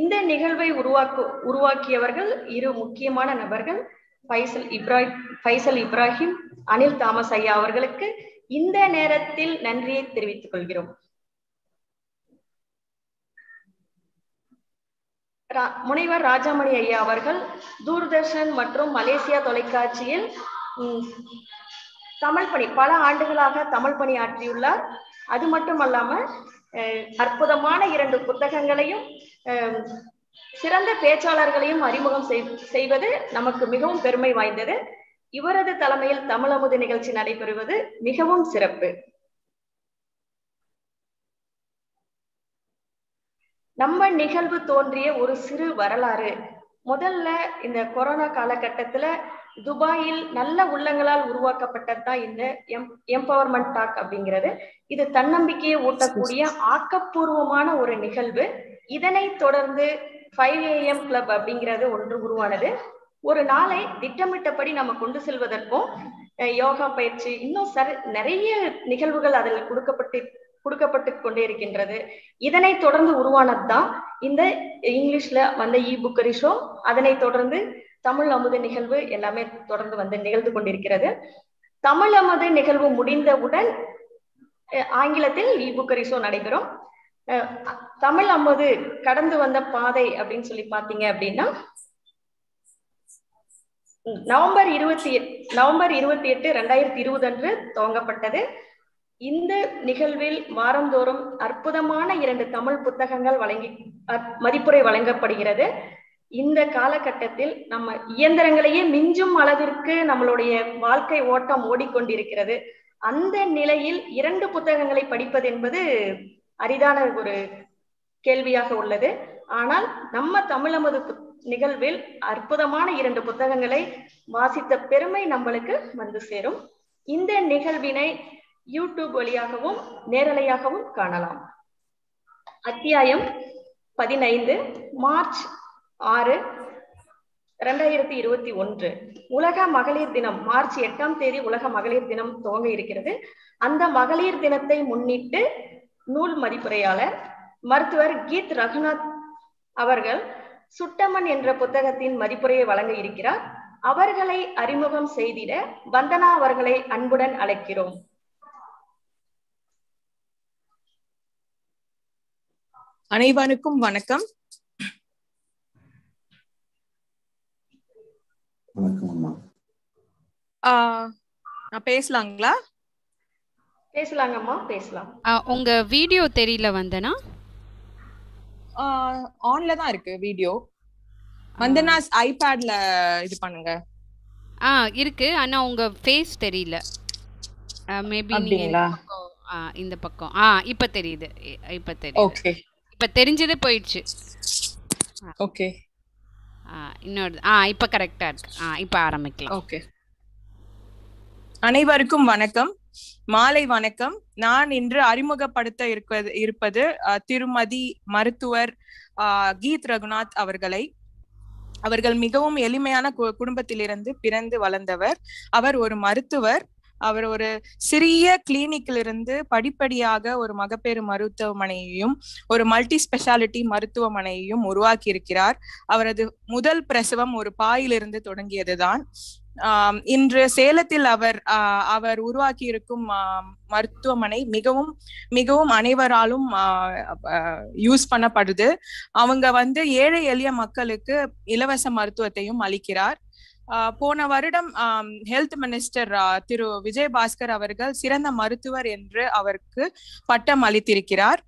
இந்த நிகழ்வை உருவாக்கு உருவாக்கியவர்கள் இரு முக்கியமான நபர்கள் ஃபைசல் இப்ராஹிம் ஃபைசல் இப்ராஹிம் அனில் தாமஸ் ஐயா அவர்களுக்கு இந்த நேரத்தில் நன்றியை தெரிவித்துக் கொள்கிறோம். முனைவர் ராஜாமணி ஐயா அவர்கள் தூர்தர்ஷன் மற்றும் மலேசியா தொலைக்காட்சியில் தமிழ் பணி பல ஆண்டுகளாக தமிழ் பணி ஆற்றியுள்ளார். அது மட்டுமல்லாம அற்புதமான இரண்டு புத்தகங்களையும் சிறந்த பேச்சாளர்களையும் அறிமுகம் செய்வது நமக்கு மிகவும் பெருமை வாய்ந்தது. இவரது தலைமையில் தமிழமுது நிகழ்ச்சி நடைபெறுவது மிகவும் சிறப்பு. நம்ம நிகழ்வு தோன்றிய ஒரு சிறு வரலாறு. முதல்ல இந்த கொரோனா காலகட்டத்துல துபாயில் நல்ல உள்ளங்களால் உருவாக்கப்பட்டதுதான் இந்த எம் எம்பவர்மெண்ட் டாக் அப்படிங்கிறது. இது தன்னம்பிக்கையை ஊட்டக்கூடிய ஆக்கப்பூர்வமான ஒரு நிகழ்வு. இதனை தொடர்ந்து ஃபைவ் ஏஎம் கிளப் அப்படிங்கிறது ஒன்று உருவானது. ஒரு நாளை திட்டமிட்டபடி நம்ம கொண்டு செல்வதற்கும் யோகா பயிற்சி இன்னும் சரி நிறைய நிகழ்வுகள் அதில் கொடுக்கப்பட்டு கொடுக்கப்பட்டு கொண்டே இருக்கின்றது. இதனை தொடர்ந்து உருவானதுதான் இந்த இங்கிலீஷ்ல வந்த இ புக்கரி ஷோ அதனை தொடர்ந்து தமிழ் அமுது நிகழ்வு எல்லாமே தொடர்ந்து வந்து நிகழ்ந்து கொண்டிருக்கிறது. தமிழ் அமுது நிகழ்வு முடிந்தவுடன் ஆங்கிலத்தில் இ புக்கரி ஷோ நடைபெறும். தமிழ் அம்மது கடந்து வந்த பாதை அப்படின்னு சொல்லி பாத்தீங்க அப்படின்னா நவம்பர் இருபத்தி நவம்பர் இருபத்தி எட்டு ரெண்டாயிரத்தி இருபது அன்று துவங்கப்பட்டது. இந்த நிகழ்வில் வாரந்தோறும் அற்புதமான இரண்டு தமிழ் புத்தகங்கள் வழங்கி மதிப்புரை வழங்கப்படுகிறது. இந்த காலகட்டத்தில் நம்ம இயந்திரங்களையே மிஞ்சும் அளவிற்கு நம்மளுடைய வாழ்க்கை ஓட்டம் ஓடிக்கொண்டிருக்கிறது. அந்த நிலையில் இரண்டு புத்தகங்களை படிப்பது என்பது அரிதான ஒரு கேள்வியாக உள்ளது. ஆனால் நம்ம தமிழமது நிகழ்வில் அற்புதமான இரண்டு புத்தகங்களை வாசித்த பெருமை நம்மளுக்கு வந்து சேரும். இந்த நிகழ்வினை யூடியூப் வழியாகவும் நேரலையாகவும் காணலாம். அத்தியாயம் பதினைந்து மார்ச் ஆறு இரண்டாயிரத்தி இருபத்தி ஒன்று. உலக மகளிர் தினம் மார்ச் எட்டாம் தேதி உலக மகளிர் தினம் துவங்க இருக்கிறது. அந்த மகளிர் தினத்தை முன்னிட்டு நூல் மதிப்புரையாளர் மருத்துவர் கீத் ரகுநாத் அவர்கள் சுட்டமன் என்ற புத்தகத்தின் மதிப்புரையை வழங்க இருக்கிறார். அவர்களை அறிமுகம் செய்திட வந்தனா அவர்களை அன்புடன் அழைக்கிறோம். அனைவருக்கும் வணக்கம். வணக்கம் அம்மா. நான் பேசலாங்களா? பேசலாங்கம்மா பேசலாம். உங்க வீடியோ தெரியல வந்தனா? ஆன்ல தான் இருக்கு வீடியோ. வந்தனா ஐபேட்ல இது பண்ணுங்க. ஆ இருக்கு. ஆனா உங்க ஃபேஸ் தெரியல. மேபி நீங்க அப்படிங்களா? இந்த பக்கம். ஆ இப்ப தெரியுது. இப்ப தெரியுது. ஓகே. இப்ப தெரிஞ்சது போயிடுச்சு. ஓகே. இன்னொரு ஆ இப்ப கரெக்டா இருக்கு. ஆ இப்ப ஆரம்பிக்கலாம். ஓகே. அனைவருக்கும் வணக்கம். மாலை வணக்கம். நான் இன்று அறிமுகப்படுத்த இருப்பது இருப்பது திருமதி மருத்துவர் கீத் ரகுநாத் அவர்களை. அவர்கள் மிகவும் எளிமையான குடும்பத்திலிருந்து பிறந்து வளர்ந்தவர். அவர் ஒரு மருத்துவர். அவர் ஒரு சிறிய கிளினிக்கில் இருந்து படிப்படியாக ஒரு மகப்பேறு மருத்துவமனையையும் ஒரு மல்டி ஸ்பெஷாலிட்டி மருத்துவமனையையும் உருவாக்கி இருக்கிறார் அவரது முதல் பிரசவம் ஒரு பாயிலிருந்து தொடங்கியதுதான். இன்று சேலத்தில் அவர் அவர் உருவாக்கி இருக்கும் மருத்துவமனை மிகவும் மிகவும் அனைவராலும் யூஸ் பண்ணப்படுது. அவங்க வந்து ஏழை எளிய மக்களுக்கு இலவச மருத்துவத்தையும் அளிக்கிறார். போன வருடம் ஹெல்த் மினிஸ்டர் திரு விஜயபாஸ்கர் அவர்கள் சிறந்த மருத்துவர் என்று அவருக்கு பட்டம் அளித்திருக்கிறார்.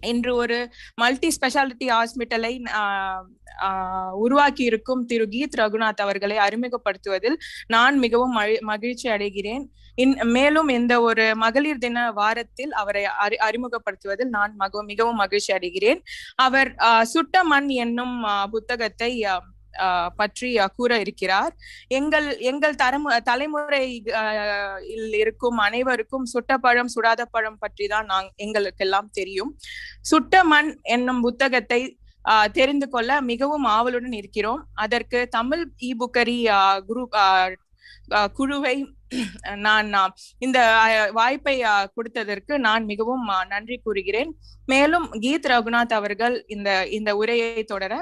இன்று ஒரு மல்டி ஸ்பெஷாலிட்டி ஹாஸ்பிட்டலை உருவாக்கி இருக்கும் திரு கீத் ரகுநாத் அவர்களை அறிமுகப்படுத்துவதில் நான் மிகவும் மகிழ்ச்சி அடைகிறேன். இன் மேலும் இந்த ஒரு மகளிர் தின வாரத்தில் அவரை அறி அறிமுகப்படுத்துவதில் நான் மக மிகவும் மகிழ்ச்சி அடைகிறேன். அவர் சுட்ட மண் என்னும் புத்தகத்தை பற்றி கூற இருக்கிறார். எங்கள் எங்கள் தரமு தலைமுறை இருக்கும் அனைவருக்கும் சுட்ட பழம் சுடாத பழம் பற்றி தான் நான் எங்களுக்கெல்லாம் தெரியும். சுட்ட மண் என்னும் புத்தகத்தை தெரிந்து கொள்ள மிகவும் ஆவலுடன் இருக்கிறோம். அதற்கு தமிழ் இ புக்கரி குரூப் குழுவை நான் இந்த வாய்ப்பை கொடுத்ததற்கு நான் மிகவும் நன்றி கூறுகிறேன். மேலும் கீத் ரகுநாத் அவர்கள் இந்த இந்த உரையை தொடர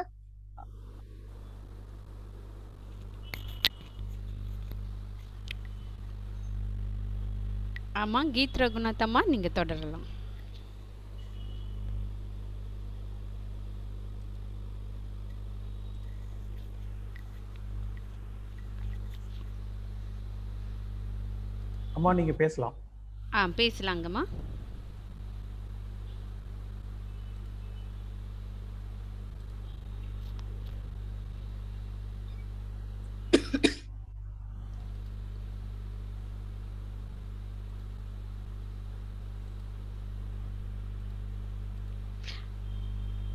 ஆமா கீத் ரகுநாத் அம்மா நீங்க தொடரலாம். அம்மா நீங்க பேசலாம். ஆ பேசலாங்கம்மா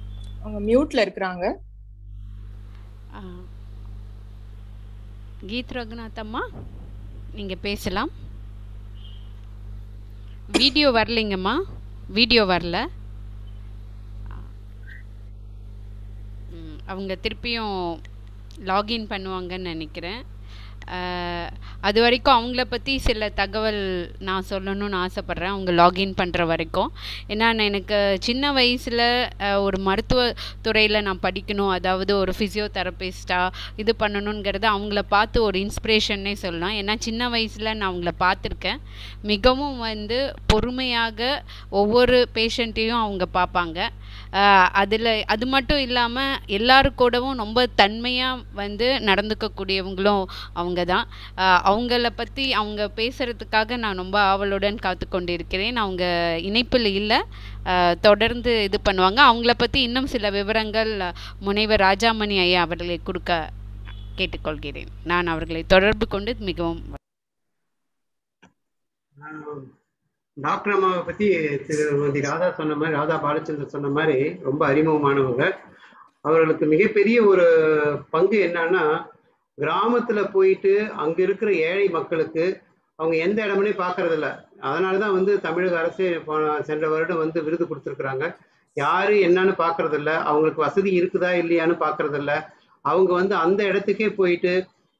அவங்க மியூட்ல இருக்கிறாங்க. ஆ. கீத் ரகுநாத் அம்மா நீங்க பேசலாம். வீடியோ வரலைங்கம்மா வீடியோ வரல. அவங்க திருப்பியும் லாகின் பண்ணுவாங்கன்னு நினைக்கிறேன். அது வரைக்கும் அவங்கள பற்றி சில தகவல் நான் சொல்லணும்னு ஆசைப்பட்றேன். அவங்க லாகின் பண்ணுற வரைக்கும். ஏன்னா நான் எனக்கு சின்ன வயசில் ஒரு மருத்துவ துறையில் நான் படிக்கணும். அதாவது ஒரு ஃபிசியோதெரபிஸ்டாக இது பண்ணணுங்கிறது அவங்கள பார்த்து ஒரு இன்ஸ்பிரேஷன்னே சொல்லலாம். ஏன்னா சின்ன வயசில் நான் அவங்கள பார்த்துருக்கேன். மிகவும் வந்து பொறுமையாக ஒவ்வொரு பேஷண்ட்டையும் அவங்க பார்ப்பாங்க. அதில் அது மட்டும் இல்லாமல் எல்லாரு கூடவும் ரொம்ப தன்மையாக வந்து நடந்துக்கக்கூடியவங்களும் அவங்க தான். அவங்கள பற்றி அவங்க பேசுகிறதுக்காக நான் ரொம்ப ஆவலுடன் காத்து கொண்டிருக்கிறேன் அவங்க இணைப்பில் இல்லை. தொடர்ந்து இது பண்ணுவாங்க. அவங்கள பற்றி இன்னும் சில விவரங்கள் முனைவர் ராஜாமணி ஐயா அவர்களை கொடுக்க கேட்டுக்கொள்கிறேன். நான் அவர்களை தொடர்பு கொண்டு மிகவும் டாக்டர் அம்மாவை பத்தி திருமதி ராதா சொன்ன மாதிரி ராதா பாலச்சந்தர் சொன்ன மாதிரி ரொம்ப அறிமுகமானவங்க. அவர்களுக்கு மிகப்பெரிய ஒரு பங்கு என்னன்னா கிராமத்துல போயிட்டு அங்க இருக்கிற ஏழை மக்களுக்கு அவங்க எந்த இடமுனே பார்க்கறது இல்ல அதனாலதான் வந்து தமிழக அரசு போன சென்ற வருடம் வந்து விருது கொடுத்துருக்குறாங்க. யாரு என்னன்னு பார்க்கறது இல்ல அவங்களுக்கு வசதி இருக்குதா இல்லையான்னு பார்க்கறது இல்ல அவங்க வந்து அந்த இடத்துக்கே போயிட்டு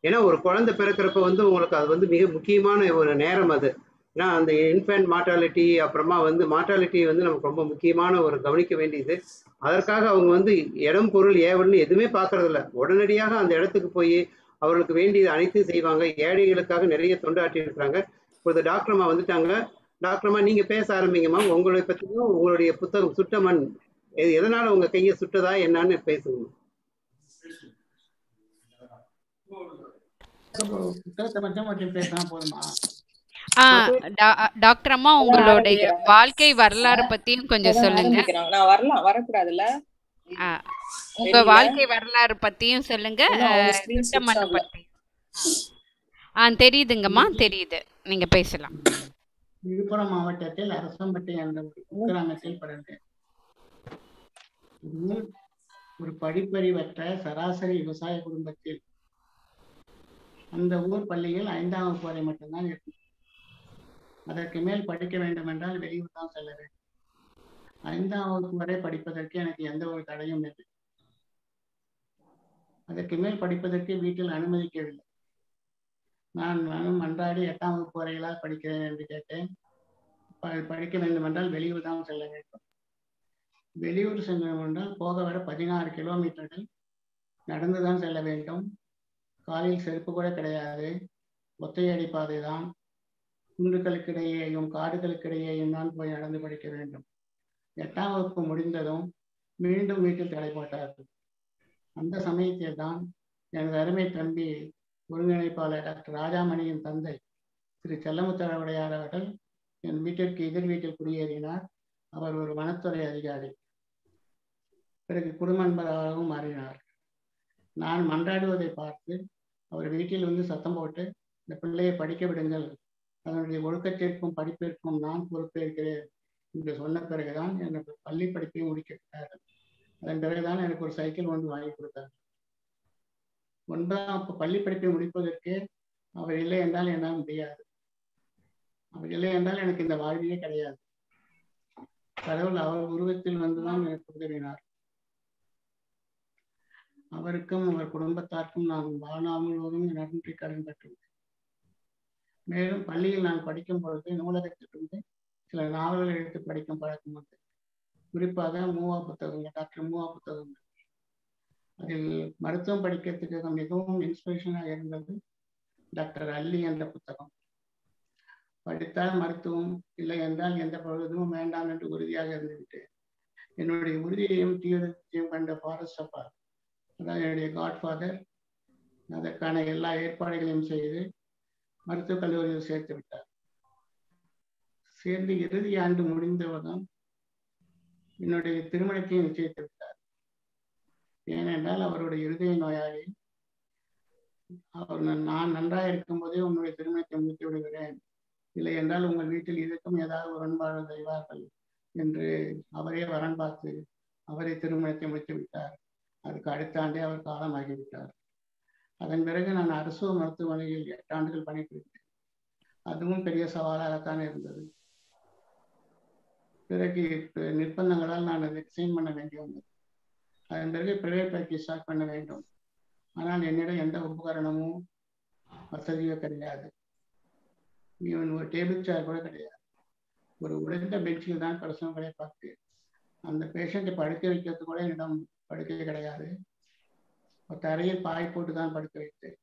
ஏன்னா ஒரு குழந்தை பிறக்கிறப்ப வந்து உங்களுக்கு அது வந்து மிக முக்கியமான ஒரு நேரம் அது. ஏன்னா அந்த இன்ஃபேண்ட் மார்டாலிட்டி அப்புறமா வந்து மார்டாலிட்டி வந்து நமக்கு ரொம்ப முக்கியமான ஒரு கவனிக்க வேண்டியது. அதற்காக அவங்க வந்து இடம் பொருள் ஏவல்னு எதுவுமே பார்க்கறதில்ல உடனடியாக அந்த இடத்துக்கு போய் அவர்களுக்கு வேண்டியது அனைத்தும் செய்வாங்க. ஏழைகளுக்காக நிறைய தொண்டாற்றி இருக்கிறாங்க இப்பொழுது டாக்டர் அம்மா வந்துட்டாங்க. டாக்டர் அம்மா நீங்க பேச ஆரம்பிங்கம்மா உங்களை பற்றியும் உங்களுடைய புத்தகம் சுட்ட மண். எ- எதனால உங்க கையை சுட்டதா என்னன்னு பேசுங்க. டாக்டர் அம்மா உங்களுடைய வாழ்க்கை வரலாறு பற்றியும் கொஞ்சம் சொல்லுங்க. நான் வரலாம் வரக்கூடாதுல்ல? உங்க. வாழ்க்கை வரலாறு பத்தியும் சொல்லுங்க. ஆ தெரியுதுங்கம்மா தெரியுது. நீங்க பேசலாம். விழுப்புரம் மாவட்டத்தில் அரசம்பட்டி என்ற ஒரு குக்கிராமத்தில் பிறந்தேன். ஒரு படிப்பறிவற்ற சராசரி விவசாய குடும்பத்தில். அந்த ஊர் பள்ளியில் ஐந்தாம் வகுப்பு வரை மட்டும்தான் இருக்கும் அதற்கு மேல் படிக்க வேண்டும் என்றால் வெளியூர் தான் செல்ல வேண்டும். ஐந்தாம் வகுப்பு வரை படிப்பதற்கு எனக்கு எந்த ஒரு தடையும் இல்லை. அதற்கு மேல் படிப்பதற்கு வீட்டில் அனுமதிக்கவில்லை. நான் நானும் அன்றாடி எட்டாம் வகுப்பு வரையிலா படிக்கிறேன் என்று கேட்டேன். ப- படிக்க வேண்டும் என்றால் வெளியூர் தான் செல்ல வேண்டும். வெளியூர் செல்ல என்றால் போக வர பதினாறு கிலோமீட்டர்கள் நடந்துதான் செல்ல வேண்டும். காலில் செருப்பு கூட கிடையாது. ஒத்தையடி பாதை தான் குன்றுகளுக்கிடையேயும் காடுகளுக்கிடையேயும் தான் போய் நடந்து படிக்க வேண்டும். எட்டாம் வகுப்பு முடிந்ததும் மீண்டும் வீட்டில் தடை போட்டார் அந்த சமயத்தில் தான் எனது அருமை தம்பி ஒருங்கிணைப்பாளர் டாக்டர் ராஜாமணியின் தந்தை திரு செல்லமுத்தரவுடையார் அவர்கள் என் வீட்டிற்கு எதிர் வீட்டில் குடியேறினார். அவர் ஒரு வனத்துறை அதிகாரி. பிறகு குடும்ப நண்பராகவும் மாறினார். நான் மன்றாடுவதை பார்த்து அவர் வீட்டில் வந்து சத்தம் போட்டு இந்த பிள்ளையை படிக்க விடுங்கள். அதனுடைய ஒழுக்கத்திற்கும் படிப்பிற்கும் நான் பொறுப்பேற்கிறேன். என்று சொன்ன பிறகுதான் எனக்கு பள்ளி படிப்பை முடிக்கிறார் அதன் பிறகுதான் எனக்கு ஒரு சைக்கிள் ஒன்று வாங்கி கொடுத்தார். ஒன்றாம் அப்போ பள்ளி படிப்பை முடிப்பதற்கு அவர் இல்லை என்றால் என்னால் முடியாது. அவர் இல்லை என்றால் எனக்கு இந்த வாழ்வியே கிடையாது. கடவுள் அவர் உருவத்தில் வந்துதான் எனக்கு உதவினார். அவருக்கும் அவர் குடும்பத்தாருக்கும் நான் வாழ்நாள் முழுவதும் நன்றி கடன் பெற்றுள்ளேன் மேலும் பள்ளியில் நான் படிக்கும் பொழுது நூலகத்திலிருந்து சில நாவல்கள் எடுத்து படிக்கும் பழக்கம் உண்டு. குறிப்பாக மூவா புத்தகங்கள் டாக்டர் மூவா புத்தகங்கள். அதில் மருத்துவம் படிக்கிறதுக்கு மிகவும் இன்ஸ்பிரேஷனாக இருந்தது டாக்டர் அல்லி என்ற புத்தகம். படித்தால் மருத்துவம் இல்லை என்றால் எந்த பகுதியும் வேண்டாம் என்று உறுதியாக இருந்துவிட்டு என்னுடைய உறுதியையும் தீவிரத்தையும் கண்ட ஃபாரஸ்ட் அப்பா அதாவது என்னுடைய காட்ஃபாதர் அதற்கான எல்லா ஏற்பாடுகளையும் செய்து மருத்துவக் கல்லூரியில் சேர்த்து விட்டார். சேர்ந்து இறுதி ஆண்டு முடிந்தவுடன் என்னுடைய திருமணத்தையும் நிச்சயித்து விட்டார். ஏனென்றால் அவருடைய இருதய நோயாளி. அவர் நான் நன்றாக இருக்கும்போதே உன்னுடைய திருமணத்தை முடித்து விடுகிறேன். இல்லை என்றால் உங்கள் வீட்டில் இருக்கும் ஏதாவது உடன்பாடு செய்வார்கள் என்று அவரே வரன் பார்த்து அவரே திருமணத்தை முடித்து விட்டார். அதுக்கு அடுத்த ஆண்டே அவர் காலமாகிவிட்டார் அதன் பிறகு நான் அரசு மருத்துவமனையில் எட்டு ஆண்டுகள் பணிபுரிந்தேன். அதுவும் பெரிய சவாலாகத்தான் இருந்தது. பிறகு நிர்பந்தங்களால் நான் அதை ரிசைன் பண்ண வேண்டி வந்தது. அதன் பிறகு பிரைவேட் ப்ராக்டிஸ் ஸ்டார்ட் பண்ண வேண்டும். ஆனால் என்னிடம் எந்த உபகரணமும் வசதியோ கிடையாது. ஈவன் ஒரு டேபிள் சேர் கூட கிடையாது. ஒரு உடைந்த பெஞ்சில் தான் பிரசவங்களை பார்த்து அந்த பேஷண்ட்டை படுக்க வைக்கிறது கூட என்னிடம் படுக்கை கிடையாது. ஒரு தரையில் பாய் போட்டு தான் படுக்க வைத்தேன்.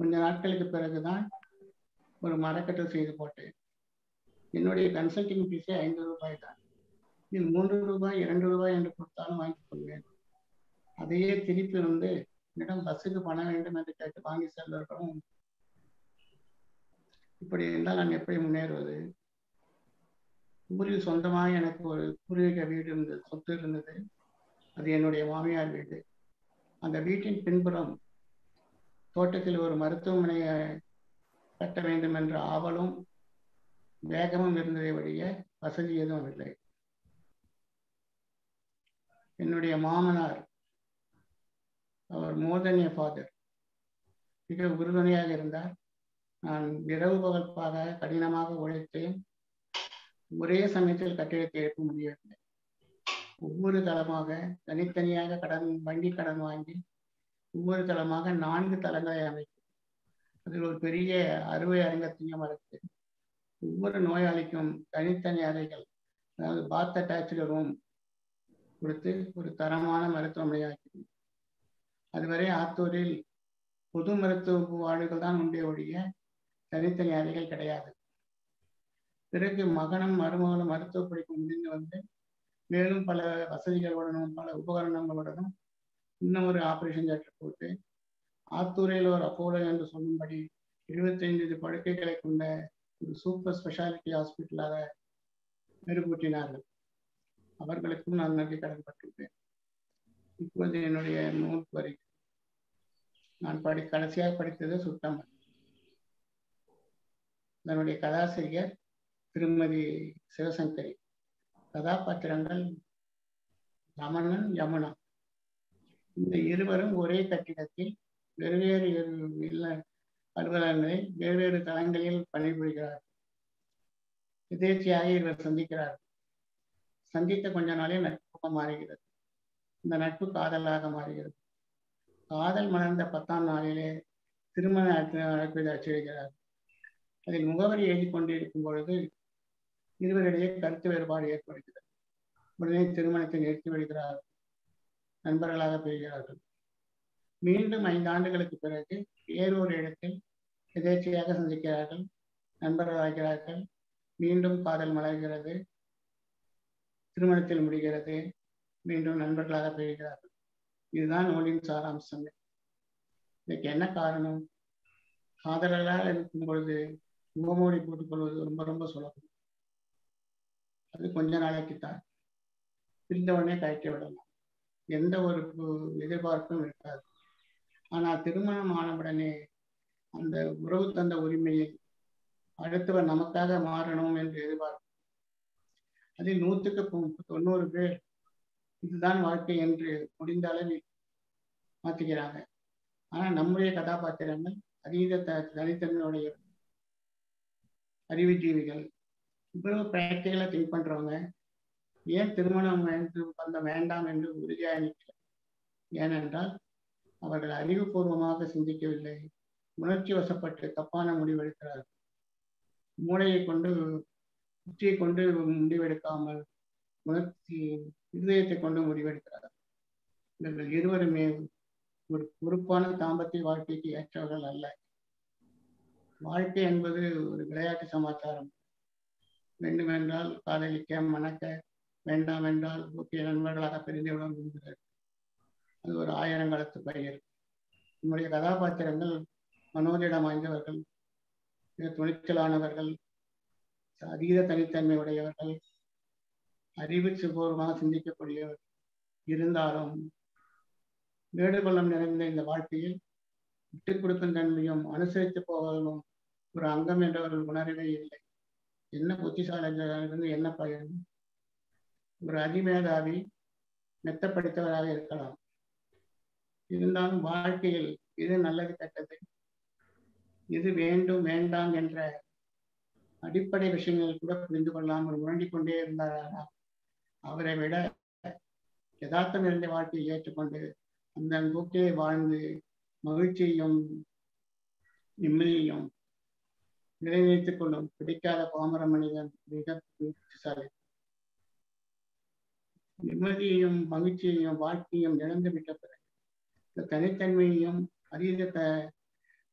கொஞ்ச நாட்களுக்கு பிறகுதான் ஒரு மரக்கட்டை செய்து போட்டேன். என்னுடைய கன்சல்டிங் ஃபீஸே ஐந்து ரூபாய் தான். நீ மூன்று ரூபாய் இரண்டு ரூபாய் என்று கொடுத்தாலும் வாங்கிக் கொள்வேன். அதையே திருப்பி வந்து என்னிடம் பஸ்ஸுக்கு பணம் வேண்டும் என்று கேட்டு வாங்கி செல்வர்களும் இப்படி இருந்தால் நான் எப்படி முன்னேறுவது? ஊரில் சொந்தமாக எனக்கு ஒரு பூர்வீக வீடு இருந்தது சொத்து இருந்தது. அது என்னுடைய மாமியார் வீடு. அந்த வீட்டின் பின்புறம் தோட்டத்தில் ஒரு மருத்துவமனையை கட்ட வேண்டும் என்ற ஆவலும் வேகமும் இருந்ததை வழிய வசதி எதுவும் இல்லை. என்னுடைய மாமனார் அவர் மோதன் எ ஃபாதர் மிக உறுதுணையாக இருந்தார். நான் இரவு பகற்பாக கடினமாக உழைத்தேன். ஒரே சமயத்தில் கட்டிடத்தை எழுப்ப முடியவில்லை. ஒவ்வொரு தளமாக தனித்தனியாக கடன் வங்கி கடன் வாங்கி ஒவ்வொரு தளமாக நான்கு தளங்களை அமைத்து அதில் ஒரு பெரிய அறுவை அரங்கத்தையும் அமைத்து ஒவ்வொரு நோயாளிக்கும் தனித்தனி அறைகள் அதாவது பாத் அட்டாச்சு ரூம் கொடுத்து ஒரு தரமான மருத்துவமனையாக்கி அதுவரை ஆத்தூரில் பொது மருத்துவ வார்டுகள் தான் உண்டே ஒழிய தனித்தனி அறைகள் கிடையாது. பிறகு மகனும் மருமகளும் மருத்துவ படிப்பு முடிந்து வந்து மேலும் பல வசதிகளுடனும் பல உபகரணங்களுடனும் இன்னும் ஒரு ஆபரேஷன் தேட்டர் போட்டு ஆத்தூரில் ஒரு அப்போலோ என்று சொல்லும்படி இருபத்தைந்து படுக்கைகளை கொண்ட ஒரு சூப்பர் ஸ்பெஷாலிட்டி ஹாஸ்பிட்டலாக மெருகூட்டினார்கள் அவர்களுக்கும் நான் நன்றி கடன்பட்டுள்ளேன் இப்போது என்னுடைய நூல் வரி. நான் படி கடைசியாக படித்தது சுத்தம் தன்னுடைய கதாசிரியர் திருமதி சிவசங்கரி. கதாபாத்திரங்கள் ரமணன் யமுனா. இந்த இருவரும் ஒரே கட்டிடத்தில் வெவ்வேறு இல்ல அலுவலகங்களில் வெவ்வேறு தளங்களில் பணிபுரிகிறார். எதேச்சியாக இவர் சந்திக்கிறார். சந்தித்த கொஞ்ச நாளே நட்பாக மாறுகிறது. இந்த நட்பு காதலாக மாறுகிறது. காதல் மலர்ந்த பத்தாம் நாளிலே திருமண அழைப்பதை அச்சுறுகிறார் அதில் முகவரி எழுதி கொண்டிருக்கும் பொழுது இருவரிடையே கருத்து வேறுபாடு ஏற்படுகிறது. உடனே திருமணத்தை நிறுத்தி விடுகிறார். நண்பர்களாக பெறுகிறார்கள் மீண்டும் ஐந்து ஆண்டுகளுக்கு பிறகு வேறொரு இடத்தில் எதேச்சையாக சந்திக்கிறார்கள் நண்பர்களாகிறார்கள் மீண்டும் காதல் மலர்கிறது திருமணத்தில் முடிகிறது மீண்டும் நண்பர்களாக பெறுகிறார்கள். இதுதான் நூலின் சாராம்சம் இதுக்கு என்ன காரணம்? காதலால் இருக்கும் பொழுது முகமூடி போட்டுக்கொள்வது ரொம்ப ரொம்ப சுலபம். அது கொஞ்ச நாளைக்கு தான் பிரிந்த உடனே கழட்டி விடலாம். எந்த ஒரு எதிர்பார்ப்பும் இருக்காது. ஆனால் திருமணம் ஆனவுடனே அந்த உறவு தந்த உரிமையை அடுத்தவர் நமக்காக மாறணும் என்று எதிர்பார்க்கும். அதில் நூற்றுக்கு தொண்ணூறு பேர் இதுதான் வாழ்க்கை என்று முடிந்த அளவில் மாற்றுகிறாங்க. ஆனால் நம்முடைய கதாபாத்திரங்கள் அதீத த தனித்தன்மையுடைய அறிவுஜீவிகள் இவ்வளவு ப்ராக்டிக்கலாக திங்க் பண்ணுறவங்க ஏன் திருமணம் என்று பந்த வேண்டாம் என்று உறுதியாக நிற்கிறார் ஏனென்றால் அவர்கள் அறிவுபூர்வமாக சிந்திக்கவில்லை. உணர்ச்சி வசப்பட்டு தப்பான முடிவெடுக்கிறார்கள் மூளையை கொண்டு புத்தியை கொண்டு முடிவெடுக்காமல் உணர்ச்சி இருதயத்தை கொண்டு முடிவெடுக்கிறார்கள் இவர்கள் இருவருமே ஒரு பொறுப்பான தாம்பத்திய வாழ்க்கைக்கு ஏற்றவர்கள் அல்ல. வாழ்க்கை என்பது ஒரு விளையாட்டு சமாச்சாரம். வேண்டுமென்றால் காதலிக்க மணக்க வேண்டாம் என்றால் முக்கிய நண்பர்களாக பிரிந்து விட விரும்புகிறது அது ஒரு ஆயிரங்காலத்து பயிர் நம்முடைய கதாபாத்திரங்கள் மனோதிடம் வாய்ந்தவர்கள் மிக துணிச்சலானவர்கள் அதீத தனித்தன்மை உடையவர்கள் அறிவு சுபூர்வமாக சிந்திக்கக்கூடியவர் இருந்தாலும் வேடுபள்ளம் நிறைந்த இந்த வாழ்க்கையில் விட்டுக் கொடுக்கும் தன்மையும் அனுசரித்து போவதும் ஒரு அங்கம் என்றவர்கள் உணரவே இல்லை. என்ன புத்திசாலிருந்து என்ன பயன்? ஒரு அதிமேதாவி மெத்தப்படுத்தவராக இருக்கலாம். இருந்தாலும் வாழ்க்கையில் எது நல்லது கெட்டது? எது வேண்டும் வேண்டாம் என்ற அடிப்படை விஷயங்கள் கூட புரிந்து கொள்ளாமல் முரண்டிக் கொண்டே இருந்தாரா அவரை விட யதார்த்தம் இருந்த வாழ்க்கையை ஏற்றுக்கொண்டு அந்த போக்கே வாழ்ந்து மகிழ்ச்சியையும் நிம்மதியையும் நிலைநிறுத்திக் கொள்ளும் பிடிக்காத பாமர மனிதன் மிக புத்திசாலி. நிம்மதியையும் மகிழ்ச்சியையும் வாழ்க்கையும் இழந்து விட்ட பிறகு இந்த தனித்தன்மையையும் அதீத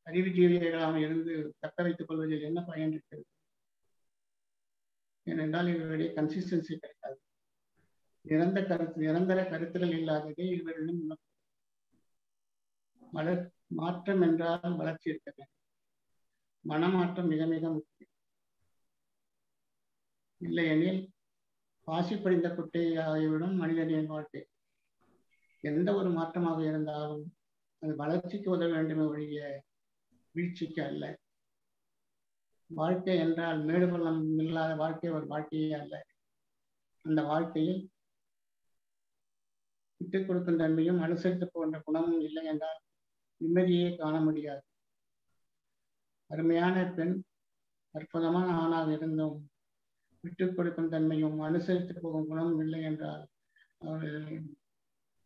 அறிவு ஜீவிகளாக இருந்து தக்க வைத்துக் கொள்வதில் என்ன பயன் இருக்கிறது? ஏனென்றால் இவருடைய கன்சிஸ்டன்சி கிடைக்காது. நிரந்த கருத்து நிரந்தர கருத்துகள் இல்லாததே இவரிடம் வளர் மாற்றம் என்றால் வளர்ச்சி இருக்க வேண்டும். மனமாற்றம் மிக மிக முக்கியம். இல்லையெனில் பாசி படிந்த குட்டையாகிவிடும் மனிதனின் வாழ்க்கை. எந்த ஒரு மாற்றமாக இருந்தாலும் அது வளர்ச்சிக்கு உதவ வேண்டுமே ஒழிய வீழ்ச்சிக்கு அல்ல. வாழ்க்கை என்றால் மேடுபள்ளம் இல்லாத வாழ்க்கை ஒரு வாழ்க்கையே அல்ல. அந்த வாழ்க்கையில் விட்டுக் கொடுக்கும் தன்மையும் அனுசரித்து போன்ற குணமும் இல்லை என்றால் நிம்மதியே காண முடியாது. அருமையான பெண் அற்புதமான ஆணாக இருந்தும் விட்டுக் கொடுக்கும் தன்மையும் அனுசரித்து போகும் குணமும் இல்லை என்றால் அவர்கள்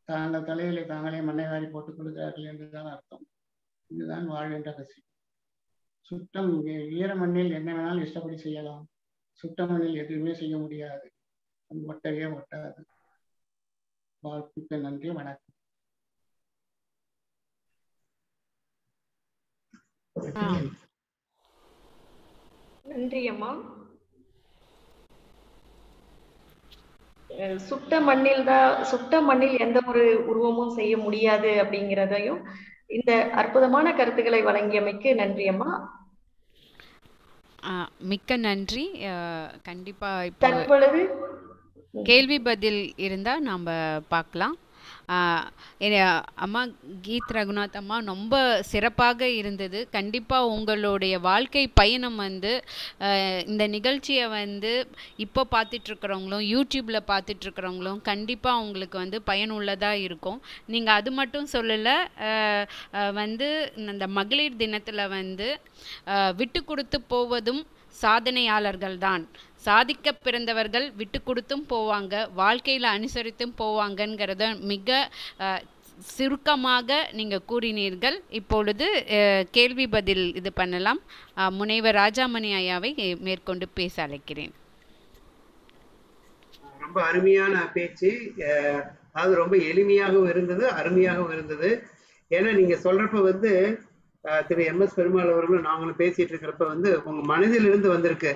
தாங்கள் தலையிலே தாங்களே மண்ணை வாரி போட்டுக் கொள்கிறார்கள் என்றுதான் அர்த்தம். இதுதான் வாழ்கின்ற ரசி சுத்தம் ஈர மண்ணில் என்ன வேணாலும் இஷ்டப்படி செய்யலாம். சுட்ட மண்ணில் எதுவுமே செய்ய முடியாது. ஒட்டவே ஒட்டாது. வாழ்த்துக்கு நன்றி வணக்கம். நன்றி அம்மா. சுட்ட மண்ணில் தான் சுட்ட மண்ணில் எந்த ஒரு உருவமும் செய்ய முடியாது அப்படிங்கிறதையும் இந்த அற்புதமான கருத்துக்களை வழங்கியமைக்கு நன்றி அம்மா. மிக்க நன்றி. கண்டிப்பா இப்போ கேள்வி பதில் இருந்தா நாம பார்க்கலாம். அம்மா கீத் ரகுநாத் அம்மா ரொம்ப சிறப்பாக இருந்தது. கண்டிப்பாக உங்களுடைய வாழ்க்கை பயணம் வந்து இந்த நிகழ்ச்சியை வந்து இப்போ பார்த்துட்ருக்குறவங்களும் யூடியூப்பில் பார்த்துட்ருக்குறவங்களும் கண்டிப்பாக உங்களுக்கு வந்து பயனுள்ளதாக இருக்கும். நீங்கள் அது மட்டும் சொல்லலை வந்து இந்த மகளிர் தினத்தில் வந்து விட்டு கொடுத்து போவதும் சாதனையாளர்கள் தான். சாதிக்க பிறந்தவர்கள் விட்டு கொடுத்தும் போவாங்க வாழ்க்கையில அனுசரித்தும் போவாங்கங்கிறத மிக அஹ், சுருக்கமாக நீங்க கூறினீர்கள். இப்பொழுது கேள்வி பதில் இது பண்ணலாம். முனைவர் ராஜாமணி ஐயாவை மேற்கொண்டு பேச அழைக்கிறேன். ரொம்ப அருமையான பேச்சு. அது ரொம்ப எளிமையாகவும் இருந்தது அருமையாகவும் இருந்தது. ஏன்னா நீங்க சொல்றப்ப வந்து திரு எம் எஸ் பெருமாள் அவர்களும் நாங்களும் பேசிட்டு இருக்கிறப்ப வந்து உங்க மனதிலிருந்து வந்திருக்கு.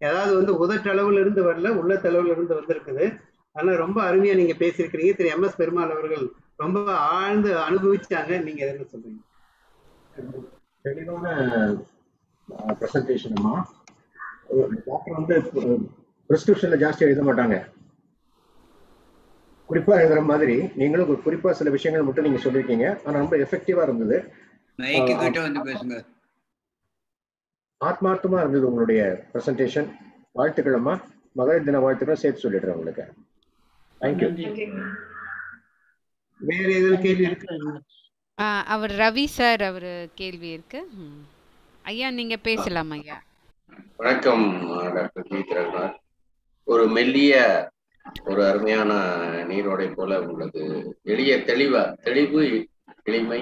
ஏதாவது வந்து உதட்டளவுல இருந்து வரல உள்ளத்தளவுல இருந்து வந்திருக்குது. ஆனா ரொம்ப அருமையா நீங்க பேசியிருக்கிறீங்க. திரு எம் எஸ் பெருமாள் அவர்கள் ரொம்ப ஆழ்ந்து அனுபவிச்சாங்க. நீங்க என்ன சொல்றீங்க? தெளிவான ப்ரெசன்டேஷன்மா டாக்டர் வந்து ப்ரிஸ்கிரிப்ஷன்ல ஜாஸ்தி எழுத மாட்டாங்க. குறிப்பா எழுதுற மாதிரி நீங்களும் குறிப்பா சில விஷயங்கள் மட்டும் நீங்க சொல்லியிருக்கீங்க. ஆனா ரொம்ப எஃபெக்டிவா இருந்தது. மைக்கு கிட்ட வந்து பேசுங்க. ஆத்மார்த்தமா இருந்தது உங்களுடைய ப்ரெசன்டேஷன் வாழ்த்துக்கள் அம்மா மகளிர் தின வாழ்த்துக்கள் சேர்த்து சொல்லிடுறேன் உங்களுக்கு. தேங்க்யூ வேற எதுவும் கேள்வி இருக்கு? அவர் ரவி சார் அவர் கேள்வி இருக்கு. ஐயா நீங்க பேசலாம் ஐயா. வணக்கம் டாக்டர் கீத் ரகுநாத். ஒரு மெல்லிய ஒரு அருமையான நீரோடை போல உள்ளது. எளிய தெளிவா தெளிவு எளிமை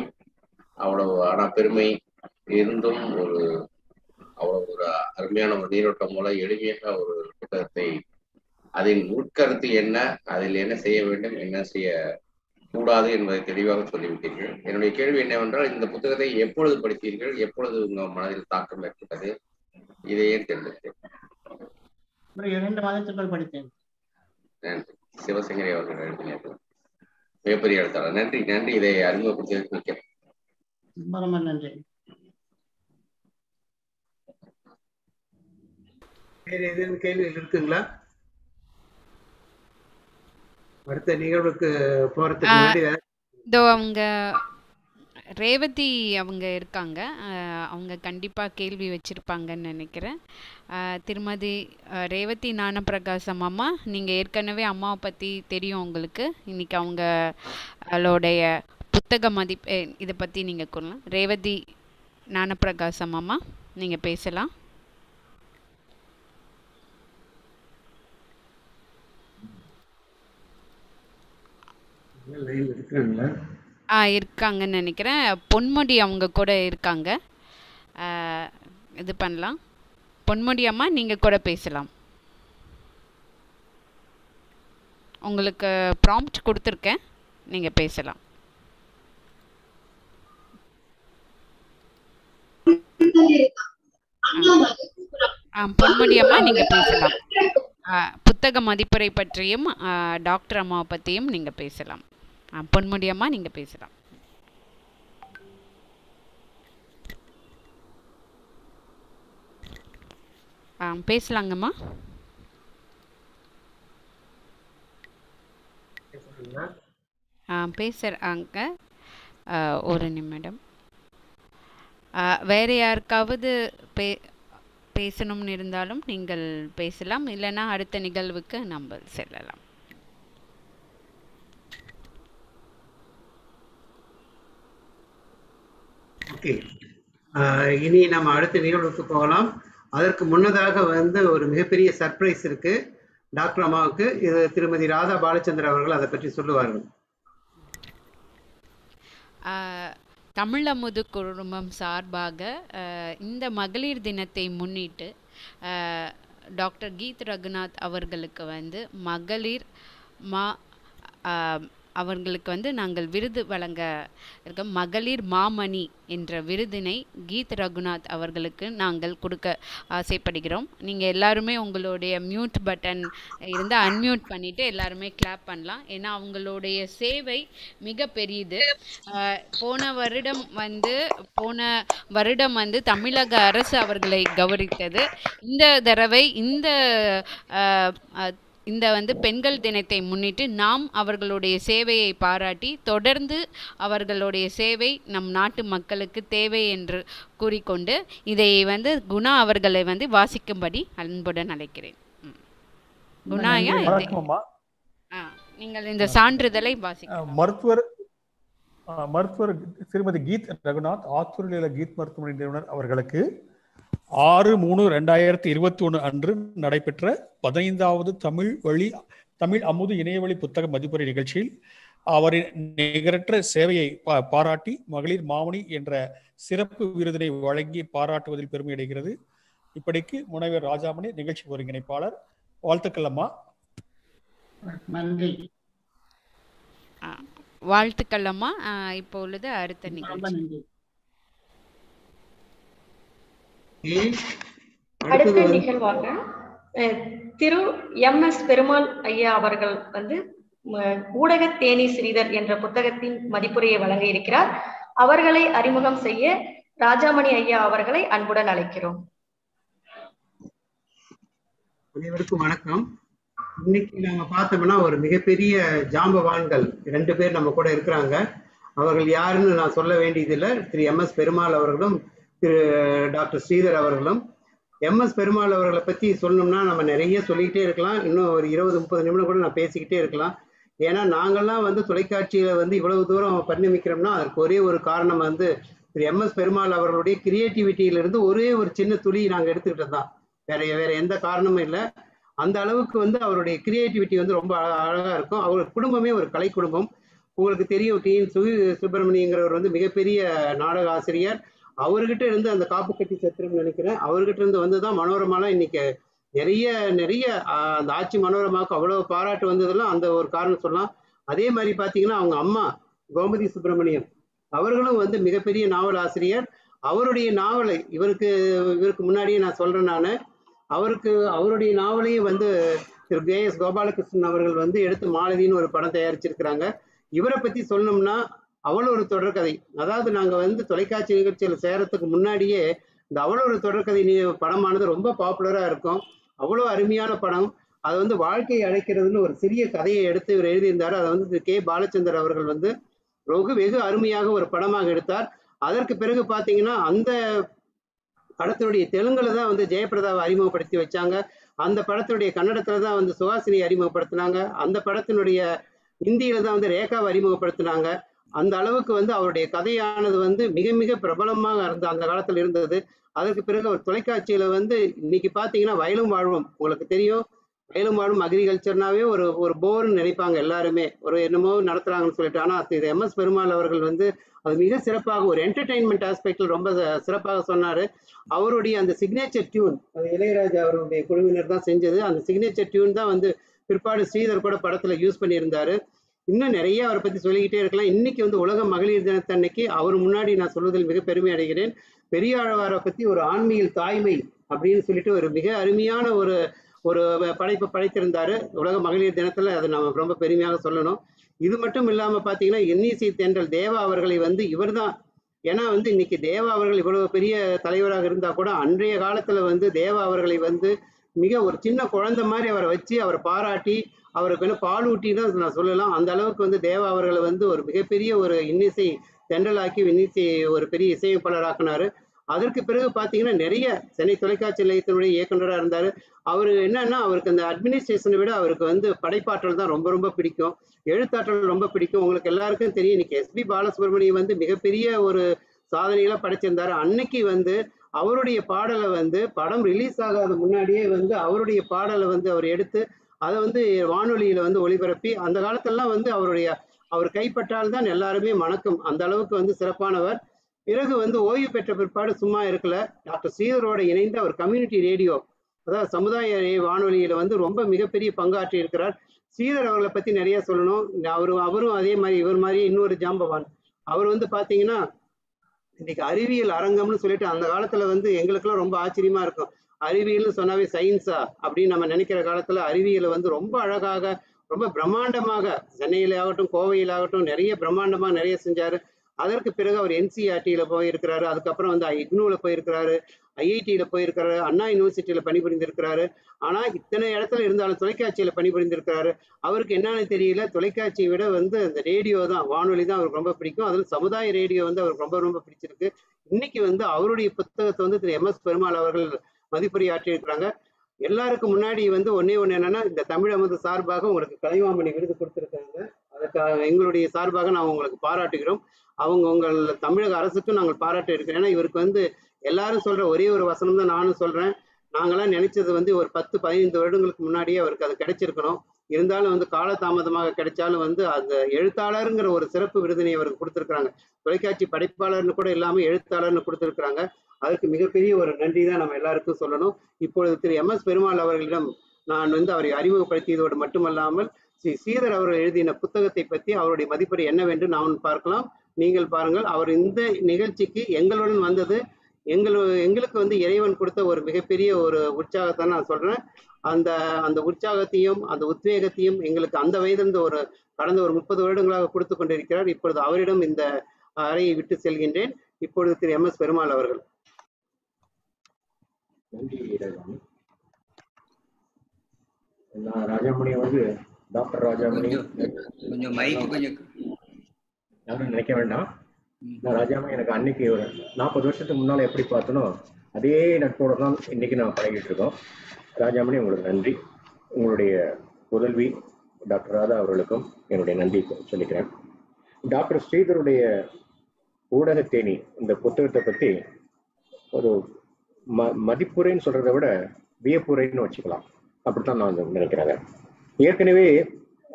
அவ்வளவு ஆனா பெருமை இருந்தும் ஒரு அவ்வளவு ஒரு அருமையான ஒரு நீரோட்டம் மூலம் எளிமையாக ஒரு புத்தகத்தை அதன் உட்கருத்து என்ன அதில் என்ன செய்ய வேண்டும் என்ன செய்ய கூடாது என்பதை தெளிவாக சொல்லிவிட்டீர்கள். என்னுடைய கேள்வி என்னவென்றால் இந்த புத்தகத்தை எப்பொழுது படித்தீர்கள் எப்பொழுது உங்க மனதில் தாக்கம் ஏற்பட்டது? இதை ஏன் தேர்ந்தெடுத்தேன் இரண்டு மாதத்துக்குள் படித்தேன். நன்றி. சிவசங்கரி அவர்கள் எழுதினார்கள் மிகப்பெரிய எழுத்தாளர். நன்றி நன்றி. இதை அறிமுகப்படுத்தியதற்கு மிக்க ரொம்ப நன்றி. வேற ஏதேனும் கேள்விகள் இருக்குங்களா? அடுத்த நிகழ்வுக்கு போறதுக்கு முன்னாடி இதோ அவங்க ரேவதி அவங்க இருக்காங்க. அவங்க கண்டிப்பாக கேள்வி வச்சுருப்பாங்கன்னு நினைக்கிறேன். திருமதி ரேவதி ஞானப்பிரகாசம் அம்மா நீங்கள் ஏற்கனவே அம்மாவை பற்றி தெரியும் உங்களுக்கு. இன்னைக்கு அவங்க அவளுடைய புத்தக மதிப்பு இதை பற்றி நீங்கள் கூறலாம். ரேவதி ஞானப்பிரகாசம் அம்மா நீங்கள் பேசலாம். ஆ இருக்காங்கன்னு நினைக்கிறேன். பொன்முடி அவங்க கூட இருக்காங்க. இது பண்ணலாம். பொன்முடி அம்மா நீங்கள் கூட பேசலாம். உங்களுக்கு ப்ராம்ப்ட் கொடுத்துருக்கேன். நீங்கள் பேசலாம். பொன்முடி அம்மா நீங்கள் பேசலாம். புத்தக மதிப்புரை பற்றியும் டாக்டர் அம்மாவை பற்றியும் நீங்கள் பேசலாம். ஆ, பொன்முடி அம்மா நீங்கள் பேசலாம். ஆ பேசலாங்கம்மா? ஆ பேசுகிறாங்க ஒரு நிமிடம். வேற யாருக்காவது பே பேசணும்னு இருந்தாலும் நீங்கள் பேசலாம். இல்லைன்னா அடுத்த நிகழ்வுக்கு நம்ம செல்லலாம். ஓகே ஆஹ் இனி நம்ம அடுத்த நிகழ்வுக்கு போகலாம். அதற்கு முன்னதாக வந்து ஒரு மிகப்பெரிய சர்ப்ரைஸ் இருக்கு. டாக்டர் அம்மாவுக்கு இது திருமதி ராதா பாலச்சந்திரன் அவர்கள் அதை பற்றி சொல்லுவார்கள். ஆஹ் தமிழமுது குழுமம் சார்பாக இந்த மகளிர் தினத்தை முன்னிட்டு ஆஹ் டாக்டர் கீத் ரகுநாத் அவர்களுக்கு வந்து மகளிர் மா ஆஹ் அவர்களுக்கு வந்து நாங்கள் விருது வழங்க இருக்க மகளிர் மாமணி என்ற விருதினை கீத் ரகுநாத் அவர்களுக்கு நாங்கள் கொடுக்க ஆசைப்படுகிறோம். நீங்கள் எல்லாருமே உங்களுடைய மியூட் பட்டன் இருந்து அன்மியூட் பண்ணிவிட்டு எல்லாருமே கிளாப் பண்ணலாம். ஏன்னா அவங்களுடைய சேவை மிக பெரியது. போன வருடம் வந்து போன வருடம் வந்து தமிழக அரசு அவர்களை கௌரித்தது இந்த தடவை இந்த இந்த வந்து பெண்கள் தினத்தை முன்னிட்டு நாம் அவர்களுடைய சேவையை பாராட்டி தொடர்ந்து அவர்களுடைய சேவை நம் நாட்டு மக்களுக்கு தேவை என்று கூறிக்கொண்டு இதை வந்து குணா அவர்களை வந்து வாசிக்கும்படி அன்புடன் அழைக்கிறேன். குணாயா நீங்கள் இந்த சான்றிதழை வாசிக்கலாம் அஹ் மருத்துவர் மருத்துவர் திருமதி கீத் ரகுநாத் ஆத்தூரில் கீத் மருத்துவமனை நிறுவனர் அவர்களுக்கு ஆறு மூணு ரெண்டாயிரத்தி இருபத்தி ஒன்று அன்று நடைபெற்ற பதினைந்தாவது தமிழ் வழி தமிழ் அமுது இணையவழி புத்தக மதிப்புரை நிகழ்ச்சியில் அவரின் நிகரற்ற சேவையை பாராட்டி மகளிர் மாமணி என்ற சிறப்பு விருதினை வழங்கி பாராட்டுவதில் பெருமை அடைகிறது. இப்படிக்கு முனைவர் ராஜாமணி நிகழ்ச்சி ஒருங்கிணைப்பாளர். வாழ்த்துக்கள் அம்மா. நன்றி. வாழ்த்துக்கள் அம்மா. இப்போ உள்ளது அடுத்த நிகழ்ச்சி நன்றி ஏன்? அடுத்த நிகழ்வாக திரு எம் எஸ் பெருமாள் ஐயா அவர்கள் வந்து ஊடக தேனி ஸ்ரீதர் என்ற புத்தகத்தின் மதிப்புரையை வழங்க இருக்கிறார். அவர்களை அறிமுகம் செய்ய ராஜாமணி ஐயா அவர்களை அன்புடன் அழைக்கிறோம். அனைவருக்கும் வணக்கம். இன்னைக்கு நாம பார்த்தோம்னா ஒரு மிகப்பெரிய ஜாம்பவான்கள் ரெண்டு பேர் நம்ம கூட இருக்கிறாங்க. அவர்கள் யாருன்னு நான் சொல்ல வேண்டியதில்லை. திரு எம் எஸ் பெருமாள் அவர்களும் திரு டாக்டர் ஸ்ரீதர் அவர்களும் எம் எஸ் பெருமாள் அவர்களை பற்றி சொல்லணும்னா நம்ம நிறைய சொல்லிக்கிட்டே இருக்கலாம். இன்னும் ஒரு இருபது முப்பது நிமிடம் கூட நான் பேசிக்கிட்டே இருக்கலாம். ஏன்னா நாங்கள்லாம் வந்து தொலைக்காட்சியில் வந்து இவ்வளவு தூரம் பரிணமிக்கிறோம்னா அதற்கு ஒரே ஒரு காரணம் வந்து திரு எம் எஸ் பெருமாள் அவர்களுடைய கிரியேட்டிவிட்டியிலிருந்து ஒரே ஒரு சின்ன துளி நாங்கள் எடுத்துக்கிட்டது தான். வேற வேற எந்த காரணமும் இல்லை. அந்த அளவுக்கு வந்து அவருடைய கிரியேட்டிவிட்டி வந்து ரொம்ப அழகாக இருக்கும். அவர் குடும்பமே ஒரு கலை குடும்பம் உங்களுக்கு தெரியும் டி என் சு சுப்பிரமணியங்கிறவர் வந்து மிகப்பெரிய நாடக ஆசிரியர். அவர்கிட்ட இருந்து அந்த காப்பு கட்டி சத்திரம் நினைக்கிறேன். அவர்கிட்ட இருந்து வந்து தான் மனோரமாலாம் இன்னைக்கு நிறைய நிறைய அந்த ஆட்சி மனோரமாவுக்கு அவ்வளவு பாராட்டு வந்ததெல்லாம் அந்த ஒரு காரணம் சொல்லலாம். அதே மாதிரி பார்த்தீங்கன்னா அவங்க அம்மா கோமதி சுப்பிரமணியம் அவர்களும் வந்து மிகப்பெரிய நாவல் ஆசிரியர். அவருடைய நாவலை இவருக்கு இவருக்கு முன்னாடியே நான் சொல்றேன் நான். அவருக்கு அவருடைய நாவலையும் வந்து திரு. கே. எஸ். கோபாலகிருஷ்ணன் அவர்கள் வந்து எடுத்து மாலதின்னு ஒரு படம் தயாரிச்சிருக்கிறாங்க. இவரை பத்தி சொல்லணும்னா அவ்வளோ ஒரு தொடர்கதை. அதாவது நாங்கள் வந்து தொலைக்காட்சி நிகழ்ச்சியில் சேரத்துக்கு முன்னாடியே இந்த அவ்வளோ ஒரு தொடர்கதை படமானது ரொம்ப பாப்புலராக இருக்கும். அவ்வளோ அருமையான படம். அது வந்து வாழ்க்கையை அழைக்கிறதுன்னு ஒரு சிறிய கதையை எடுத்து இவர் எழுதியிருந்தார். அதை வந்து கே. பாலச்சந்தர் அவர்கள் வந்து வெகு வெகு அருமையாக ஒரு படமாக எடுத்தார். அதற்கு பிறகு பார்த்தீங்கன்னா அந்த படத்தினுடைய தெலுங்குல தான் வந்து ஜெயபிரதாவை அறிமுகப்படுத்தி வச்சாங்க. அந்த படத்தினுடைய கன்னடத்துல தான் வந்து சுஹாசினி அறிமுகப்படுத்தினாங்க. அந்த படத்தினுடைய இந்தியில் தான் வந்து ரேகாவை அறிமுகப்படுத்தினாங்க. அந்த அளவுக்கு வந்து அவருடைய கதையானது வந்து மிக மிக பிரபலமாக இருந்த அந்த காலத்தில் இருந்தது. அதற்கு பிறகு அவர் தொலைக்காட்சியில வந்து இன்னைக்கு பாத்தீங்கன்னா வயலும் வாழ்வும் உங்களுக்கு தெரியும். வயலும் வாழும் அக்ரிகல்ச்சர்னாவே ஒரு ஒரு போர்னு நினைப்பாங்க எல்லாருமே. ஒரு என்னமோ நடத்துறாங்கன்னு சொல்லிட்டு. ஆனா இது எம் எஸ் பெருமாள் அவர்கள் வந்து அது மிக சிறப்பாக ஒரு என்டர்டைன்மெண்ட் ஆஸ்பெக்டில் ரொம்ப சிறப்பாக சொன்னாரு. அவருடைய அந்த சிக்னேச்சர் டியூன் அது இளையராஜா அவருடைய குழுவினர் தான் செஞ்சது. அந்த சிக்னேச்சர் டியூன் தான் வந்து பிற்பாடு ஸ்ரீதர் கூட படத்துல யூஸ் பண்ணியிருந்தாரு. இன்னும் நிறைய அவரை பத்தி சொல்லிக்கிட்டே இருக்கலாம். இன்னைக்கு வந்து உலக மகளிர் தினத்தன்னைக்கு அவர் முன்னாடி நான் சொல்வதில் மிக பெருமை அடைகிறேன். பெரியாழ்வாரை பத்தி ஒரு ஆன்மீக தாய்மை அப்படின்னு சொல்லிட்டு ஒரு மிக அருமையான ஒரு ஒரு படைப்பு படைத்திருந்தாரு. உலக மகளிர் தினத்துல அதை நம்ம ரொம்ப பெருமையாக சொல்லணும். இது மட்டும் இல்லாம பாத்தீங்கன்னா என்இசி தென்றல் தேவா அவர்களை வந்து இவர்தான். ஏன்னா வந்து இன்னைக்கு தேவா அவர்கள் இவ்வளவு பெரிய தலைவராக இருந்தா கூட அன்றைய காலத்துல வந்து தேவா அவர்களை வந்து மிக ஒரு சின்ன குழந்தை மாதிரி அவரை வச்சு அவரை பாராட்டி அவருக்கு வந்து பால் நான் சொல்லலாம். அந்த அளவுக்கு வந்து தேவா அவர்களை வந்து ஒரு மிகப்பெரிய ஒரு இன்னிசை தென்றலாக்கி இன்னிசை ஒரு பெரிய இசையமைப்பாளராக்குனாரு. அதற்கு பிறகு பார்த்தீங்கன்னா நிறைய சென்னை தொலைக்காட்சி நிலையத்தினுடைய இயக்குனராக இருந்தார். அவர் என்னன்னா அவருக்கு அந்த அட்மினிஸ்ட்ரேஷனை விட அவருக்கு வந்து படைப்பாற்றல் தான் ரொம்ப ரொம்ப பிடிக்கும். எழுத்தாற்றல் ரொம்ப பிடிக்கும். உங்களுக்கு எல்லாருக்கும் தெரியும். இன்னைக்கு எஸ்பி பாலசுப்ரமணியம் வந்து மிகப்பெரிய ஒரு சாதனைகளாக படைச்சிருந்தாரு. அன்னைக்கு வந்து அவருடைய பாடலை வந்து படம் ரிலீஸ் ஆகாத முன்னாடியே வந்து அவருடைய பாடலை வந்து அவர் எடுத்து அதை வந்து வானொலியில வந்து ஒளிபரப்பி அந்த காலத்திலலாம் வந்து அவருடைய அவர் கைப்பற்றால் தான் எல்லாருமே மணக்கும். அந்த அளவுக்கு வந்து சிறப்பானவர். பிறகு வந்து ஓய்வு பெற்ற பிற்பாடு சும்மா இருக்கல. டாக்டர் ஸ்ரீதரோட இணைந்து அவர் கம்யூனிட்டி ரேடியோ அதாவது சமுதாய வானொலியில வந்து ரொம்ப மிகப்பெரிய பங்காற்றி இருக்கிறார். ஸ்ரீதர் அவர்களை பத்தி நிறைய சொல்லணும். அவரு அவரும் அதே மாதிரி இவர் மாதிரி இன்னொரு ஜாம்பவான். அவர் வந்து பாத்தீங்கன்னா இன்னைக்கு அறிவியல் அரங்கம்னு சொல்லிட்டு அந்த காலத்துல வந்து எங்களுக்கெல்லாம் ரொம்ப ஆச்சரியமா இருக்கும். அறிவியல்னு சொன்னாவே சயின்ஸா அப்படின்னு நம்ம நினைக்கிற காலத்துல அறிவியலை வந்து ரொம்ப அழகாக ரொம்ப பிரம்மாண்டமாக சென்னையில ஆகட்டும் கோவையில் ஆகட்டும் நிறைய பிரம்மாண்டமாக நிறைய செஞ்சாரு. அதற்கு பிறகு அவர் என்சிஆர்டியில போயிருக்கிறாரு. அதுக்கப்புறம் வந்து இக்னூல போயிருக்கிறாரு. ஐஐடியில போயிருக்கிறாரு. அண்ணா யூனிவர்சிட்டியில பணிபுரிந்திருக்கிறாரு. ஆனா இத்தனை இடத்துல இருந்தாலும் தொலைக்காட்சியில பணிபுரிந்திருக்கிறாரு. அவருக்கு என்னன்னு தெரியல. தொலைக்காட்சியை விட வந்து அந்த ரேடியோ தான் வானொலி தான் அவருக்கு ரொம்ப பிடிக்கும். அதில் சமுதாய ரேடியோ வந்து அவருக்கு ரொம்ப ரொம்ப பிடிச்சிருக்கு. இன்னைக்கு வந்து அவருடைய புத்தகத்தை வந்து திரு எம் எஸ் பெருமாள் அவர்கள் மதிப்புரையாற்றி இருக்கிறாங்க எல்லாருக்கும் முன்னாடி வந்து ஒன்னே ஒன்று என்னன்னா இந்த தமிழ் அமுது சார்பாக உங்களுக்கு கலைவாமணி விருது கொடுத்துருக்காங்க அதுக்காக எங்களுடைய சார்பாக நான் உங்களுக்கு பாராட்டுகிறோம். அவங்க உங்கள் தமிழக அரசுக்கும் நாங்கள் பாராட்டு இருக்கிறோம் ஏன்னா இவருக்கு வந்து எல்லாரும் சொல்ற ஒரே ஒரு வசனம் தான் நானும் சொல்றேன். நாங்களாம் நினைச்சது வந்து ஒரு பத்து பதினைந்து வருடங்களுக்கு முன்னாடியே அவருக்கு அது கிடைச்சிருக்கணும். இருந்தாலும் வந்து காலதாமதமாக கிடைச்சாலும் வந்து அந்த எழுத்தாளருங்கிற ஒரு சிறப்பு விருதினை அவருக்கு கொடுத்துருக்குறாங்க. தொலைக்காட்சி படைப்பாளர்னு கூட இல்லாமல் எழுத்தாளர்னு கொடுத்துருக்காங்க அதற்கு மிகப்பெரிய ஒரு நன்றி தான் நம்ம எல்லாருக்கும் சொல்லணும். இப்பொழுது திரு எம் எஸ் பெருமாள் அவர்களிடம் நான் வந்து அவரை அறிமுகப்படுத்தியதோடு மட்டுமல்லாமல் ஸ்ரீ சீதர் அவர்கள் எழுதின புத்தகத்தை பற்றி அவருடைய மதிப்புரை என்னவென்று நாம் பார்க்கலாம். நீங்கள் பாருங்கள் அவர் இந்த நிகழ்ச்சிக்கு எங்களுடன் வந்தது எங்கள் எங்களுக்கு வந்து இறைவன் கொடுத்த ஒரு மிகப்பெரிய ஒரு உற்சாகத்தை நான் சொல்றேன். அந்த அந்த உற்சாகத்தையும் அந்த உத்வேகத்தையும் எங்களுக்கு அந்த வயதிலிருந்து ஒரு கடந்த ஒரு முப்பது வருடங்களாக கொடுத்து கொண்டிருக்கிறார். இப்பொழுது அவரிடம் இந்த அறையை விட்டு செல்கின்றேன். இப்பொழுது திரு எம் எஸ் பெருமாள் அவர்கள். நன்றி ராஜாமணி நான் ராஜாமணி வந்து டாக்டர் ராஜாமணி. கொஞ்சம் மைக்கு கொஞ்சம் யாரும் நினைக்க வேண்டாம். நான் ராஜாமணி எனக்கு அன்னைக்கு ஒரு நாற்பது வருஷத்துக்கு முன்னால எப்படி பார்த்தனோ அதே நட்போட தான் இன்னைக்கு நான் பழகிட்டு இருக்கோம். ராஜாமணி உங்களுக்கு நன்றி. உங்களுடைய உதவி டாக்டர் ராதா அவர்களுக்கும் என்னுடைய நன்றி சொல்லிக்கிறேன். டாக்டர் ஸ்ரீதருடைய ஊடகத்தேனி இந்த புத்தகத்தை பத்தி ஒரு ம மதிப்புரைன்னு சொல்றதை விட வியப்புரைன்னு வச்சுக்கலாம். அப்படித்தான் நான் நினைக்கிறேன் ஏற்கனவே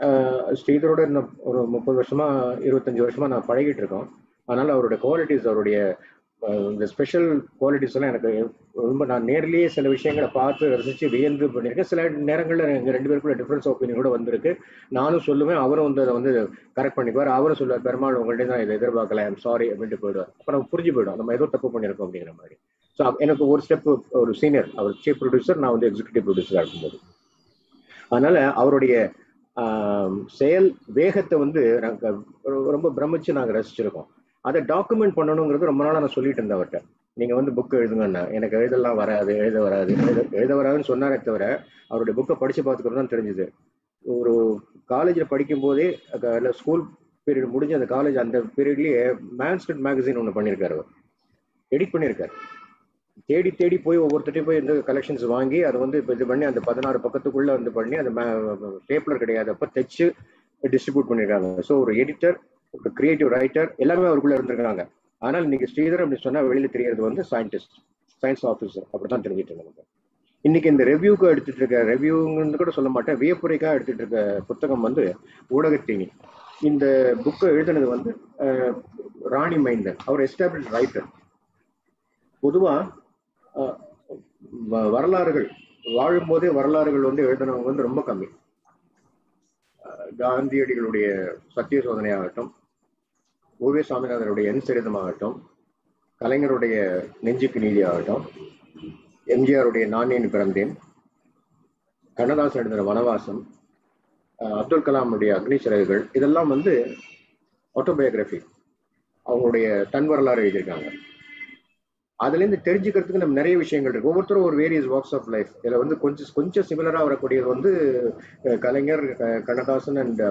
ஆஹ், ஸ்ரீதரோட ஒரு முப்பது வருஷமா இருபத்தஞ்சு வருஷமா நான் பழகிட்டு இருக்கோம். அதனால அவருடைய குவாலிட்டிஸ் அவருடைய இந்த ஸ்பெஷல் குவாலிட்டிஸ் எல்லாம் எனக்கு ரொம்ப நான் நேர்லேயே சில விஷயங்களை பார்த்து ரசிச்சு வியந்து பண்ணியிருக்கேன். சில நேரங்களில் எங்க ரெண்டு பேருக்குள்ள டிஃப்ரென்ஸ் ஒப்பீனியன் கூட வந்திருக்கு. நானும் சொல்லுவேன் அவரும் வந்து அதை வந்து கரெக்ட் பண்ணிக்குவார். அவரும் சொல்லுவார் பெருமாள் உங்கள்கிட்ட தான் இதை எதிர்பார்க்கல. சாரி அப்படின்ட்டு போயிடுவார். அப்புறம் புரிஞ்சு போயிடும் நம்ம ஏதோ தப்பு பண்ணியிருக்கோம் அப்படிங்கிற மாதிரி. ஸோ எனக்கு ஒரு ஸ்டெப் ஒரு சீனியர் அவர் சீஃப் ப்ரொடியூசர் நான் வந்து எக்ஸிகூட்டிவ் ப்ரொடியூசராக இருக்கும்போது. அதனால அவருடைய செயல் வேகத்தை வந்து நாங்கள் ரொம்ப பிரமிச்சு நாங்கள் ரசிச்சிருக்கோம். அதை டாக்குமெண்ட் பண்ணணுங்கிறது ரொம்ப நாளாக நான் சொல்லிட்டு இருந்தேன் அவர்கிட்ட. நீங்கள் வந்து புக் எழுதுங்கண்ணா எனக்கு எழுதலாம் வராது எழுத வராது எழுத எழுத வராதுன்னு சொன்னாரே தவிர அவருடைய புக்கை படித்து பார்த்துக்கிறது தான் தெரிஞ்சுது. ஒரு காலேஜில் படிக்கும் போதே ஸ்கூல் பீரியட் முடிஞ்சு அந்த காலேஜ் அந்த பீரியட்லேயே மேன்ஸ்டட் மேகசின் ஒன்று பண்ணியிருக்காரு அவர். எடிட் பண்ணியிருக்காரு. தேடி தேடி போய் ஒவ்வொருத்தட்டையும் போய் இந்த கலெக்ஷன்ஸ் வாங்கி அதை வந்து இப்போ இது பண்ணி அந்த பதினாறு பக்கத்துக்குள்ள வந்து பண்ணி அந்த பேப்பர் கிடையாது. அப்போ தைச்சு டிஸ்ட்ரிபியூட் பண்ணியிருக்காங்க ஸோ ஒரு எடிட்டர் ஒரு கிரியேட்டிவ் ரைட்டர் எல்லாமே அவருக்குள்ள இருந்திருக்காங்க. ஆனால் இன்னைக்கு ஸ்ரீதர் அப்படின்னு சொன்னா வெளியில தெரியறது வந்து சயின்டிஸ்ட் சயின்ஸ் ஆஃபீஸர் அப்படிதான் தெரிஞ்சிட்டு நமக்கு இன்னைக்கு இந்த ரெவ்யூக்கு எடுத்துட்டு இருக்க ரெவ்யூங்கன்னு கூட சொல்ல மாட்டேன். வியப்புரைக்காக எடுத்துட்டு இருக்க புத்தகம் வந்து ஊடகத்தீனி இந்த புக்கை எழுதினது வந்து ராணி மைந்தன் அவர் எஸ்டாப்ளிஷ் ரைட்டர் பொதுவாக வரலாறுகள் வாழும்போதே வரலாறுகள் வந்து எழுதினவங்க வந்து ரொம்ப கம்மி. காந்தியடிகளுடைய சத்திய சோதனையாகட்டும் ஓவே சாமிநாதனுடைய என் சரிதமாகட்டும் கலைஞருடைய நெஞ்சுக்கு நீதி ஆகட்டும் எம்ஜிஆருடைய நானின் பிறந்தேன் கண்ணதாசன் எழுதின வனவாசம் அப்துல் கலாமுடைய அக்னி சிறகுகள் இதெல்லாம் வந்து ஆட்டோபயோகிராஃபி அவங்களுடைய தன் வரலாறு எழுதியிருக்காங்க. அதுல இருந்து தெரிஞ்சுக்கிறதுக்கு நம்ம நிறைய விஷயங்கள் இருக்கு. ஒவ்வொருத்தரும் ஒரு வேரியஸ் வாக்ஸ் ஆஃப் லைஃப் இதுல வந்து கொஞ்சம் கொஞ்சம் சிமிலரா வரக்கூடியது வந்து கலைஞர் கண்ணதாசன் அண்ட்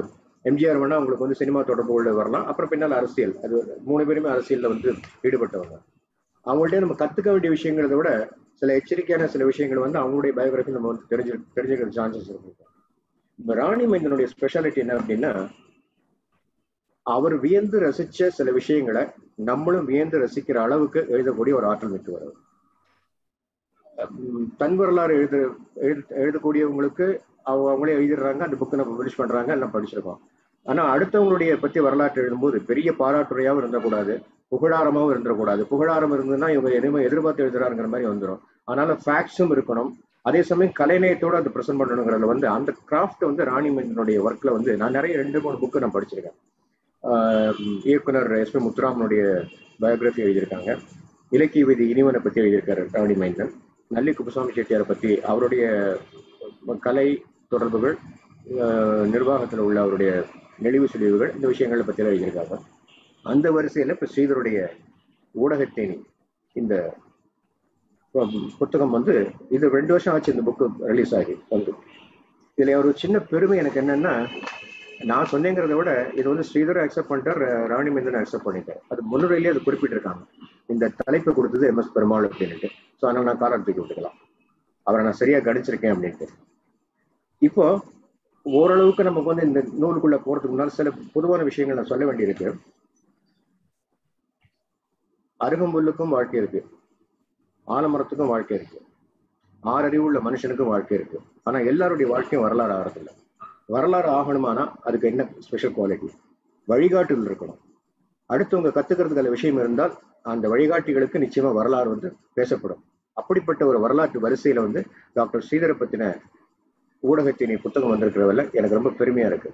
எம்ஜிஆர் வேணா அவங்களுக்கு வந்து சினிமா தொடர்பு உள்ள வரலாம். அப்புறம் பின்னால் அரசியல். அது மூணு பேருமே அரசியல்ல வந்து ஈடுபட்டவங்க. அவங்கள்ட்ட நம்ம கத்துக்க வேண்டிய விஷயங்கிறத விட சில எச்சரிக்கையான சில விஷயங்கள் வந்து அவங்களுடைய பயோகிராஃபி நம்ம வந்து தெரிஞ்சு தெரிஞ்சுக்கிற சான்சஸ் இருக்கு. ராணி மைந்தனுடைய ஸ்பெஷாலிட்டி என்ன அப்படின்னா அவர் வியந்து ரசிச்ச சில விஷயங்களை நம்மளும் வியந்து ரசிக்கிற அளவுக்கு எழுதக்கூடிய ஒரு ஆற்றல் மிக்கவர் தன் வரலாறு எழுத எழுத- எழுதக்கூடியவங்களுக்கு அவங்க அவங்களே எழுதிடுறாங்க அந்த புக்கை நம்ம பப்ளிஷ் பண்றாங்க எல்லாம் படிச்சிருக்கோம். ஆனா அடுத்தவங்களுடைய பத்தி வரலாற்று எழுதும்போது பெரிய பாராட்டுரையாவும் இருந்தக்கூடாது புகழாரமாவும் இருந்துடக்கூடாது புகழாரம் இருந்ததுன்னா இவங்க எதுவுமே எதிர்பார்த்து எழுதுறாங்கிற மாதிரி வந்துடும் அதனால ஃபேக்ட்ஸும் இருக்கணும். அதே சமயம் கலைநயத்தோட அதை ப்ரெசென்ட் பண்ணணுங்கிறதுல வந்து அந்த கிராஃப்ட் வந்து ராணி மன்னனுடைய ஒர்க்ல வந்து நான் நிறைய ரெண்டு மூணு புக்கு நான் படிச்சிருக்கேன். இயக்குனர் எஸ் பி முத்துராமனுடைய பயோகிராஃபி எழுதியிருக்காங்க. இலக்கிய விதி இனிவனை பற்றி எழுதியிருக்காரு ரவணி மைந்தன். நல்லி குப்புசாமி செட்டியாரை பற்றி அவருடைய கலை தொடர்புகள் நிர்வாகத்தில் உள்ள அவருடைய நெளிவு சுழிவுகள் இந்த விஷயங்களை பற்றி எழுதியிருக்காங்க. அந்த வரிசையில இப்போ ஸ்ரீதருடைய ஊடகத்தேனி இந்த புத்தகம் வந்து இது ரெண்டு வருஷம் ஆச்சு இந்த புக்கு ரிலீஸ் ஆகி வந்து. இதில் ஒரு சின்ன பெருமை எனக்கு என்னன்னா நான் சொன்னேங்கிறத விட இது வந்து ஸ்ரீதர் அக்செப்ட் பண்ணிட்டார் ர- ராணி மேந்தன் அக்செப்ட் பண்ணிட்டேன் அது முன்னுரையிலேயே அது குறிப்பிட்டிருக்காங்க. இந்த தலைப்பு கொடுத்தது எம் எஸ் பெருமாள் அப்படின்ட்டு ஸோ அதனால நான் காரணம் தூக்கி விட்டுக்கலாம். அவரை நான் சரியா கணிச்சிருக்கேன் அப்படின்ட்டு. இப்போ ஓரளவுக்கு நமக்கு வந்து இந்த நூலுக்குள்ள போறதுக்கு முன்னால் சில பொதுவான விஷயங்கள் நான் சொல்ல வேண்டியிருக்கு. அருகம்புல்லுக்கும் வாழ்க்கை இருக்கு. ஆலமரத்துக்கும் வாழ்க்கை இருக்கு. ஆறறிவு உள்ள மனுஷனுக்கும் வாழ்க்கை இருக்கு. ஆனா எல்லாருடைய வாழ்க்கையும் வரலாறு ஆறதில்லை. வரலாறு ஆகணுமானா அதுக்கு என்ன ஸ்பெஷல் குவாலிட்டி வழிகாட்டுகள் இருக்கணும். அடுத்தவங்க கத்துக்கிறதுக்கு விஷயம் இருந்தால் அந்த வழிகாட்டிகளுக்கு நிச்சயமா வரலாறு வந்து பேசப்படும். அப்படிப்பட்ட ஒரு வரலாற்று வரிசையில வந்து டாக்டர் ஸ்ரீதரை பத்தின ஊடகத்தினை புத்தகம் வந்திருக்கிறவல்ல எனக்கு ரொம்ப பெருமையா இருக்கு.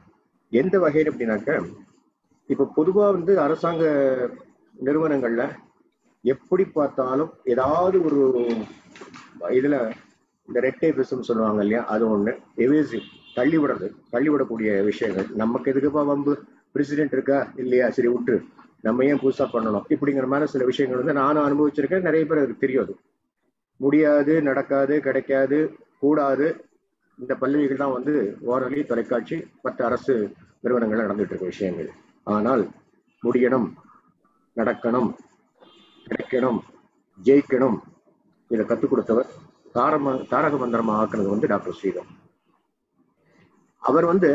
எந்த வகையில் அப்படின்னாக்க இப்ப பொதுவா வந்து அரசாங்க நிறுவனங்கள்ல எப்படி பார்த்தாலும் ஏதாவது ஒரு இதுல இந்த ரெட்டேபிசம் சொல்லுவாங்க இல்லையா? அது ஒண்ணு. எவேசிவ் தள்ளி விடுறது விஷயங்கள். நமக்கு எதுக்குப்பா வம்பு? பிரசிடென்ட் இருக்கா? இல்லையா? சரி விட்டு நம்ம ஏன் புதுசா பண்ணணும்? இப்படிங்கிற மாதிரி சில விஷயங்கள் வந்து நானும் அனுபவிச்சிருக்கேன். நிறைய பேர் அதுக்கு தெரியாது. முடியாது நடக்காது கிடைக்காது கூடாது. இந்த பல்லுவிகள் தான் வந்து ஓரளி தொலைக்காட்சி மற்ற அரசு நிறுவனங்கள்ல நடந்துட்டு இருக்க விஷயங்கள். ஆனால் முடியணும் நடக்கணும் கிடைக்கணும் ஜெயிக்கணும் இதை கற்றுக் கொடுத்தவர் தாரம தாரக மந்திரமா ஆக்குனது வந்து டாக்டர் ஸ்ரீதம் அவர் வந்து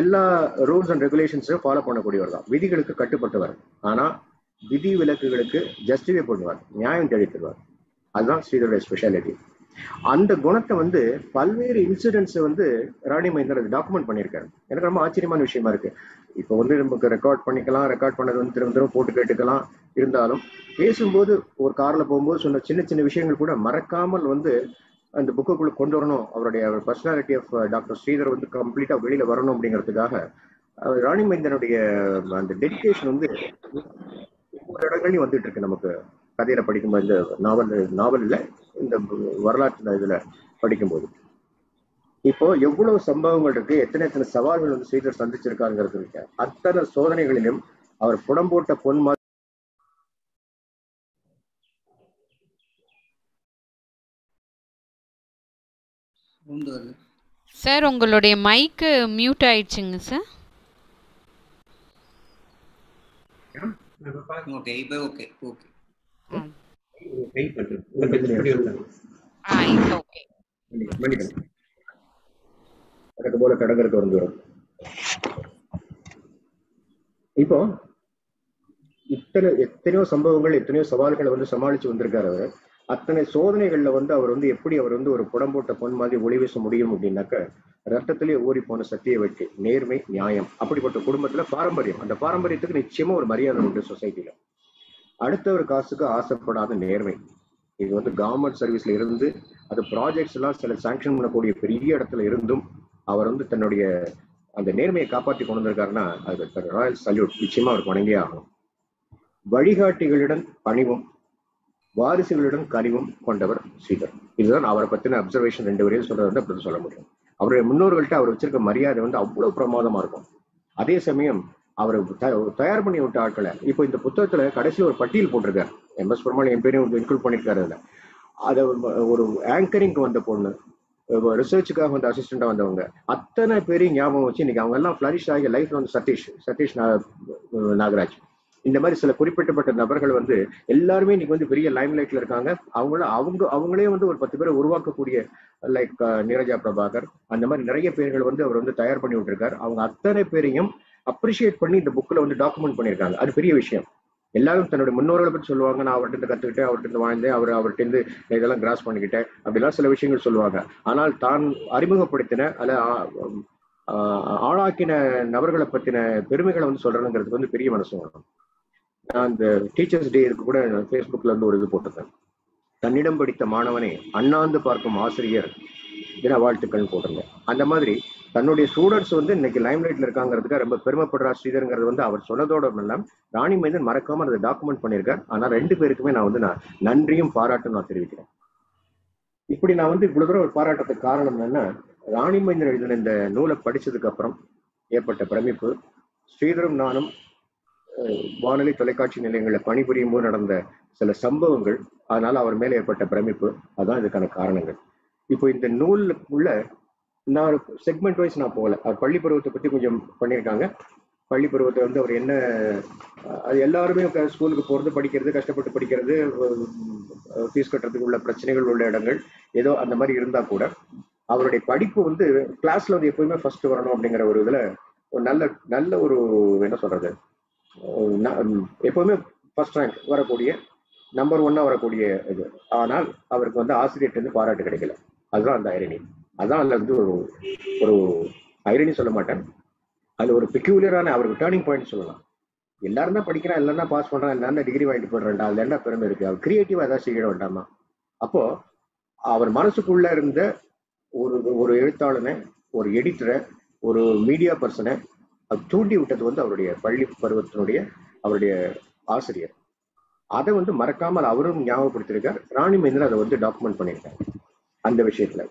எல்லா ரூல்ஸ் அண்ட் ரெகுலேஷன்ஸையும் ஃபாலோ பண்ணக்கூடியவர் தான். விதிகளுக்கு கட்டுப்பட்டவர். ஆனா விதி விலக்குகளுக்கு ஜஸ்டிஃபை பண்ணுவார் நியாயம் தேடி தருவார் அதுதான் ஸ்ரீதருடைய ஸ்பெஷாலிட்டி அந்த குணத்தை வந்து பல்வேறு இன்சிடென்ட்ஸ் வந்து ராணி மகேந்தர் டாக்குமெண்ட் பண்ணியிருக்காரு. எனக்கு ரொம்ப ஆச்சரியமான விஷயமா இருக்கு. இப்போ வந்து நமக்கு ரெக்கார்ட் பண்ணிக்கலாம் ரெக்கார்ட் பண்ணது வந்து திரும்ப திரும்ப போட்டு கேட்டுக்கலாம். இருந்தாலும் பேசும்போது ஒரு கார்ல போகும்போது சொன்ன சின்ன சின்ன விஷயங்கள் கூட மறக்காமல் வந்து அந்த புக்குக்குள்ள கொண்டு வரணும். அவருடைய பர்சனாலிட்டி ஆஃப் டாக்டர் ஸ்ரீதர் வந்து கம்ப்ளீட்டா வெளியில வரணும் அப்படிங்கிறதுக்காக ராணி மைந்தனுடைய அந்த டெடிக்கேஷன் வந்து ஒவ்வொரு இடங்கள்லயும் வந்துட்டு இருக்கு நமக்கு. கதையில படிக்கும்போது இந்த நாவல் நாவல்ல இந்த வரலாற்று இதுல படிக்கும்போது. இப்போ எவ்வளவு சம்பவங்கள் இருக்கு எத்தனை எத்தனை சவால்கள் வந்து ஸ்ரீதர் சந்திச்சிருக்காருங்கிறது இருக்கு அத்தனை சோதனைகளிலும் அவர் புடம்போட்ட பொன் மாதிரி வருது சார் உங்களுடைய மைக்கு மியூட் ஆயிடுச்சுங்க சார். ஓகே இப்போ ஓகே ஓகே போல வந்து வரும். இப்போ இத்தனை எத்தனையோ சம்பவங்கள் எத்தனையோ சவால்களை வந்து சமாளிச்சு வந்திருக்காரு அவர். அத்தனை சோதனைகள்ல வந்து அவர் வந்து எப்படி அவர் வந்து ஒரு புடம் போட்ட பொன் மாதிரி ஒளி வீச முடியும் அப்படின்னாக்க ரத்தத்திலே ஊறி போன சத்திய வெற்றி நேர்மை நியாயம் அப்படிப்பட்ட குடும்பத்துல பாரம்பரியம். அந்த பாரம்பரியத்துக்கு நிச்சயமா ஒரு மரியாதை உண்டு சொசைட்டில அடுத்தவர் காசுக்கு ஆசைப்படாத நேர்மை. இது வந்து கவர்மெண்ட் சர்வீஸ்ல இருந்து அது ப்ராஜெக்ட்ஸ் எல்லாம் சில சாங்ஷன் பண்ணக்கூடிய பெரிய இடத்துல இருந்தும் அவர் வந்து தன்னுடைய அந்த நேர்மையை காப்பாற்றி கொண்டு வந்திருக்காருன்னா அது ராயல் சல்யூட் நிச்சயமா அவருக்கு வணங்கியே ஆகணும். வழிகாட்டிகளிடம் பணிவும் வாரிசுகளிடம் கனிவும் கொண்டவர் ஸ்ரீதர். இதுதான் அவரை பத்தின அப்சர்வேஷன் ரெண்டு வரையும் சொல்றது வந்து அப்படி சொல்ல முடியும். அவருடைய முன்னோர்கள்ட்ட அவர் வச்சிருக்க மரியாதை வந்து அவ்வளவு பிரமாதமா இருக்கும். அதே சமயம் அவர் தயார் பண்ணி விட்ட ஆட்களை இப்போ இந்த புத்தகத்துல கடைசி ஒரு பட்டியல் போட்டிருக்காரு. எம் எஸ் பெருமாள் என் பேரையும் இன்க்ளூட் பண்ணிருக்காரு அதுல. அதை ஒரு ஆங்கரிங்க்கு வந்த பொண்ணு ரிசர்ச்சுக்காக வந்து அசிஸ்டண்டா வந்தவங்க அத்தனை பேரையும் ஞாபகம் வச்சு இன்னைக்கு அவங்க எல்லாம் ஃபிளரிஷ் ஆகி லைஃப்ல வந்து சதீஷ் சதீஷ் நாகராஜ். இந்த மாதிரி சில குறிப்பிட்டப்பட்ட நபர்கள் வந்து எல்லாருமே இன்னைக்கு வந்து பெரிய லைம் லைட்ல இருக்காங்க. அவங்கள அவங்க அவங்களே வந்து ஒரு பத்து பேரை உருவாக்கக்கூடிய லைக் நீரஜா பிரபாகர் அந்த மாதிரி நிறைய பேர்கள் வந்து அவர் வந்து தயார் பண்ணி விட்டுருக்காரு. அவங்க அத்தனை பேரையும் அப்ரிஷியேட் பண்ணி இந்த புக்ல வந்து டாக்குமெண்ட் பண்ணியிருக்காங்க. அது பெரிய விஷயம். எல்லாரும் தன்னுடைய முன்னோர்களை பற்றி சொல்லுவாங்க. நான் அவர்கிட்ட இருந்து கத்துக்கிட்டேன் அவர்கிட்ட இருந்து வாழ்ந்தேன். அவர் அவர்கிட்ட இருந்து இதெல்லாம் கிராஸ் பண்ணிக்கிட்டேன். அப்படிலாம் சில விஷயங்கள் சொல்லுவாங்க. ஆனால் தான் அறிமுகப்படுத்தின அல்ல ஆளாக்கின நபர்களை பத்தின பெருமைகளை வந்து சொல்றதுங்கிறது வந்து பெரிய மனசு வேணும் நான் இந்த டீச்சர்ஸ் டே இருக்கு கூட ஃபேஸ்புக்ல இருந்து ஒரு இது போட்டிருக்கேன் தன்னிடம் படித்த மாணவனை அண்ணாந்து பார்க்கும் ஆசிரியர் தின வாழ்த்துக்கள் போட்டிருந்தேன். அந்த மாதிரி தன்னுடைய ஸ்டூடெண்ட்ஸ் வந்து இன்னைக்கு லைம்லைட்ல இருக்காங்கிறதுக்கு ரொம்ப பெருமைப்படுறா ஸ்ரீதருங்கிறது வந்து அவர் சொன்னதோட எல்லாம் ராணி மைந்தன் மறக்காம அதை டாக்குமெண்ட் பண்ணியிருக்கார். ஆனா ரெண்டு பேருக்குமே நான் வந்து நான் நன்றியும் பாராட்டும் நான் தெரிவிக்கிறேன். இப்படி நான் வந்து இவ்வளவு தூரம் ஒரு பாராட்டத்துக்கு காரணம் என்னன்னா ராணி மைந்தன் எழுதின இந்த நூலை படிச்சதுக்கு அப்புறம் ஏற்பட்ட பிரமிப்பு ஸ்ரீதரும் நானும் வானொலி தொலைக்காட்சி நிலையங்களில் பணிபுரியும் போது நடந்த சில சம்பவங்கள் அதனால அவர் மேலே ஏற்பட்ட பிரமிப்பு அதான் இதுக்கான காரணங்கள். இப்போ இந்த நூலுக்குள்ள நான் ஒரு செக்மெண்ட் வைஸ் நான் போகல. அவர் பள்ளி பருவத்தை பத்தி கொஞ்சம் பண்ணியிருக்காங்க. பள்ளி பருவத்தை வந்து அவர் என்ன அது எல்லாருமே ஸ்கூலுக்கு போகிறது படிக்கிறது கஷ்டப்பட்டு படிக்கிறது ஃபீஸ் கட்டுறதுக்கு உள்ள பிரச்சனைகள் உள்ள இடங்கள் ஏதோ அந்த மாதிரி இருந்தா கூட அவருடைய படிப்பு வந்து கிளாஸ்ல வந்து எப்பவுமே ஃபர்ஸ்ட் வரணும் அப்படிங்கிற ஒரு இதில் ஒரு நல்ல நல்ல ஒரு என்ன சொல்றது எப்பவுமே ஃபர்ஸ்ட் ரேங்க் வரக்கூடிய நம்பர் ஒன்னா வரக்கூடிய இது. ஆனால் அவருக்கு வந்து ஆசிரியர்கிட்ட இருந்து பாராட்டு கிடைக்கல. அதுதான் அந்த ஐரணி அதான் அதுல வந்து ஒரு ஒரு ஐரணி சொல்ல மாட்டேன். அது ஒரு பெக்யூலியரான அவருக்கு டேர்னிங் பாயிண்ட் சொல்லலாம். எல்லாரும் தான் படிக்கிறான் எல்லாரும் தான் பாஸ் பண்றான் எல்லாரும் டிகிரி வாங்கிட்டு போடுறேன்டா அதுல என்ன பெருமை இருக்கு? அவர் கிரியேட்டிவா ஏதாவது செய்ய வேண்டாமா? அப்போ அவர் மனசுக்குள்ள இருந்த ஒரு ஒரு எழுத்தாளனை ஒரு எடிட்டரை ஒரு மீடியா பர்சனை அது தூண்டி விட்டது வந்து அவருடைய பள்ளி பருவத்தினுடைய அவருடைய ஆசிரியர். அதை வந்து மறக்காமல் அவரும் ஞாபகப்படுத்தியிருக்கார். ராணி மகேந்திரன் அதை வந்து டாக்குமெண்ட் பண்ணியிருக்காரு. அந்த விஷயத்துல.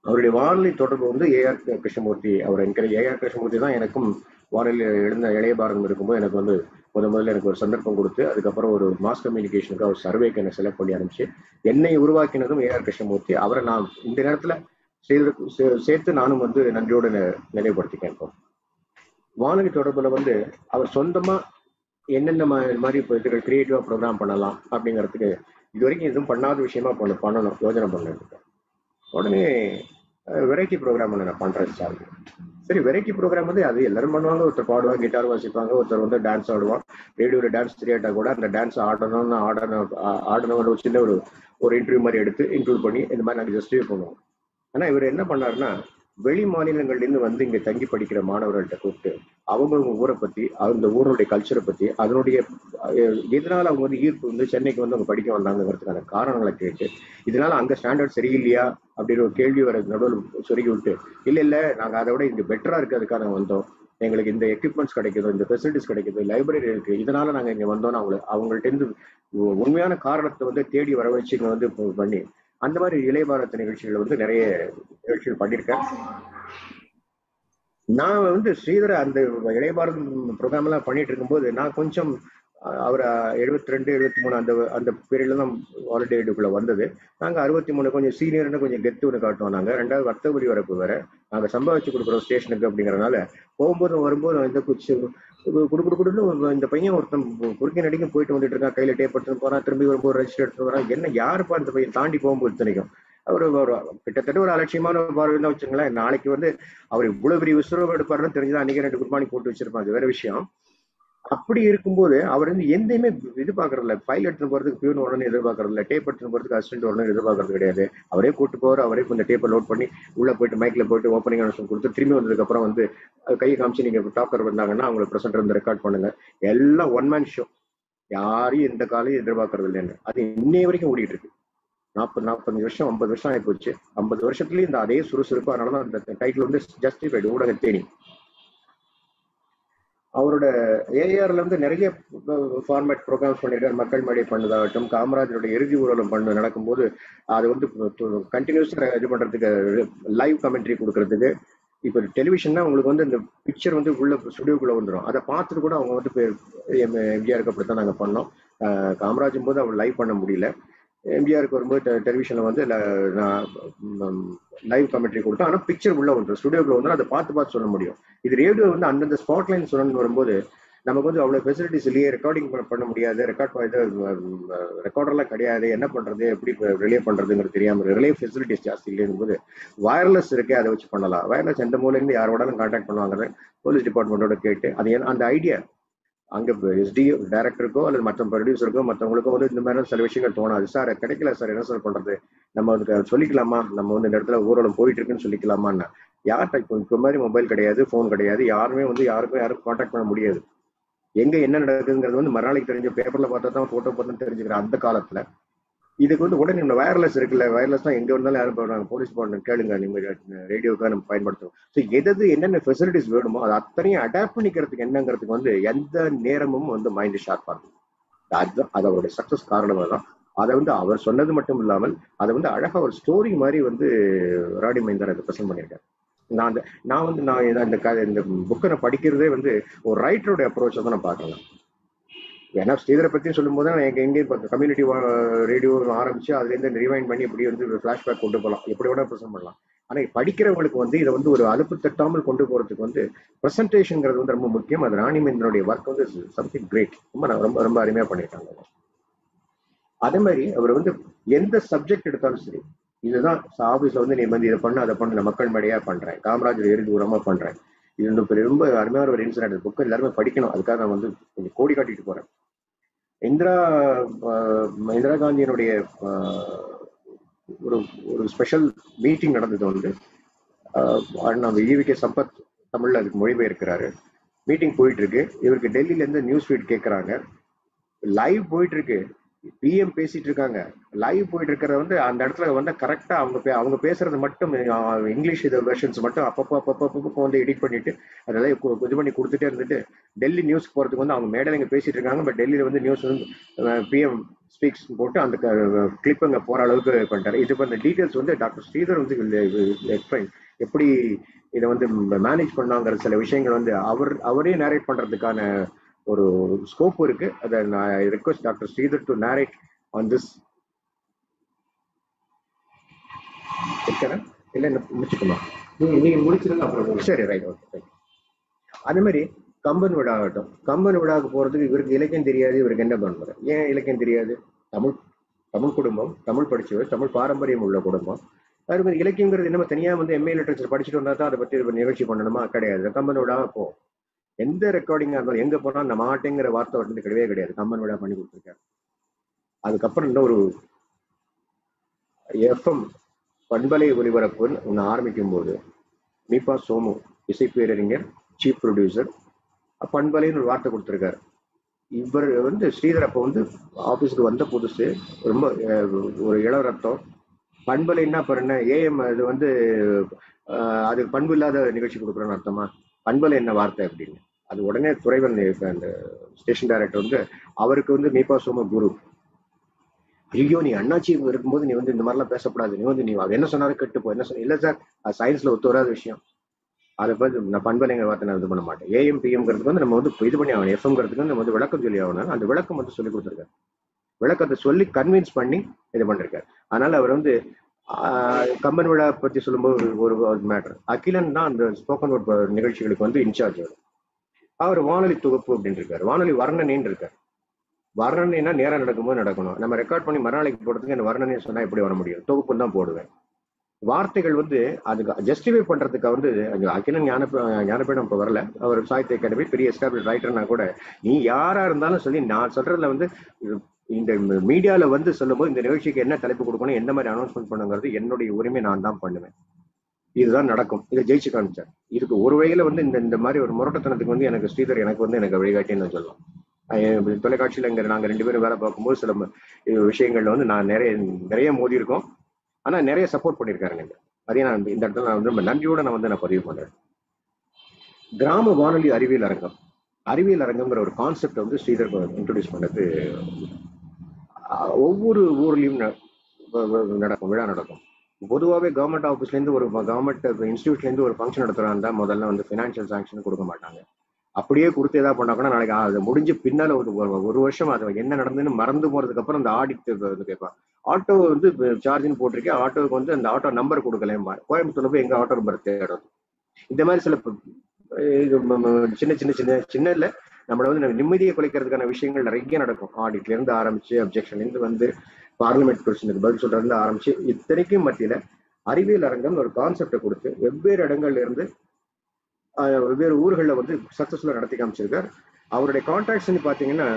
அவருடைய வானொலி தொடர்பு வந்து ஏஆர் கிருஷ்ணமூர்த்தி அவர் என்கிற ஏஆர் கிருஷ்ணமூர்த்தி தான் எனக்கும் வானொலி எழுந்த இளைய பாரதம் இருக்கும்போது எனக்கு வந்து முத முதல்ல எனக்கு ஒரு சந்தர்ப்பம் கொடுத்து அதுக்கப்புறம் ஒரு மாஸ் கம்யூனிகேஷனுக்கு அவர் சர்வேக்கு என்னை செலக்ட் பண்ணி ஆரம்பிச்சு என்னை உருவாக்கினதும் ஏஆர் கிருஷ்ணமூர்த்தி. அவரை நான் இந்த நேரத்துல செய்து- சேர்த்து நானும் வந்து நன்றியோடு நி- நினைவுபடுத்திக்கேன் இப்போ. வானொலி தொடர்புல வந்து அவர் சொந்தமா என்னென்ன மாதிரி இப்போ இதுகள் கிரியேட்டிவா ப்ரோக்ராம் பண்ணலாம் அப்படிங்கிறதுக்கு இது வரைக்கும் எதுவும் பண்ணாத விஷயமா பண்ண பண்ணணும் யோஜனை பண்ணிருக்கேன் உடனே வெரைட்டி ப்ரோக்ராம் ஒன்று நான் பண்றேன் சார். சரி வெரைட்டி ப்ரோக்ராம் வந்து அது எல்லாரும் பண்ணுவாங்க. ஒருத்தர் பாடுவாங்க கிட்டார் வாசிப்பாங்க ஒருத்தர் வந்து டான்ஸ் ஆடுவான் ரேடியோவில் டான்ஸ் தெரியாட்டா கூட அந்த டான்ஸ் ஆடணும்னு ஆடணும் ஆடணும்னு ஒரு சின்ன ஒரு ஒரு இன்டர்வியூ மாதிரி எடுத்து இன்க்ளூட் பண்ணி இந்த மாதிரி நாங்கள் ஜஸ்டிஃபை பண்ணுவோம். ஆனால் இவர் என்ன பண்ணாருன்னா வெளி மாநிலங்கள்லேருந்து வந்து இங்கே தங்கி படிக்கிற மாணவர்கள்ட்ட கூப்பிட்டு அவங்கவுங்க ஊரை பற்றி அந்த ஊருடைய கல்ச்சரை பற்றி அதனுடைய எதனால் அவங்க வந்து ஈர்ப்பு வந்து சென்னைக்கு வந்து அவங்க படிக்க வந்தாங்கிறதுக்கான காரணங்களை கேட்டு இதனால் அங்கே ஸ்டாண்டர்ட் சரியில்லையா அப்படின்னு ஒரு கேள்வி வர நடுவில் சொருகி விட்டு இல்லை இல்லை நாங்கள் அதை விட இங்கே பெட்டராக இருக்கிறதுக்காக வந்தோம். எங்களுக்கு இந்த எக்யூப்மெண்ட்ஸ் கிடைக்குது இந்த ஃபெசிலிட்டிஸ் கிடைக்குது லைப்ரரி இருக்கு இதனால நாங்கள் இங்கே வந்தோம்னு அவங்களை அவங்கள்ட்ட இருந்து உண்மையான காரணத்தை வந்து தேடி வர வச்சு இங்கே வந்து பண்ணி அந்த மாதிரி இளையபாரத நிகழ்ச்சிகள் வந்து நிறைய நிகழ்ச்சிகள் பண்ணியிருக்கேன். நான் வந்து ஸ்ரீதர அந்த இளையபாரதம் ப்ரோக்ராம் எல்லாம் பண்ணிட்டு இருக்கும்போது நான் கொஞ்சம் அவர் எழுபத்தி ரெண்டு எழுபத்தி மூணு அந்த அந்த பீரியட்ல தான் வாலண்டியர்டுக்குள்ள வந்தது. நாங்க அறுபத்தி மூணு கொஞ்சம் சீனியர்னு கொஞ்சம் கெத்து ஒன்று காட்டுவோம் நாங்கள் ரெண்டாவது வர்த்தகபடி வரப்பு வேற. நாங்க சம்பாதிச்சு கொடுக்குறோம் ஸ்டேஷனுக்கு அப்படிங்கறதுனால போகும்போதும் வரும்போதும் இந்த குச்சி குடு குடு குடுன்னு இந்த பையன் ஒருத்தன் குறுக்கே நடிக்க போயிட்டு வந்துட்டு இருக்கான். கையில டேப் எடுத்துட்டு போறான். திரும்பி வரும்போது ரெஜிஸ்டர் எடுத்துட்டு வரான். என்ன யாருப்பா இந்த பையன்? தாண்டி போகும்போது இத்தனைக்கும். அவர் ஒரு கிட்டத்தட்ட ஒரு அலட்சியமான பார்வை தான் வச்சுங்களேன் நாளைக்கு வந்து அவர் இவ்வளவு பெரிய விஸ்வரூபம் எடுப்பாருன்னு தெரிஞ்சுதான் அன்னைக்கு ரெண்டு குட் மார்னிங் போட்டு வச்சிருப்பாங்க. அது வேற விஷயம். அப்படி இருக்கும்போது அவர் வந்து எந்தையுமே இது பாக்குறது இல்ல ஃபைல் எடுத்துட்டு போறதுக்கு பியூன் உடனே எதிர்பார்க்கறது டேப் எடுத்துட்டு போறதுக்கு அசிஸ்டன்ட் உடனே எதிர்பார்க்கறது கிடையாது. அவரே கூட்டு போற அவரே கொஞ்சம் டேப்பை லோட் பண்ணி உள்ள போயிட்டு மைக்ல போயிட்டு ஓப்பனிங் அனௌன்ஸ்மெண்ட் கொடுத்து திரும்பி வந்ததுக்கு அப்புறம் வந்து கை காமிச்சு நீங்க டாக்கர் வந்தாங்கன்னா அவங்களுக்கு ப்ரெசென்ட் வந்து ரெக்கார்ட் பண்ணுங்க. எல்லாம் ஒன் மேன் ஷோ யாரையும் எந்த காலையும் எதிர்பார்க்கறது இல்லைன்னு அது இன்னைய வரைக்கும் ஓடிட்டு இருக்கு. நாற்பது நாற்பத்தஞ்சு வருஷம் ஐம்பது வருஷம் ஆகி போச்சு ஐம்பது வருஷத்துலயும் இந்த அதே சுறுசுறுப்பு அதனாலதான் அந்த டைட்டில் வந்து ஜஸ்டிஃபைடு ஊடக தேனி அவரோட ஏஆர்ல இருந்து நிறைய ஃபார்மேட் ப்ரோக்ராம்ஸ் பண்ணிருக்காரு. மக்கள் மேடை பண்ணதாகட்டும் காமராஜரோட இறுதி ஊர்வலம் பண்ண நடக்கும்போது அது வந்து கண்டினியூஸா இது பண்றதுக்கு லைவ் கமெண்ட்ரி கொடுக்கறதுக்கு இப்போ டெலிவிஷன்னா உங்களுக்கு வந்து இந்த பிக்சர் வந்து உள்ள ஸ்டுடியோக்குள்ள வந்துடும் அதை பார்த்துட்டு கூட அவங்க வந்து எம்ஜிஆருக்கு அப்படித்தான் நாங்கள் பண்ணோம். காமராஜும் போது அவர் லைவ் பண்ண முடியல. எம்ஜிஆருக்கு வரும்போது டெலிவிஷன்ல வந்து லைவ் கமெண்ட்ரி கொடுத்தோம். ஆனால் பிக்சர் உள்ள வந்துடும் ஸ்டுடியோக்குள்ள வந்து அதை பார்த்து பார்த்து சொல்ல முடியும். இது ரேடியோ வந்து அந்தந்த ஸ்பாட்லைன் சொல்லணும்னு வரும்போது நமக்கு வந்து அவ்வளவு ஃபெசிலிட்டிஸ் இல்லையே. ரெக்கார்டிங் பண்ண முடியாது. ரெக்கார்ட் இது ரெக்கார்டர்லாம் கிடையாது. என்ன பண்றது? எப்படி ரிலே பண்றதுங்கிறது தெரியாம ரிலே ஃபெசிலிட்டிஸ் ஜாஸ்தி இல்லைங்கும் போது வயர்லெஸ் இருக்கே அதை வச்சு பண்ணலாம். வயர்லெஸ் எந்த மூலையிலிருந்து யாரோடாலும் கான்டாக்ட் பண்ணுவாங்க போலீஸ் டிபார்ட்மெண்ட்டோட கேட்டு அது அந்த ஐடியா அங்க எஸ்டி டைரக்டருக்கோ அல்லது மற்ற ப்ரொடியூசருக்கோ மற்றவங்களுக்கோ வந்து இந்த மாதிரி சில விஷயங்கள் தோணாது. சார் கிடைக்கல சார் என்ன சார் பண்றது? நம்ம வந்து சொல்லிக்கலாமா? நம்ம வந்து இந்த இடத்துல ஊர்வலம் போயிட்டு இருக்குன்னு சொல்லிக்கலாமான்னு? யார்கிட்ட இப்போ இப்போ மாதிரி மொபைல் கிடையாது ஃபோன் கிடையாது. யாருமே வந்து யாருக்கும் யாரும் காண்டாக்ட் பண்ண முடியாது. எங்க என்ன நடக்குதுங்கிறது வந்து மறுநாளைக்கு தெரிஞ்ச பேப்பர்ல பார்த்தா தான் போட்டோ பார்த்து தெரிஞ்சுக்கிறேன். அந்த காலத்துல இதுக்கு வந்து உடனே நம்ம வயர்லெஸ் இருக்குல்ல வயர்லெஸ் தான் எங்க இருந்தாலும் யாரும் போடுறாங்க போலீஸ் டிபார்ட்மெண்ட் கேளுங்க நீங்க ரேடியோக்காக நம்ம பயன்படுத்துவோம். ஸோ எது என்னென்ன ஃபெசிலிட்டிஸ் வேணுமோ அதை அத்தனையும் அடாப்ட் பண்ணிக்கிறதுக்கு என்னங்கிறதுக்கு வந்து எந்த நேரமும் வந்து மைண்ட் ஷார்ப்பா இருக்கும் அதுதான் அது அவருடைய சக்சஸ் காரணமாக தான். அதை வந்து அவர் சொன்னது மட்டும் இல்லாமல் அதை வந்து அழகா ஒரு ஸ்டோரி மாதிரி வந்து ராடி மைந்தர் அதை ப்ரெசென்ட் பண்ணியிருக்காரு. நான் அந்த நான் வந்து நான் இந்த கதை இந்த புக்கை நான் படிக்கிறதே வந்து ஒரு ரைட்டருடைய அப்ரோச்சை தான் நான் பார்க்கலாம் ஏன்னா ஸ்ரீதரை பத்தி சொல்லும்போது நான் எங்க இந்தியன் இப்போ கம்யூனிட்டி ரேடியோ ஆரம்பிச்சு அதுல இருந்து ரிவைண்ட் பண்ணி இப்படி வந்து ஃபிளாஷ்பேக் கொண்டு போகலாம். எப்படி வேணா ப்ரெசென்ட் பண்ணலாம். ஆனா படிக்கிறவங்களுக்கு வந்து இதை வந்து ஒரு அலுப்பு தட்டாமல் கொண்டு போறதுக்கு வந்து ப்ரெசன்டேஷன்ங்கிறது வந்து ரொம்ப முக்கியம். அது ராணிமேந்திரனுடைய ஒர்க் வந்து சம்திங் கிரேட் ரொம்ப ரொம்ப ரொம்ப அருமையா பண்ணிட்டாங்க அதே மாதிரி அவர் வந்து எந்த சப்ஜெக்ட் எடுத்தாலும் சரி இதுதான் ஆபீஸ்ல வந்து நீ வந்து இதை பண்ண அதை பண்ண மக்கள் மேடையா பண்றேன். காமராஜர் இறுதி உரமா பண்றேன். இது வந்து ரொம்ப அருமையான ஒரு இன்சிடென்ட் புக் எல்லாருமே படிக்கணும். அதுக்காக நான் வந்து கொஞ்சம் கோடி காட்டிட்டு போறேன். இந்திரா இந்திரா காந்தியினுடைய ஒரு ஒரு ஸ்பெஷல் மீட்டிங் நடந்தது வந்து ஆஹ், நம்ம ஈவிகே சம்பத் தமிழ்ல அதுக்கு மொழிபெயர்க்கிறாரு. மீட்டிங் போயிட்டு இருக்கு. இவருக்கு டெல்லியில இருந்து நியூஸ் ஃபீட் கேட்கறாங்க லைவ் போயிட்டு இருக்கு. பிஎம் பேசிட்டு இருக்காங்க லைவ் போயிட்டு இருக்கிறத வந்து அந்த இடத்துல வந்து கரெக்டா அவங்க பே- அவங்க பேசுறது மட்டும் இங்கிலீஷ் இது வெர்ஷன்ஸ் மட்டும் அப்பப்போ அப்பப்போ அப்பப்போ வந்து எடிட் பண்ணிட்டு அதெல்லாம் இது பண்ணி கொடுத்துட்டே இருந்துட்டு டெல்லி நியூஸ் போறதுக்கு வந்து அவங்க மேடையில இங்க பேசிட்டு இருக்காங்க பட் டெல்லியில வந்து நியூஸ் வந்து பிஎம் ஸ்பீக்ஸ் போட்டு அந்த கிளிப் அங்க போற அளவுக்கு பண்ணிட்டாரு. இது அந்த டீட்டெயில்ஸ் வந்து டாக்டர் ஸ்ரீதர் வந்து எக்ஸ்பிளைன் எப்படி இதை வந்து மேனேஜ் பண்ணாங்கிற சில விஷயங்கள் வந்து அவர் அவரே நேரேட் பண்றதுக்கான ஒரு ஸ்கோப் இருக்கு. அதை நான் request doctor Sridhar to narrate on this இருக்கேன் இல்ல என்ன முடிச்சுக்கணுமா நீங்க நீங்க முடிச்சிருங்க அப்புறம் சரி ரைட் ஓகே அதே மாதிரி கம்பன் விழா ஆகட்டும் கம்பன் விழாவுக்கு போறதுக்கு இவருக்கு இலக்கியம் தெரியாது இவருக்கு என்ன பண்ணுவாரு ஏன் இலக்கியம் தெரியாது? தமிழ் தமிழ் குடும்பம் தமிழ் படிச்சவர் தமிழ் பாரம்பரியம் உள்ள குடும்பம். அது மாதிரி இலக்கியங்கிறது நம்ம தனியா வந்து எம்ஏ லிட்டரேச்சர் படிச்சுட்டு வந்தா தான் அதை பத்தி ஒரு நிகழ்ச்சி பண்ணணுமா? கிடையாது. கம்பன் விழா போ. எந்த ரெக்கார்டிங்காக இருந்தாலும் எங்கே போனாலும் நம்ம மாட்டேங்கிற வார்த்தை வந்து கிடையவே கிடையாது. கம்மன் விழா பண்ணி கொடுத்துருக்காரு. அதுக்கப்புறம் இன்னும் ஒரு எஃப்எம் பண்பலை ஒலிபரப்புன்னு ஒன்று ஆரம்பிக்கும் போது மீபா சோமு இசைப்பேரறிஞர் சீஃப் ப்ரொடியூசர் பண்பலைன்னு ஒரு வார்த்தை கொடுத்துருக்காரு. இவர் வந்து ஸ்ரீதர் அப்போ வந்து ஆஃபீஸுக்கு வந்த புதுசு ரொம்ப ஒரு இள ரத்தம். பண்பலை என்ன என்ன ஏஎம் அது வந்து அதுக்கு பண்பு இல்லாத நிகழ்ச்சி கொடுக்குறோன்னு அர்த்தமா? பண்பலை என்ன வார்த்தை அப்படின்னு. அது உடனே துறைவன் அந்த ஸ்டேஷன் டைரக்டர் வந்து அவருக்கு வந்து மீபா சோம குரு. ஐயோ நீ அண்ணாச்சி இருக்கும்போது நீ வந்து இந்த மாதிரிலாம் பேசக்கூடாது. நீ வந்து நீ அவர் என்ன சொன்னாலும் கெட்டு போ. என்ன சொன்ன இல்லை சார் அது சயின்ஸ்ல ஒத்து வராத விஷயம். அதை பற்றி நான் பண்பலைங்கிற வார்த்தை நான் இது பண்ண மாட்டேன். ஏஎம் பிஎம்ங்கிறதுக்கு வந்து நம்ம வந்து இது பண்ணி ஆகணும். எஃப்எம்ங்கிறதுக்கு வந்து நம்ம வந்து விளக்கம் சொல்லி ஆகணும். அந்த விளக்கம் வந்து சொல்லி கொடுத்துருக்காரு. விளக்கத்தை சொல்லி கன்வின்ஸ் பண்ணி இது பண்ணிருக்காரு. அதனால அவர் வந்து கம்பன் விழா பத்தி சொல்லும்போது ஒரு மேட்டர் அகிலன் தான் அந்த ஸ்போக்கன் வேர்ட் நிகழ்ச்சிகளுக்கு வந்து இன்சார்ஜ் வரும் அவர் வானொலி தொகுப்பு அப்படின்னு இருக்காரு. வானொலி வர்ணனைன்னு இருக்காரு. வர்ணனைனா நேரம் நடக்கும்போது நடக்கணும். நம்ம ரெக்கார்ட் பண்ணி மறுநாளைக்கு போடுறதுக்கு என்ன வர்ணனை சொன்னா எப்படி வர முடியும்? தொகுப்புன்னு தான் போடுவேன். வார்த்தைகள் வந்து அதுக்கு ஜஸ்டிஃபை பண்றதுக்கு வந்து அகிலன் ஞான ஞானபீடம் இப்போ வரல. அவர் சாகித்ய அகாடமி பெரிய எஸ்டாப்ளிஷ் ரைட்டர்னா கூட நீ யாரா இருந்தாலும் சொல்லி நான் சொல்றதுல வந்து இந்த மீடியால வந்து சொல்லும்போது இந்த நிகழ்ச்சிக்கு என்ன தலைப்பு கொடுக்கணும் எந்த மாதிரி அனௌன்ஸ்மெண்ட் பண்ணுங்கிறது என்னுடைய உரிமை நான் தான் பண்ணுவேன். இதுதான் நடக்கும். இதை ஜெயிச்சு காமிச்சார். இதுக்கு ஒரு வகையில வந்து இந்த இந்த மாதிரி ஒரு முரட்டத்தனத்துக்கு வந்து எனக்கு ஸ்ரீதர் எனக்கு வந்து எனக்கு வழிகாட்டின்னு சொல்லலாம் தொலைக்காட்சியில் தொலைக்காட்சியில இங்க நாங்க ரெண்டு பேரும் வேலை பார்க்கும்போது சில விஷயங்கள்ல வந்து நான் நிறைய நிறைய மோதி இருக்கோம் ஆனா நிறைய சப்போர்ட் பண்ணியிருக்காருங்க இங்க. அதையும் நான் இந்த இடத்துல நான் வந்து ரொம்ப நன்றியோட நான் வந்து நான் பதிவு பண்றேன். கிராம வானொலி அறிவியல் அரங்கம். அறிவியல் அரங்கம்ங்கிற ஒரு கான்செப்ட் வந்து ஸ்ரீதர் இன்ட்ரோடியூஸ் பண்ணது. ஒவ்வொரு ஊர்லயும் ந- நடக்கும் விழா நடக்கும். பொதுவாகவே கவர்மெண்ட் ஆஃபீஸ்லேருந்து ஒரு கவர்மெண்ட் இன்ஸ்டியூட்லேருந்து ஒரு ஃபங்க்ஷன் நடத்துறா இருந்தால் முதல்ல வந்து ஃபினான்ஷியல் சாங்ஷன் கொடுக்க மாட்டாங்க. அப்படியே கொடுத்து எதாவது பண்ணா கூட நாளைக்கு அது முடிஞ்சு பின்னால் ஒரு ஒரு- வருஷம் அது என்ன நடந்ததுன்னு மறந்து போகிறதுக்கு அப்புறம் அந்த ஆடிட் வந்து கேட்பான் ஆட்டோ வந்து சார்ஜின்னு போட்டிருக்கேன். ஆட்டோவுக்கு வந்து அந்த ஆட்டோ நம்பர் கொடுக்கலையேம்பா கோயம்புத்தூர்ல போய் எங்க ஆட்டோ நம்பர் தேடும் இந்த மாதிரி சில இது சின்ன சின்ன சின்ன சின்ன இல்லை. நம்மளை வந்து நிம்மதியை குலைக்கிறதுக்கான விஷயங்கள் நிறைய நடக்கும். ஆடிட்ல இருந்து ஆரம்பிச்சு அப்ஜெக்ஷன்ல இருந்து வந்து பார்லிமெண்ட் கொஸ்டினுக்கு பதில் சொல்றதுல ஆரம்பிச்சு இத்தனைக்கும் மத்தியில அறிவியல் அரங்கம் ஒரு கான்செப்டை கொடுத்து வெவ்வேறு இடங்கள்ல இருந்து வெவ்வேறு ஊர்களில் வந்து சக்சஸ்ஃபுல்லாக நடத்தி காமிச்சிருக்கார். அவருடைய கான்ட்ராக்ட்ஸ் பாத்தீங்கன்னா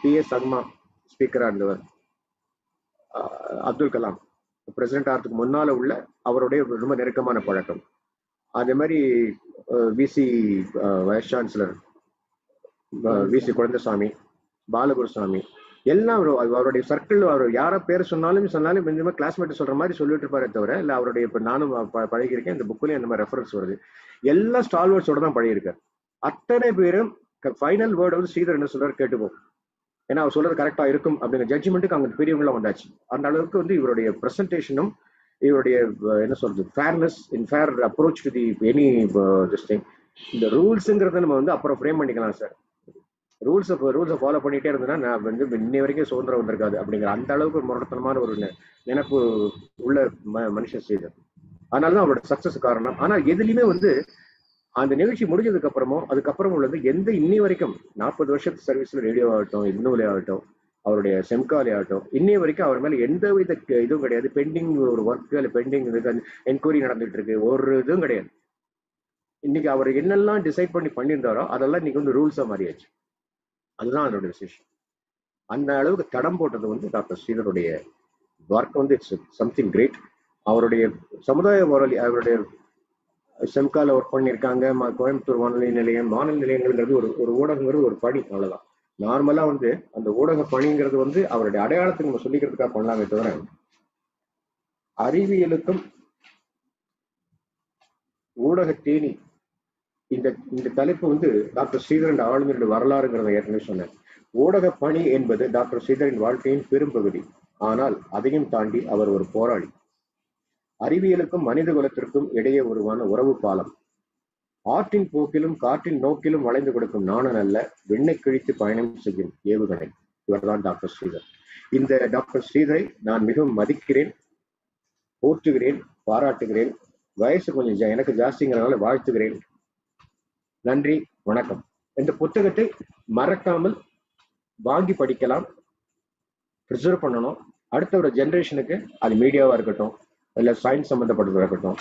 பி எஸ் சர்மா ஸ்பீக்கராக இருந்தவர். அப்துல் கலாம். பிரசிடென்ட் ஆகிறதுக்கு முன்னால உள்ள அவருடைய ரொம்ப நெருக்கமான பழக்கம். அதே மாதிரி VC vice chancellor VC Kuzhandaisamy Balagurusamy எல்லாம் அவரு- அவருடைய சர்க்கிள் அவர் யார பேர் சொன்னாலும் சொன்னாலும் இந்த கிளாஸ்மேட் சொல்ற மாதிரி சொல்லிட்டு இருப்பாரே தவிர இல்ல அவருடைய இப்ப நானும் பழகியிருக்கேன் இந்த புக்லயும் அந்த மாதிரி ரெஃபரன்ஸ் வருது. எல்லா ஸ்டால்வர்ட்ஸோட தான் பழகியிருக்காரு. அத்தனை பேரும் ஃபைனல் வேர்டு வந்து ஸ்ரீதர் என்ன சொல்றாரு கேட்டுப்போம். ஏன்னா அவர் சொல்றது கரெக்டா இருக்கும் அப்படிங்கிற ஜட்ஜ்மெண்ட்டுக்கு அங்க பெரியவங்களாம் வந்தாச்சு. அந்த அளவுக்கு வந்து இவருடைய பிரசன்டேஷனும் இவருடைய என்ன சொல்றது fairness in fair approach to the any this thing இந்த ரூல்ஸுங்கிறத நம்ம வந்து அப்புறம் ஃப்ரேம் பண்ணிக்கலாம் சார் ரூல்ஸை ரூல்ஸை ஃபாலோ பண்ணிகிட்டே இருந்தேன்னா நான் வந்து இன்னை வரைக்கும் சுதந்திரம் வந்திருக்காது அப்படிங்கிற அந்த அளவுக்கு ஒரு முரட்டத்தனமான ஒரு நினைப்பு உள்ள ம- மனுஷன் செய்தது அதனால தான் அவரோட சக்ஸஸ் காரணம். ஆனா எதுலையுமே வந்து அந்த நிகழ்ச்சி முடிஞ்சதுக்கு அப்புறமும் அதுக்கப்புறம் உள்ளது எந்த இன்னி வரைக்கும் நாற்பது வருஷத்து சர்வீஸ்ல ரேடியோ ஆகட்டும் இன்னும் ஆகட்டும் அவருடைய செம்காலே ஆகட்டும் இன்னி வரைக்கும் அவர் மேல எந்த வித இதுவும் கிடையாது. பெண்டிங் ஒரு ஒர்க்கு இல்லை பெண்டிங் என்கொயரி நடந்துட்டு இருக்கு ஒரு இதுவும் கிடையாது. இன்னைக்கு அவர் என்னெல்லாம் டிசைட் பண்ணி பண்ணியிருந்தாரோ அதெல்லாம் இன்னைக்கு வந்து ரூல்ஸா மாறியாச்சு. அதுதான் அதோட விசேஷம். அந்த அளவுக்கு தடம் போட்டது வந்து டாக்டர் ஸ்ரீதருடைய ஒர்க் வந்து இட்ஸ் சம்திங் கிரேட் அவருடைய சமுதாய வானொலி அவருடைய செம்கால ஒர்க் பண்ணியிருக்காங்க. கோயம்புத்தூர் வானொலி நிலையம் வானொலி நிலையங்கள்ங்கிறது ஒரு ஒரு ஊடகங்கிறது ஒரு பணி அவ்வளவுதான். நார்மலா வந்து அந்த ஊடக பணிங்கிறது வந்து அவருடைய அடையாளத்தை நம்ம சொல்லிக்கிறதுக்காக பண்ணலாமே தவிர அறிவியலுக்கும் ஊடக தேனி இந்த இந்த தலைப்பு வந்து டாக்டர் ஸ்ரீதரன் ஆளுநருடைய வரலாறுங்கிறத ஏற்கனவே சொன்னேன் ஊடக பணி என்பது டாக்டர் ஸ்ரீதரின் வாழ்க்கையின் பெரும்பகுதி. ஆனால் அதையும் தாண்டி அவர் ஒரு போராளி. அறிவியலுக்கும் மனித குலத்திற்கும் இடையே உருவான உறவு பாலம். ஆற்றின் போக்கிலும் காற்றின் நோக்கிலும் வளைந்து கொடுக்கும் நாணன் அல்ல வெண்ணை கிழித்து பயணம் செய்யும் ஏவுகணை. இவர்தான் டாக்டர் ஸ்ரீதர் இந்த டாக்டர் ஸ்ரீதரை நான் மிகவும் மதிக்கிறேன் போற்றுகிறேன் பாராட்டுகிறேன். வயசு கொஞ்சம் ஜா- எனக்கு ஜாஸ்திங்கிறனால வாழ்த்துகிறேன். நன்றி வணக்கம். இந்த புத்தகத்தை மறக்காமல் வாங்கி படிக்கலாம். ப்ரிசர்வ் பண்ணணும். அடுத்த ஒரு ஜெனரேஷனுக்கு அது மீடியாவா இருக்கட்டும் இல்ல சயின்ஸ் சம்மந்தப்பட்டதாக இருக்கட்டும்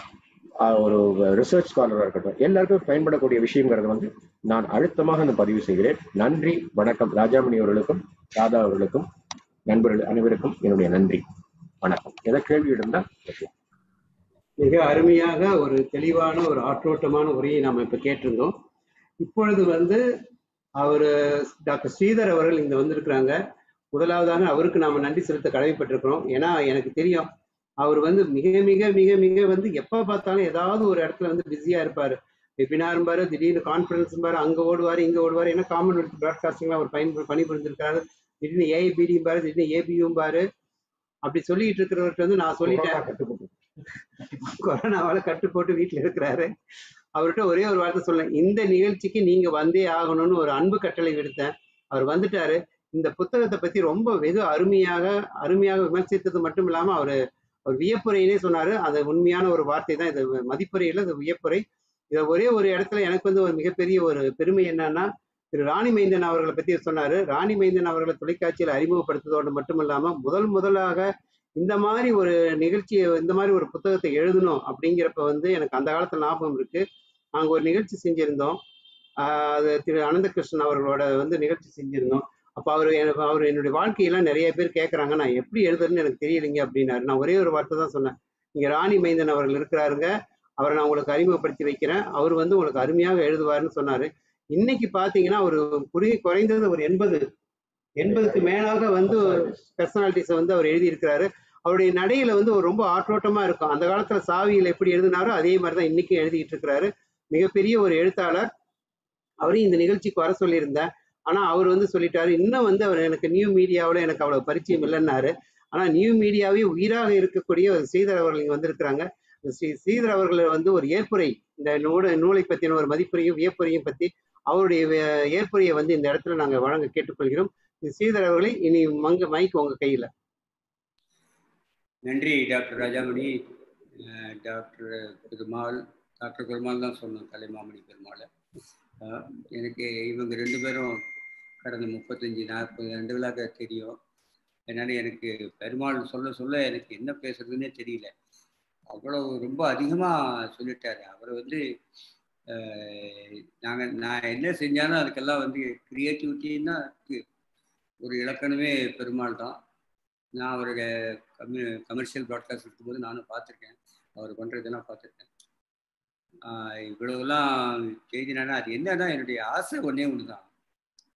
ஆஹ் ஒரு ரிசர்ச் ஸ்காலராக இருக்கட்டும் எல்லாருக்கும் பயன்படக்கூடிய விஷயங்கிறது வந்து நான் அழுத்தமாக இந்த பதிவு செய்கிறேன். நன்றி வணக்கம். ராஜாமணி அவர்களுக்கும் ராதா அவர்களுக்கும் நண்பர்கள் அனைவருக்கும் என்னுடைய நன்றி வணக்கம். எதை கேள்வி இருந்தால் மிக அருமையாக ஒரு தெளிவான ஒரு ஆற்றோட்டமான உரையை நாம் இப்ப கேட்டிருந்தோம். இப்பொழுது வந்து அவர் டாக்டர் ஸ்ரீதர் அவர்கள் இங்க வந்திருக்கிறாங்க. முதலாவதாக அவருக்கு நாம நன்றி செலுத்த கடமைப்பட்டிருக்கிறோம். ஏன்னா எனக்கு தெரியும் அவர் வந்து மிக மிக மிக மிக வந்து எப்ப பார்த்தாலும் ஏதாவது ஒரு இடத்துல வந்து பிஸியா இருப்பாரு. வெபினார் பாரு திடீர்னு கான்ஃபரன்ஸ் பாரு அங்க ஓடுவாரு இங்க ஓடுவாரு ஏன்னா காமன்வெல்த் ப்ராட்காஸ்டிங்ல அவர் பயன் பணிபுரிஞ்சிருக்காரு திடீர்னு ஏஐபிடியும் பாரு திடீர்னு ஏபியும் பாரு. அப்படி சொல்லிட்டு இருக்கிறவர்கிட்ட வந்து நான் சொல்லிட்டேன். கொரோனாவால கட்டு போட்டு வீட்டுல இருக்கிறாரு. அவர்கிட்ட ஒரே ஒரு வார்த்தை சொல்லேன் இந்த நிகழ்ச்சிக்கு நீங்க வந்தே ஆகணும்னு ஒரு அன்பு கட்டளை விடுத்தேன். அவர் வந்துட்டாரு. இந்த புத்தகத்தை பத்தி ரொம்ப வெகு அருமையாக அருமையாக விமர்சித்தது மட்டும் இல்லாம அவரு அவர் வியப்புரையினே சொன்னாரு. அது உண்மையான ஒரு வார்த்தை தான். இது மதிப்புரையில இது வியப்புரை. இதை ஒரே ஒரு இடத்துல எனக்கு வந்து ஒரு மிகப்பெரிய ஒரு பெருமை என்னன்னா திரு ராணி மைந்தன் அவர்களை பத்தி சொன்னாரு. ராணி மைந்தன் அவர்களை தொலைக்காட்சியில் அறிமுகப்படுத்துவதோடு மட்டும் இல்லாம முதல் முதலாக இந்த மாதிரி ஒரு நிகழ்ச்சியை இந்த மாதிரி ஒரு புத்தகத்தை எழுதணும் அப்படிங்கிறப்ப வந்து எனக்கு அந்த காலத்துல ஞாபகம் இருக்கு. நாங்க ஒரு நிகழ்ச்சி செஞ்சிருந்தோம். அது திரு அனந்தகிருஷ்ணன் அவர்களோட வந்து நிகழ்ச்சி செஞ்சிருந்தோம். அப்ப அவர் எனக்கு அவர் என்னுடைய வாழ்க்கையெல்லாம் நிறைய பேர் கேட்கறாங்க நான் எப்படி எழுதுறேன்னு எனக்கு தெரியலைங்க அப்படின்னாரு. நான் ஒரே ஒரு வார்த்தை தான் சொன்னேன். இங்க ராணி மைந்தன் அவர்கள் இருக்கிறாருங்க. அவரை நான் உங்களுக்கு அறிமுகப்படுத்தி வைக்கிறேன். அவர் வந்து உங்களுக்கு அருமையாக எழுதுவாருன்னு சொன்னாரு. இன்னைக்கு பாத்தீங்கன்னா ஒரு குறை குறைந்தது ஒரு எண்பது எண்பதுக்கு மேலாக வந்து பர்சனாலிட்டிஸை வந்து அவர் எழுதியிருக்கிறாரு. அவருடைய நடையில வந்து ஒரு ரொம்ப ஆற்றோட்டமா இருக்கும். அந்த காலத்துல சாவியில் எப்படி எழுதினாரோ அதே மாதிரி தான் இன்னைக்கும் எழுதிட்டு இருக்கிறாரு மிகப்பெரிய ஒரு எழுத்தாளர். அவரையும் இந்த நிகழ்ச்சிக்கு வர சொல்லியிருந்தேன். ஆனா அவர் வந்து சொல்லிட்டாரு இன்னும் வந்து அவர் எனக்கு நியூ மீடியாவில் எனக்கு அவ்வளவு பரிச்சயம் இல்லைன்னாரு. ஆனா நியூ மீடியாவே உயிராக இருக்கக்கூடிய ஒரு ஸ்ரீதர் அவர்கள் இங்க வந்திருக்கிறாங்க. ஸ்ரீ ஸ்ரீதர் அவர்கள் வந்து ஒரு ஏற்புரை இந்த நூலை நூலை பத்தின ஒரு மதிப்புரையும் வியப்புரையும் பத்தி அவருடைய ஏற்புரையை வந்து இந்த இடத்துல நாங்கள் வழங்க கேட்டுக்கொள்கிறோம். ஸ்ரீதர் அவர்களை இனி மங்க மைக் உங்க கையில. நன்றி doctor Rajamani. Doctor Perumal doctor Perumal தான் சொன்னோம் கலைமாமணி பெருமாளை. எனக்கு இவங்க ரெண்டு பேரும் கடந்த முப்பத்தஞ்சு நாற்பது ஆண்டுகளாக தெரியும். அதனால எனக்கு பெருமாள் சொல்ல சொல்ல எனக்கு என்ன பேசுறதுன்னே தெரியல. அவ்வளோ ரொம்ப அதிகமாக சொல்லிட்டாரு. அவர் வந்து நாங்கள் நான் என்ன செஞ்சாலும் அதுக்கெல்லாம் வந்து கிரியேட்டிவிட்டின்னா ஒரு இலக்கணமே பெருமாள் தான். நான் அவருடைய கம்யூ கமர்ஷியல் ப்ராட்காஸ்ட் இருக்கும்போது நானும் பார்த்துருக்கேன். அவர் பண்ணுறதெல்லாம் பார்த்துருக்கேன். இவ்வளவுலாம் செய்தினானா அது என்னன்னா என்னுடைய ஆசை ஒன்றே ஒன்று தான்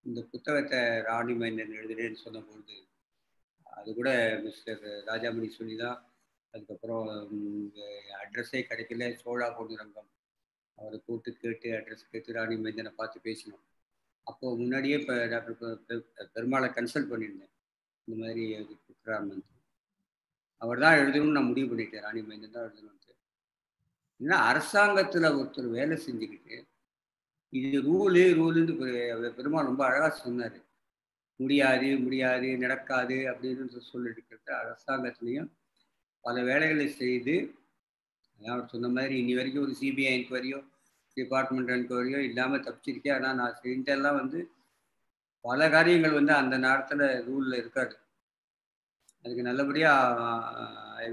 இந்த புத்தகத்தை ராணி மைந்தன் எழுதுறேன்னு சொன்னபொழுது அது கூட மிஸ்டர் ராஜாமணி சொல்லி தான் அதுக்கப்புறம் அட்ரஸே கிடைக்கல சோழா பொன்னுரங்கம் அவரை கூப்பிட்டு கேட்டு அட்ரஸ் கேட்டு ராணி மைந்தனை பார்த்து பேசினோம். அப்போது முன்னாடியே இப்போ டாக்டர் பெருமாளை கன்சல்ட் பண்ணியிருந்தேன். இந்த மாதிரி அது அவர் தான் எழுதணும்னு நான் முடிவு பண்ணிட்டேன். ராணி மைந்தன் தான் எழுதணும்ட்டு ஏன்னா அரசாங்கத்தில் ஒருத்தர் வேலை செஞ்சுக்கிட்டு இது ரூலு ரூலுன்னு பெருமாள் ரொம்ப அழகாக சொன்னார். முடியாது முடியாது நடக்காது அப்படின்னு சொல்லிட்டு இருக்கிறது அரசாங்கத்திலையும் பல வேலைகளை செய்து அவர் சொன்ன மாதிரி இனி வரைக்கும் ஒரு சிபிஐ என்கொயரியோ டிபார்ட்மெண்ட் என்கொயரியோ இல்லாமல் தப்பிச்சிருக்கேன் ஆனால் நான் செஞ்செல்லாம் வந்து பல காரியங்கள் வந்து அந்த நேரத்தில் ரூலில் இருக்காது. அதுக்கு நல்லபடியாக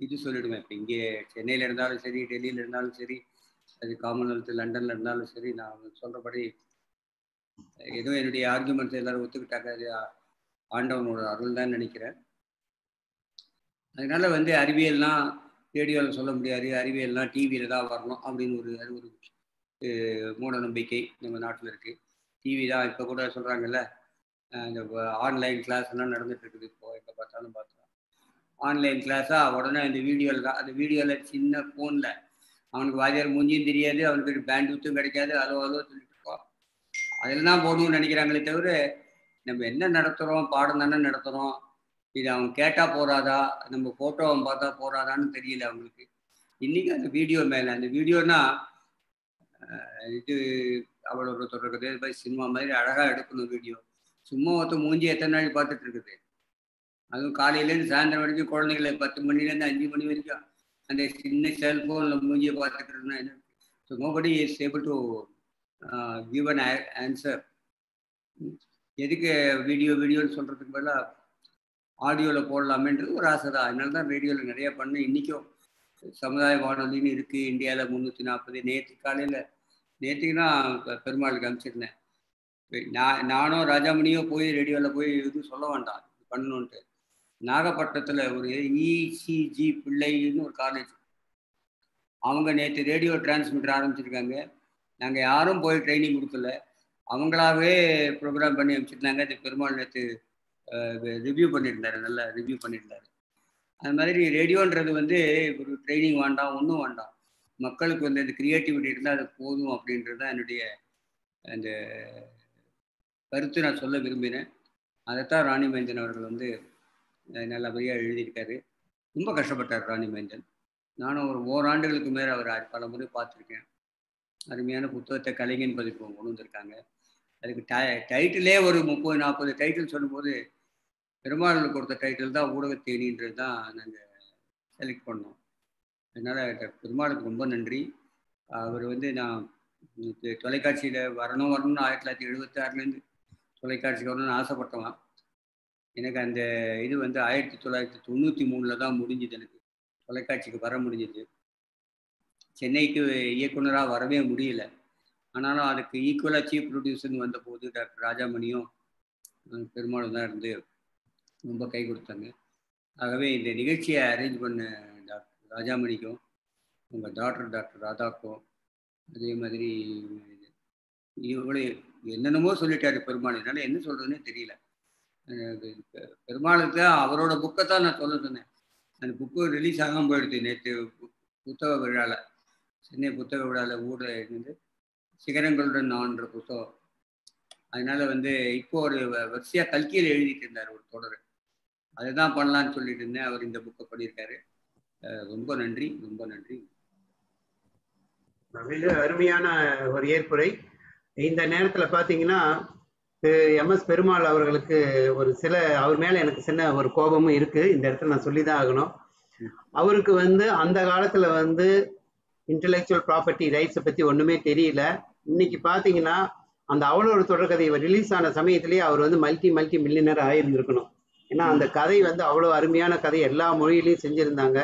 இது சொல்லிடுவேன். இப்போ இங்கே சென்னையில் இருந்தாலும் சரி டெல்லியில் இருந்தாலும் சரி அது காமன்வெல்த் லண்டனில் இருந்தாலும் சரி நான் சொல்கிறபடி ஏதோ என்னுடைய ஆர்குமெண்ட்ஸ் எல்லாரும் ஒத்துக்கிட்டாங்க. அது ஆண்டவனோட அருள் தான் நினைக்கிறேன். அதனால வந்து அறிவியல்லாம் ரேடியோவில் சொல்ல முடியாது. அறிவியல்லாம் டிவியில் தான் வரணும் அப்படின்னு ஒரு அது ஒரு மூட நம்பிக்கை நம்ம நாட்டில் இருக்குது டிவி தான் இப்போ கூட சொல்கிறாங்கல்ல இந்த ஆன்லைன் கிளாஸ் எல்லாம் நடந்துட்டு இருக்குது இப்போ எங்கே பார்த்தாலும் பார்த்தோம் ஆன்லைன் கிளாஸாக உடனே இந்த வீடியோவில் தான் அந்த வீடியோவில் சின்ன ஃபோனில் அவனுக்கு வாத்தியார் மூஞ்சியும் தெரியாது அவனுக்கு பேண்ட் வித்தும் கிடைக்காது அலோ அலோ சொல்லிட்டு இருக்கோம் அதில் தான் போகணும்னு நினைக்கிறாங்களே தவிர நம்ம என்ன நடத்துகிறோம் பாடம் தானே நடத்துகிறோம் இது அவன் கேட்டால் போகிறாதா நம்ம ஃபோட்டோ அவன் பார்த்தா போகிறாதான்னு தெரியல அவங்களுக்கு. இன்றைக்கி அந்த வீடியோ மேலே அந்த வீடியோனா இது அவ்வளோ தொடர்கிறது இது மாதிரி சினிமா மாதிரி அழகாக எடுக்கணும் வீடியோ சும்மா ஒருத்த மூஞ்சி எத்தனை நாள் பார்த்துட்டு இருக்குது? அதுவும் காலையிலேருந்து சாயந்தரம் வரைக்கும் குழந்தைங்களை பத்து மணிலேருந்து அஞ்சு மணி வரைக்கும் அந்த சின்ன செல்ஃபோனில் மூஞ்சியை பார்த்துட்டு இருந்தா என்ன? So nobody is able to give an answer எதுக்கு வீடியோ வீடியோன்னு சொல்கிறதுக்கு பதிலாக ஆடியோவில் போடலாமேன்றது ஒரு ஆசை தான். அதனால தான் ரேடியோவில் நிறையா பண்ணேன். இன்றைக்கும் சமுதாய வானொலின்னு இருக்குது இந்தியாவில் முந்நூற்றி நாற்பது நேற்று காலையில் நேற்றுக்கு நான் பெருமாளுக்கு அனுப்பிச்சிருந்தேன். நான் நானும் ராஜாமணியும் போய் ரேடியோவில் போய் எதுவும் சொல்ல வேண்டாம் இது பண்ணணுன்ட்டு நாகப்பட்டினத்தில் ஒரு இசிஜி பிள்ளைன்னு ஒரு காலேஜ் அவங்க நேற்று ரேடியோ டிரான்ஸ்மிட்டர் ஆரம்பிச்சிருக்காங்க. நாங்கள் யாரும் போய் ட்ரைனிங் கொடுக்கல. அவங்களாவே ப்ரோக்ராம் பண்ணி அமைச்சிருந்தாங்க அது பெருமாள் நேற்று ரிவ்யூ பண்ணியிருந்தாரு நல்லா ரிவ்யூ பண்ணியிருந்தாரு அது மாதிரி ரேடியோன்றது வந்து ஒரு ட்ரைனிங் வேண்டாம் ஒன்றும் வேண்டாம். மக்களுக்கு வந்து அந்த கிரியேட்டிவிட்டி இருந்தால் அது போதும் அப்படின்றது தான் என்னுடைய அந்த கருத்து நான் சொல்ல விரும்பினேன் அதைத்தான் ராணி மைந்தன் அவர்கள் வந்து நல்லபடியாக எழுதியிருக்காரு. ரொம்ப கஷ்டப்பட்டார் ராணி மைந்தன் நானும் ஒரு ஓராண்டுகளுக்கு மேலே அவர் பல முறை பார்த்துருக்கேன். அருமையான புத்தகத்தை கலைஞன் பதிப்பு கொண்டு வந்திருக்காங்க. அதுக்கு டை டைட்டிலே ஒரு முப்பது நாற்பது டைட்டில் சொல்லும்போது பெருமாள் கொடுத்த டைட்டில் தான் ஊடகத்தேனின்றது தான் நாங்கள் செலக்ட் பண்ணோம். அதனால் பெருமாளுக்கு ரொம்ப நன்றி. அவர் வந்து நான் தொலைக்காட்சியில் வரணும் வரணும்னு ஆயிரத்தி தொள்ளாயிரத்தி எழுபத்தி ஆறுலேருந்து தொலைக்காட்சிக்கு வரணும்னு ஆசைப்பட்டவன். எனக்கு அந்த இது வந்து ஆயிரத்தி தொள்ளாயிரத்தி தொண்ணூற்றி மூணில் தான் முடிஞ்சுது எனக்கு. தொலைக்காட்சிக்கு வர முடிஞ்சது. சென்னைக்கு இயக்குனராக வரவே முடியல. ஆனாலும் அதுக்கு ஈக்குவலாக சீஃப் ப்ரொடியூசர்னு வந்தபோது டாக்டர் ராஜாமணியும் பெருமாளும் தான் இருந்து ரொம்ப கை கொடுத்தாங்க. ஆகவே இந்த நிகழ்ச்சியை அரேஞ்ச் பண்ண டாக்டர் ராஜாமணிக்கும் உங்கள் டாக்டர் டாக்டர் ராதாக்கும் அதே மாதிரி இவ்வளோ என்னென்னமோ சொல்லிட்டாரு பெருமாள். என்னால் என்ன சொல்கிறதுனே தெரியல. பெருமாளுக்கு அவரோட புக்கை தான் நான் சொல்ல சொன்னேன். அந்த புக்கு ரிலீஸ் ஆகாமல் போயிடுது நேற்று புத்தக விழாவில் சென்னை புத்தக விழாவில் ஊரில் இருந்து சிகரங்களுடன் நான்ற புத்தகம். அதனால வந்து இப்போ ஒரு வரிசையாக வரிசையா கல்கியில் எழுதிட்டு இருந்தார் ஒரு தொடர். அதுதான் பண்ணலான்னு சொல்லிட்டு இருந்தேன். அவர் இந்த புக்கை பண்ணியிருக்காரு. ரொம்ப நன்றி. ரொம்ப நன்றி. மிக அருமையான ஒரு ஏற்புரை. இந்த நேரத்துல பாத்தீங்கன்னா எம் எஸ் பெருமாள் அவர்களுக்கு ஒரு சில அவர் மேல எனக்கு சின்ன ஒரு கோபமும் இருக்கு. இந்த இடத்துல நான் சொல்லிதான் ஆகணும். அவருக்கு வந்து அந்த காலத்துல வந்து இன்டெலெக்சுவல் ப்ராப்பர்ட்டி ரைட்ஸை பத்தி ஒண்ணுமே தெரியல. இன்னைக்கு பாத்தீங்கன்னா அந்த அவளோட தொடர்கதை ரிலீஸ் ஆன சமயத்திலேயே அவர் வந்து மல்டி மல்டி மில்லியனர் ஆயிருந்திருக்கணும். ஏன்னா அந்த கதை வந்து அவ்வளவு அருமையான கதை. எல்லா மொழியிலையும் செஞ்சிருந்தாங்க.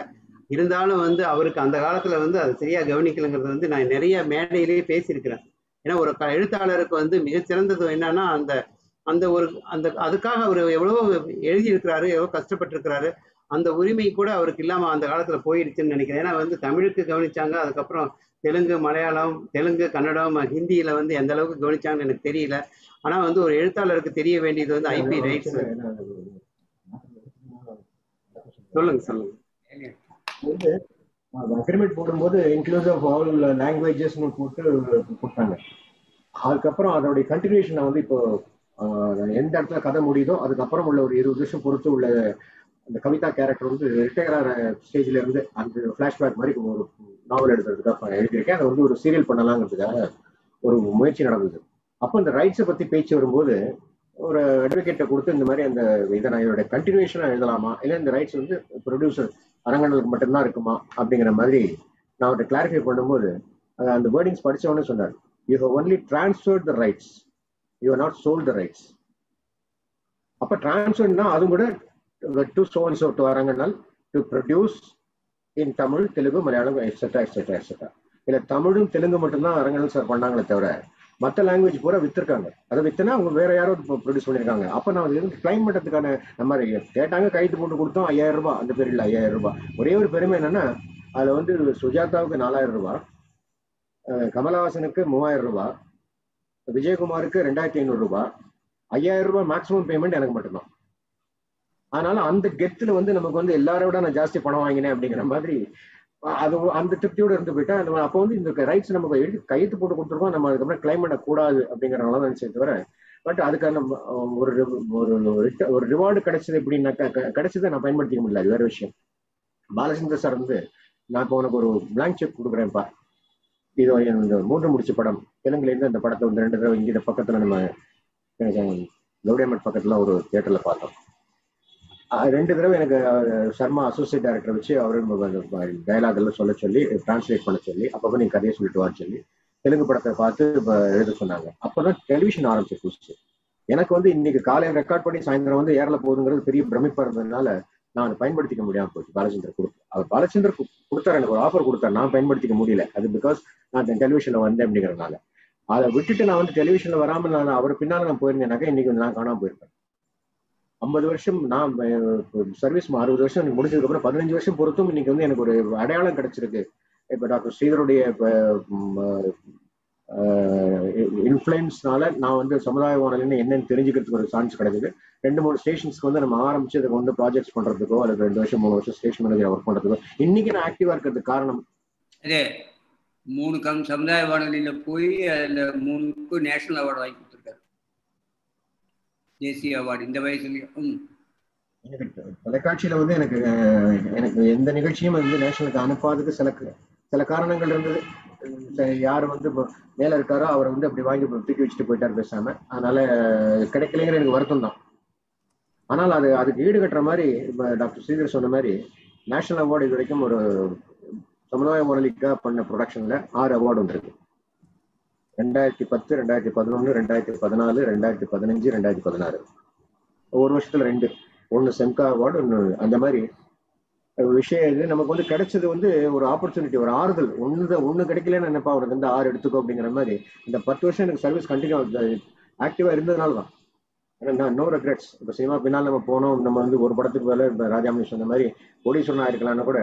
இருந்தாலும் வந்து அவருக்கு அந்த காலத்துல வந்து அதை சரியா கவனிக்கலைங்கிறது வந்து நான் நிறைய மேடையிலேயே பேசியிருக்கிறேன். ஏன்னா ஒரு க- எழுத்தாளருக்கு வந்து மிகச்சிறந்தது என்னன்னா அந்த அந்த ஒரு அந்த அதுக்காக அவர் எவ்வளவோ எழுதியிருக்கிறாரு எவ்வளோ கஷ்டப்பட்டிருக்கிறாரு. அந்த உரிமை கூட அவருக்கு இல்லாமல் அந்த காலத்தில் போயிடுச்சுன்னு நினைக்கிறேன். ஏன்னா வந்து தமிழுக்கு கவனிச்சாங்க அதுக்கப்புறம் தெலுங்கு மலையாளம் தெலுங்கு கன்னடம் ஹிந்தியில வந்து எந்த அளவுக்கு கவனிச்சாங்கன்னு எனக்கு தெரியல. ஆனா வந்து ஒரு எழுத்தாளருக்கு தெரிய வேண்டியது வந்து ஐபி ரைட்ஸ். சொல்லுங்க சொல்லுங்க. அக்ரிமெண்ட் போடும்போது இன்க்ளூசிவ் ஆஃப் ஆல் லாங்குவேஜஸ்னு போட்டு கொடுத்தாங்க அதுக்கப்புறம் அதனுடைய கண்டினியூஷனை வந்து இப்போ எந்த இடத்துல கதை முடியுதோ அதுக்கப்புறம் உள்ள ஒரு இருபது வருஷம் பொறுத்து உள்ள அந்த கவிதா கேரக்டர் வந்து ரிட்டையர் ஆகிற ஸ்டேஜ்ல இருந்து அந்த ஃபிளாஷ்பேக் மாதிரி ஒரு நாவல் எடுக்கிறதுக்காக எழுதியிருக்கேன். அதை வந்து ஒரு சீரியல் பண்ணலாங்கிறதுக்காக ஒரு முயற்சி நடந்தது. அப்போ இந்த ரைட்ஸை பத்தி பேச்சு வரும்போது ஒரு அட்வொகேட்டை கொடுத்து இந்த மாதிரி அந்த இதை நான் இதோட கண்டினியூஷனாக எழுதலாமா? இல்லை இந்த ரைட்ஸ் வந்து ப்ரொடியூசர் அரங்கங்களுக்கு மட்டும்தான் இருக்குமா அப்படிங்கிற மாதிரி நான் அவர்கிட்ட கிளாரிஃபை பண்ணும்போது அந்த வேர்டிங்ஸ் படிச்சவொடனே சொன்னார். You have only transferred the rights you not sold the rights அப்போ டிரான்ஸ்ஃபர்ட்னா அதுவும் கூட டு சோன் so to அரங்கனால் to produce in Tamil Telugu Malayalam etcetera etcetera etcetera இல்லை தமிழும் தெலுங்கு மட்டும்தான் அரங்கனல் சார் பண்ணாங்களே தவிர மற்ற லாங்குவேஜ் பூரா வித்துருக்காங்க. அதை வித்துனா அவங்க வேற யாரோ ப்ரொடியூஸ் பண்ணியிருக்காங்க அப்போ நான் வந்து கிளைம் பண்ணுறதுக்கான நம்ம கேட்டாங்க கைட்டு போட்டு கொடுத்தோம் ஐயாயிரம் ரூபாய். அந்த பேரில் ஐயாயிரம் ரூபாய். ஒரே ஒரு பெருமை என்னன்னா அதில் வந்து சுஜாதாவுக்கு நாலாயிரம் ரூபாய் கமலஹாசனுக்கு மூவாயிரம் ரூபாய் விஜயகுமாருக்கு ரெண்டாயிரத்தி ஐநூறு ரூபாய். ஐயாயிரம் ரூபாய் மேக்ஸிமம் பேமெண்ட் எனக்கு மட்டும்தான். அதனால அந்த கெத்துல வந்து நமக்கு வந்து எல்லாரோட நான் ஜாஸ்தி பணம் வாங்கினேன் அப்படிங்கிற மாதிரி அது அந்த திருப்தியோட இருந்து போயிட்டா நம்ம அப்போ வந்து இந்த ரைட்ஸ் நம்ம எழுதி கையெழுத்து போட்டு கொடுத்துருக்கோம். நம்ம அதுக்கப்புறம் கிளைம் பண்ணக்கூடாது அப்படிங்கிறனால தான் நினைச்சே தவிர பட் அதுக்கான ஒரு ஒரு ஒரு ரிவார்டு கிடைச்சது எப்படின்னாக்கா க- கிடைச்சதை நான் பயன்படுத்திக்க முடியல. அது வேற விஷயம். பாலச்சந்திர சார் வந்து நான் இப்போ உனக்கு ஒரு பிளாங்க் செக் கொடுக்குறேன்ப்பா. இது இந்த மூன்று முடிச்ச படம். தெலுங்குல இருந்து அந்த படத்தை வந்து ரெண்டு தடவை இங்க இந்த பக்கத்துல நம்ம கவுடியம்மன் பக்கத்துல ஒரு தியேட்டர்ல பார்த்தோம். ரெண்டு தடவை எனக்கு சர்மா அசோசியேட் டைரக்டர் வச்சு அவரும் டயலாக் எல்லாம் சொல்ல சொல்லி டிரான்ஸ்லேட் பண்ண சொல்லி அப்பப்போ நீ கதையை சொல்லிட்டு வான்னு சொல்லி தெலுங்கு படத்தை பார்த்து எழுத சொன்னாங்க. அப்பதான் டெலிவிஷன் ஆரம்பிச்சு புதுசு எனக்கு வந்து இன்னைக்கு காலையில ரெக்கார்ட் பண்ணி சாயந்தரம் வந்து ஏறல போகுதுங்கிறது பெரிய பிரமிப்பா இருந்ததுனால நான் அதை பயன்படுத்திக்க முடியாம போச்சு. பாலச்சந்தர் கொடுத்து அவர் பாலச்சந்தர் கொடுத்தாரு எனக்கு ஒரு ஆஃபர் கொடுத்தாரு. நான் பயன்படுத்திக்க முடியல. அது பிகாஸ் நான் டெலிவிஷன்ல வந்தேன் அப்படிங்கறதுனால. அதை விட்டுட்டு நான் வந்து டெலிவிஷன்ல வராமல் நான் அவர் பின்னால நான் போயிருந்தேனாக்கா இன்னைக்கு வந்து நான் காணாம போயிருப்பேன். ஐம்பது வருஷம் நான் சர்வீஸ் அறுபது வருஷம் எனக்கு முடிஞ்சதுக்கு அப்புறம் பதினஞ்சு வருஷம் பொறுத்தும் இன்னைக்கு வந்து எனக்கு ஒரு அடையாளம் கிடைச்சிருக்கு. இப்போ டாக்டர் ஸ்ரீதருடைய இன்ஃப்ளூயன்ஸ்னால நான் வந்து சமுதாய வானொலின்னு என்னன்னு தெரிஞ்சுக்கிறதுக்கு ஒரு சான்ஸ் கிடைச்சிது ரெண்டு மூணு ஸ்டேஷன்ஸ்க்கு வந்து நம்ம ஆரம்பிச்சு அதுக்கு வந்து ப்ராஜெக்ட்ஸ் பண்றதுக்கோ அல்லது ரெண்டு வருஷம் மூணு வருஷம் ஸ்டேஷன் மேனேஜர் ஒர்க் பண்றதுக்கோ இன்னைக்கு நான் ஆக்டிவா இருக்கிறதுக்கு காரணம்? அதே மூணு கம் சமுதாய வானொலியில போய் அதுல மூணுக்கும் நேஷனல் அவார்டு வாங்கி தேசிய அவார்டு இந்த வயசுலயும். எனக்கு தொலைக்காட்சியில வந்து எனக்கு எனக்கு எந்த நிகழ்ச்சியும் வந்து நேஷனலுக்கு அனுப்பாததுக்கு சில சில காரணங்கள் இருந்தது. யார் வந்து இப்போ மேல இருக்காரோ அவரை வந்து அப்படி வாங்கி தூக்கி வச்சுட்டு போயிட்டாரு பேசாம. அதனால கிடைக்கலைங்கிற எனக்கு வருத்தம் தான். ஆனால் அது அதுக்கு ஈடு கட்டுற மாதிரி இப்ப டாக்டர் ஸ்ரீதர் சொன்ன மாதிரி நேஷனல் அவார்டு இது வரைக்கும் ஒரு சமுதாய வானொலிக்காக பண்ண ப்ரொடக்ஷன்ல ஆறு அவார்டு வந்திருக்கு. ரெண்டாயிரத்தி பத்து ரெண்டாயிரத்தி பதினொன்று ரெண்டாயிரத்தி பதினாலு ரெண்டாயிரத்தி பதினஞ்சு ரெண்டாயிரத்தி பதினாறு. ஒரு வருஷத்துல ரெண்டு. ஒன்று செம்கா அவார்டு ஒன்று அந்த மாதிரி. விஷயம் இது. நமக்கு வந்து கிடைச்சது வந்து ஒரு ஆப்பர்ச்சுனிட்டி ஒரு ஆறுதல். ஒன்று ஒன்று கிடைக்கலன்னு நினைப்பா. உனக்கு வந்து ஆறு எடுத்துக்கோ அப்படிங்கிற மாதிரி. இந்த பத்து வருஷம் எனக்கு சர்வீஸ் கண்டினியூ ஆக்டிவா இருந்ததுனால தான். ஏன்னா நான் நோ ரெக்ரெட்ஸ் இப்போ சினிமா பின்னால் நம்ம போனோம். நம்ம வந்து ஒரு படத்துக்கு மேலே இப்போ ராஜாமணி சொன்ன மாதிரி கோடீஸ்வரனா இருக்கலாம்னு கூட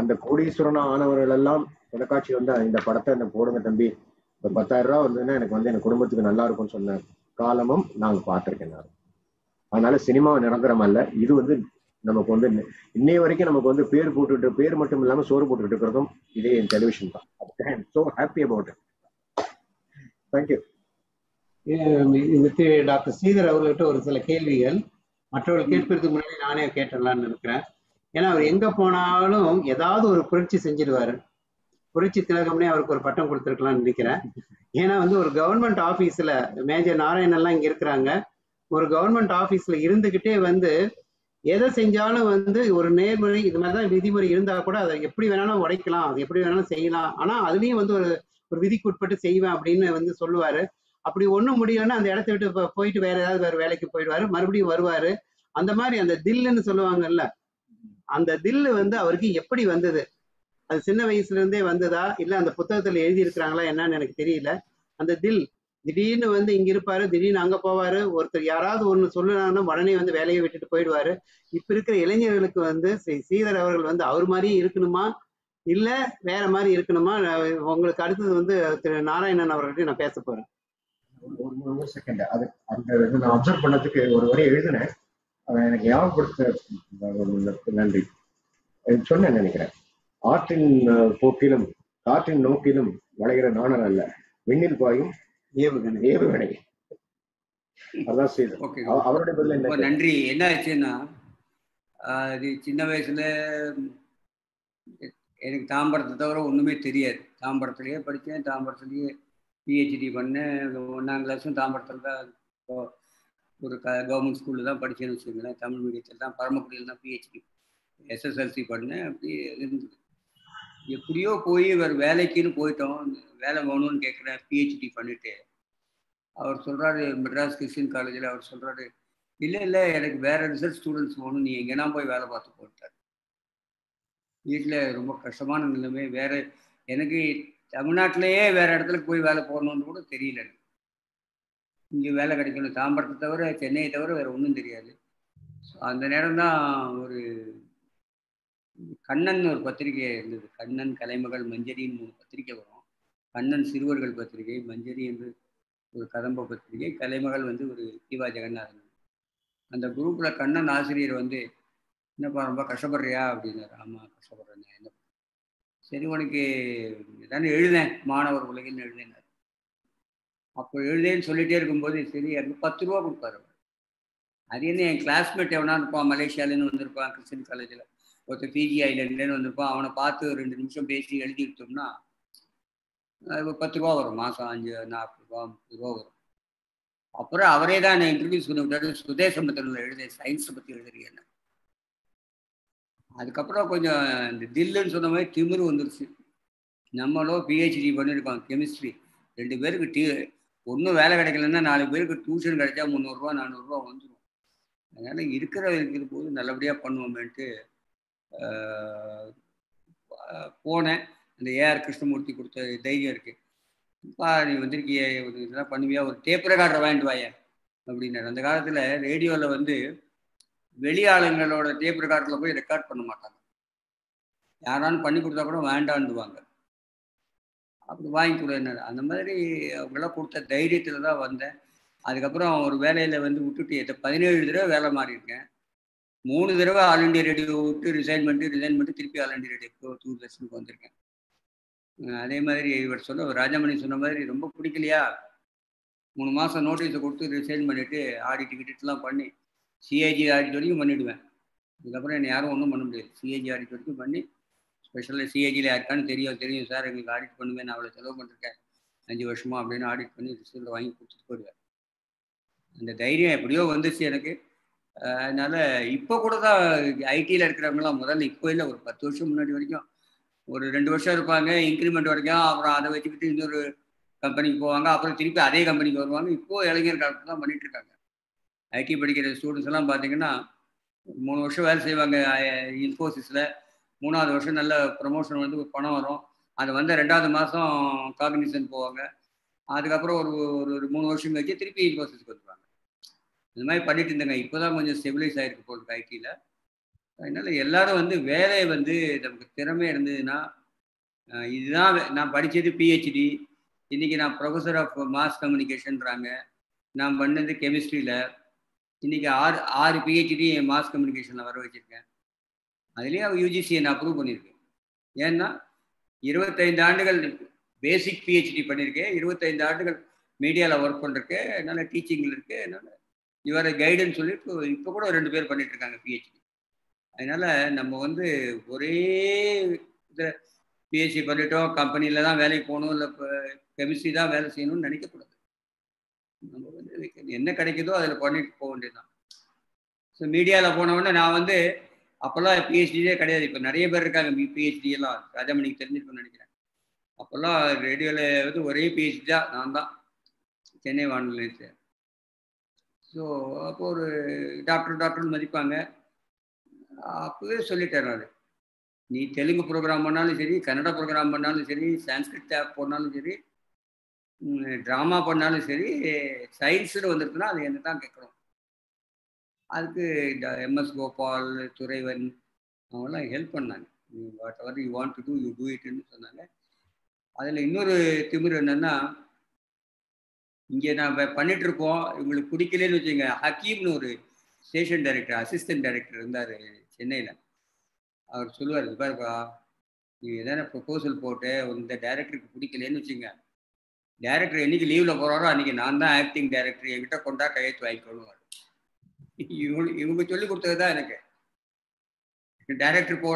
அந்த கோடீஸ்வரனா ஆனவர்கள் எல்லாம் தொலைக்காட்சி வந்து இந்த படத்தை இந்த போடுங்க தம்பி. ஒரு பத்தாயிரம் ரூபா வந்ததுன்னா எனக்கு வந்து என் குடும்பத்துக்கு நல்லா இருக்கும்னு சொன்ன காலமும் நாங்க பார்த்திருக்கேன் நான். அதனால சினிமாவை நிரந்தரம் அல்ல. இது வந்து நமக்கு வந்து இன்னைய வரைக்கும் நமக்கு வந்து பேர் போட்டுட்டு பேர் மட்டும் இல்லாம சோறு போட்டுட்டு இருக்கிறதும் இதே என் டெலிவிஷன் தான். So happy about thank you doctor Sridhar அவர்கிட்ட ஒரு சில கேள்விகள். மற்றவர்கள் கேட்பதற்கு முன்னாடி நானே கேட்டலாம்னு நினைக்கிறேன் ஏன்னா அவர் எங்க போனாலும் ஏதாவது ஒரு புரட்சி செஞ்சிருவாரு புரட்சி திலகம்னே அவருக்கு ஒரு பட்டம் கொடுத்துருக்கலாம்னு நினைக்கிறேன். ஏன்னா வந்து ஒரு கவர்மெண்ட் ஆபீஸ்ல மேஜர் நாராயணன் எல்லாம் இங்க இருக்கிறாங்க. ஒரு கவர்மெண்ட் ஆபீஸ்ல இருந்துகிட்டே வந்து எதை செஞ்சாலும் வந்து ஒரு நேர்முறை இது மாதிரிதான் விதிமுறை இருந்தா கூட அதை எப்படி வேணாலும் உடைக்கலாம் அது எப்படி வேணாலும் செய்யலாம். ஆனா அதுலயும் வந்து ஒரு ஒரு விதிக்கு உட்பட்டு செய்வேன் அப்படின்னு வந்து சொல்லுவாரு. அப்படி ஒண்ணும் முடியலன்னா அந்த இடத்த விட்டு போயிட்டு வேற ஏதாவது வேறு வேலைக்கு போயிடுவாரு. மறுபடியும் வருவாரு. அந்த மாதிரி அந்த தில்லுன்னு சொல்லுவாங்கல்ல அந்த தில்லு வந்து அவருக்கு எப்படி வந்தது? அது சின்ன வயசுல இருந்தே வந்ததா? இல்ல அந்த புத்தகத்துல எழுதி இருக்கிறாங்களா என்னன்னு எனக்கு தெரியல. அந்த தில் திடீர்னு வந்து இங்க இருப்பாரு திடீர்னு அங்க போவாரு ஒருத்தர் யாராவது ஒண்ணு சொல்லுனாலும் உடனே வந்து வேலையை விட்டுட்டு போயிடுவாரு. இப்ப இருக்கிற இளைஞர்களுக்கு வந்து ஸ்ரீ ஸ்ரீதர் அவர்கள் வந்து அவர் மாதிரியே இருக்கணுமா? இல்ல வேற மாதிரி இருக்கணுமா? உங்களுக்கு அடுத்தது வந்து திரு நாராயணன் அவர்கள்ட்ட நான் பேச போறேன். ஒரு செகண்ட் அது அந்த இது நான் அப்சர்வ் பண்ணதுக்கு ஒரு வரி எழுதினேன். அதை எனக்கு ஞாபகப்படுத்த நன்றி. சொன்னேன் நினைக்கிறேன். ஆற்றின் போக்கிலும் காற்றின் நோக்கிலும் வளைகிற நாணர் அல்ல. விண்ணில் பாயும் ஏவுகணை. ஏவுகணை. அதான் செய்து அவருடைய பதில் என்ன? நன்றி. என்ன ஆச்சுன்னா இது சின்ன வயசுல எனக்கு தாம்பரத்தை தவிர ஒண்ணுமே தெரியாது. தாம்பரத்துலயே படித்தேன் தாம்பரத்துலயே பிஹெச்டி பண்ணேன். ஒன்றாம் கிளாஸும் தாம்பரத்தில் தான் ஒரு க கவர்மெண்ட் ஸ்கூலில் தான் படிச்சேன்னு வச்சுக்கோங்களேன். தமிழ் மீடியத்தில் தான் பரமக்குடியில் தான் பிஹெச்டி எஸ்எஸ்எல்சி பண்ணேன். அப்படியே இருந்தது. எப்படியோ போய் வேறு வேலைக்குன்னு போயிட்டோம். வேலை வேணும்னு கேட்குறேன் பிஹெச்டி பண்ணிட்டு. அவர் சொல்கிறாரு மெட்ராஸ் கிறிஸ்டின் காலேஜில் அவர் சொல்கிறாரு இல்லை இல்லை எனக்கு வேற ரிசர்ச் ஸ்டூடெண்ட்ஸ் வேணும். நீ எங்கேனா போய் வேலை பார்த்து போட்டார் வீட்டில் ரொம்ப கஷ்டமான நிலைமை. வேறு எனக்கு தமிழ்நாட்டிலேயே வேறு இடத்துல போய் வேலை போகணுன்னு கூட தெரியல எனக்கு. இங்கே வேலை கிடைக்கணும். தாம்பரத்தை தவிர சென்னையை தவிர வேறு ஒன்றும் தெரியாது. அந்த நேரம் தான் ஒரு கண்ணன் ஒரு பத்திரிகை இருந்தது. கண்ணன் கலைமகள் மஞ்சரின்னு மூணு பத்திரிகை வரும். கண்ணன் சிறுவர்கள் பத்திரிகை மஞ்சரி என்று ஒரு கதம்ப பத்திரிகை கலைமகள் வந்து ஒரு தீவா ஜெகநாதன். அந்த குரூப்பில் கண்ணன் ஆசிரியர் வந்து என்னப்பா ரொம்ப கஷ்டப்படுறியா? அப்படின்னாரு. ஆமாம் கஷ்டப்படுறேன். என்ன சரி உனக்கு தானே எழுதேன். மாணவர் உலகின்னு எழுதினார் அப்போ எழுதேன்னு சொல்லிட்டே இருக்கும்போது சரி எனக்கு பத்து ரூபா கொடுப்பாரு. அது என்ன என் கிளாஸ்மேட் எவனா இருப்பான்? மலேசியாலேருந்து வந்திருப்பான் கிறிஸ்டின் காலேஜில் ஒருத்தர் பிஜி இல்லைன்னு வந்திருப்பான். அவனை பார்த்து ஒரு ரெண்டு நிமிஷம் பேசி எழுதி கொடுத்தோம்னா அது ஒரு பத்து ரூபா வரும். மாதம் அஞ்சு நாற்பது ரூபா முப்பது ரூபா வரும். அப்புறம் அவரே தான் என்னை இன்ட்ரடியூஸ் பண்ணி விட்டாரு. சுதேசமத்தில் எழுத சயின்ஸை பற்றி எழுதுறீங்க அதுக்கப்புறம் கொஞ்சம் இந்த தில்லுன்னு சொன்ன மாதிரி திமிரு வந்துருச்சு. நம்மளும் பிஹெச்டி பண்ணியிருக்கோம் கெமிஸ்ட்ரி ரெண்டு பேருக்கு டீ ஒன்றும் வேலை கிடைக்கலன்னா நாலு பேருக்கு டியூஷன் கிடைச்சா முந்நூறுரூவா நானூறுரூவா வந்துடும் அதனால் இருக்கிற இருக்கிற போது நல்லபடியாக பண்ணுவோமேன்ட்டு போனேன். அந்த ஏஆர் கிருஷ்ணமூர்த்தி கொடுத்த தைரியம் இருக்குது பா நீ வந்திருக்கிய ஒரு இதெல்லாம் பண்ணுவியா? ஒரு டேப் ரெக்கார்டர் வாங்கிட்டு வாய அப்படின்னாரு. அந்த காலத்தில் ரேடியோவில் வந்து வெளி ஆளுங்களோட டேப் ரெக்கார்டில் போய் ரெக்கார்ட் பண்ண மாட்டாங்க. யாராலும் பண்ணி கொடுத்தா கூட வேண்டான்டுவாங்க அப்படி வாங்கி கொடு என்ன அந்த மாதிரி அவங்களாம் கொடுத்த தைரியத்தில் தான் வந்தேன். அதுக்கப்புறம் ஒரு வேலையில் வந்து விட்டுட்டு எத்த பதினேழு தடவை வேலை மாறியிருக்கேன். மூணு தடவை ஆல் இண்டியா ரேடியோ விட்டு ரிசைன் பண்ணிட்டு ரிசைன் பண்ணிட்டு திருப்பி ஆல் இண்டியா ரேடியோ தூர்தர்ஷனுக்கு வந்திருக்கேன். அதே மாதிரி இவர் சொன்ன ராஜாமணி சொன்ன மாதிரி ரொம்ப பிடிக்கலையா? மூணு மாதம் நோட்டீஸை கொடுத்து ரிசைன் பண்ணிவிட்டு ஆடிட்டு கிட்டிட்டுலாம் பண்ணி சிஐஜி ஆடிட் வரைக்கும் பண்ணிவிடுவேன் அதுக்கப்புறம் என்னை யாரும் ஒன்றும் பண்ண முடியாது. சிஐஜி ஆடிட் வரைக்கும் பண்ணி ஸ்பெஷலாக சிஐஜியில் யாருக்கான்னு தெரியும் தெரியும் சார் எங்களுக்கு ஆடிட் பண்ணுவேன் நான் அவ்வளோ செலவு பண்ணிருக்கேன். அஞ்சு வருஷமா அப்படின்னு ஆடிட் பண்ணி ரிசல்ட் வாங்கி கொடுத்துட்டு போயிடுவேன். அந்த தைரியம் எப்படியோ வந்துச்சு எனக்கு. அதனால இப்போ கூட தான் ஐடியில் இருக்கிறவங்களாம் முதல்ல இப்போ இல்லை ஒரு பத்து வருஷம் முன்னாடி வரைக்கும். ஒரு ரெண்டு வருஷம் இருப்பாங்க இன்க்ரிமெண்ட் வரைக்கும் அப்புறம் அதை வச்சுக்கிட்டு இன்னொரு கம்பெனிக்கு போவாங்க அப்புறம் திருப்பி அதே கம்பெனிக்கு வருவாங்க. இப்போ இளைஞர் காலத்தில் தான் பண்ணிட்டு இருக்காங்க. ஐடி படிக்கிற ஸ்டூடெண்ட்ஸ் எல்லாம் பார்த்தீங்கன்னா மூணு வருஷம் வேலை செய்வாங்க இன்ஃபோசிஸில் மூணாவது வருஷம் நல்ல ப்ரமோஷன் வந்து ஒரு பணம் வரும். அது வந்து ரெண்டாவது மாதம் காக்னிஷன் போவாங்க. அதுக்கப்புறம் ஒரு ஒரு மூணு வருஷம் கழிச்சு திருப்பி இன்ஃபோசிஸ்க்கு வந்துருவாங்க இந்த மாதிரி பண்ணிட்டு இருந்தேங்க. இப்போ தான் கொஞ்சம் ஸ்டெபிலைஸ் ஆகிருக்கு போல் ஐடியில் அதனால எல்லாரும் வந்து வேலையை வந்து நமக்கு திறமை இருந்ததுன்னா இதுதான் நான் படித்தது பிஹெச்டி இன்றைக்கி நான் ப்ரொஃபஸர் ஆஃப் மாஸ் கம்யூனிகேஷன்றாங்க நான் பண்ணது கெமிஸ்ட்ரியில் இன்றைக்கி ஆறு ஆறு பிஹெச்டி மாஸ் கம்யூனிகேஷனில் வர வச்சுருக்கேன். அதுலேயே யூஜிசியை நான் அப்ரூவ் பண்ணியிருக்கேன். ஏன்னா இருபத்தைந்து ஆண்டுகள் பேசிக் பிஹெச்டி பண்ணியிருக்கேன். இருபத்தைந்து ஆண்டுகள் மீடியாவில் ஒர்க் பண்ணிருக்கேன் என்னால் டீச்சிங்கில் இருக்குது என்னால் இவரை கைடுன்னு சொல்லி இப்போ இப்போ கூட ரெண்டு பேர் பண்ணிட்டு இருக்காங்க பிஹெச்டி அதனால நம்ம வந்து ஒரே இதில் பிஹெச்டி பண்ணிட்டோம் கம்பெனியில் தான் வேலைக்கு போகணும் இல்லை இப்போ கெமிஸ்ட்ரி தான் வேலை செய்யணும்னு நினைக்கக்கூடாது. நம்ம வந்து என்ன கிடைக்குதோ அதில் பண்ணிட்டு போக வேண்டியதுதான். ஸோ மீடியாவில் போனவுடனே நான் வந்து அப்போல்லாம் பிஹெச்டியே கிடையாது. இப்போ நிறைய பேர் இருக்காங்க பிஹெச்டி எல்லாம். ராஜாமணிக்கு தெரிஞ்சிருக்கும்னு நினைக்கிறேன். அப்போல்லாம் ரேடியோவில் வந்து ஒரே பிஹெச்டி தான் நான் தான். சென்னை வானொலி நிலையத்தில் ஸோ அப்போ ஒரு டாக்டர் டாக்டர்னு மதிப்பாங்க. அப்போவே சொல்லிட்டேன் நான். நீ தெலுங்கு ப்ரோக்ராம் பண்ணாலும் சரி கன்னட ப்ரோக்ராம் பண்ணாலும் சரி சான்ஸ்கிரிட் ஆப் பண்ணாலும் சரி ட்ராமா பண்ணாலும் சரி சயின்ஸுன்னு வந்துருக்குன்னா அது என்ன தான் கேட்கணும். அதுக்கு இந்த எம்எஸ் கோபால் துறைவன் அவங்கெல்லாம் ஹெல்ப் பண்ணாங்க. What ever you want to do you do இட்னு சொன்னாங்க. அதில் இன்னொரு திமிர் என்னன்னா இங்கே நான் பண்ணிட்டு இருக்கோம் இவங்களுக்கு பிடிக்கலன்னு வச்சுங்க ஹக்கீம்னு ஒரு ஸ்டேஷன் டைரக்டர் அசிஸ்டன்ட் டைரக்டர் இருந்தார் சென்னையில். அவர் சொல்லுவார் பாருப்பா நீ எதனா ப்ரொபோசல் போட்டு இந்த டைரக்டருக்கு பிடிக்கலன்னு வச்சுங்க டைரக்டர் என்னைக்கு லீவில் போகிறாரோ அன்றைக்கி நான் தான் ஆக்டிங் டைரக்டர் என்கிட்ட கொண்டா கையெழுத்து வாங்கிக்கணும் இவங்க இவங்க சொல்லி கொடுத்தது தான் எனக்கு. டைரக்டர் போ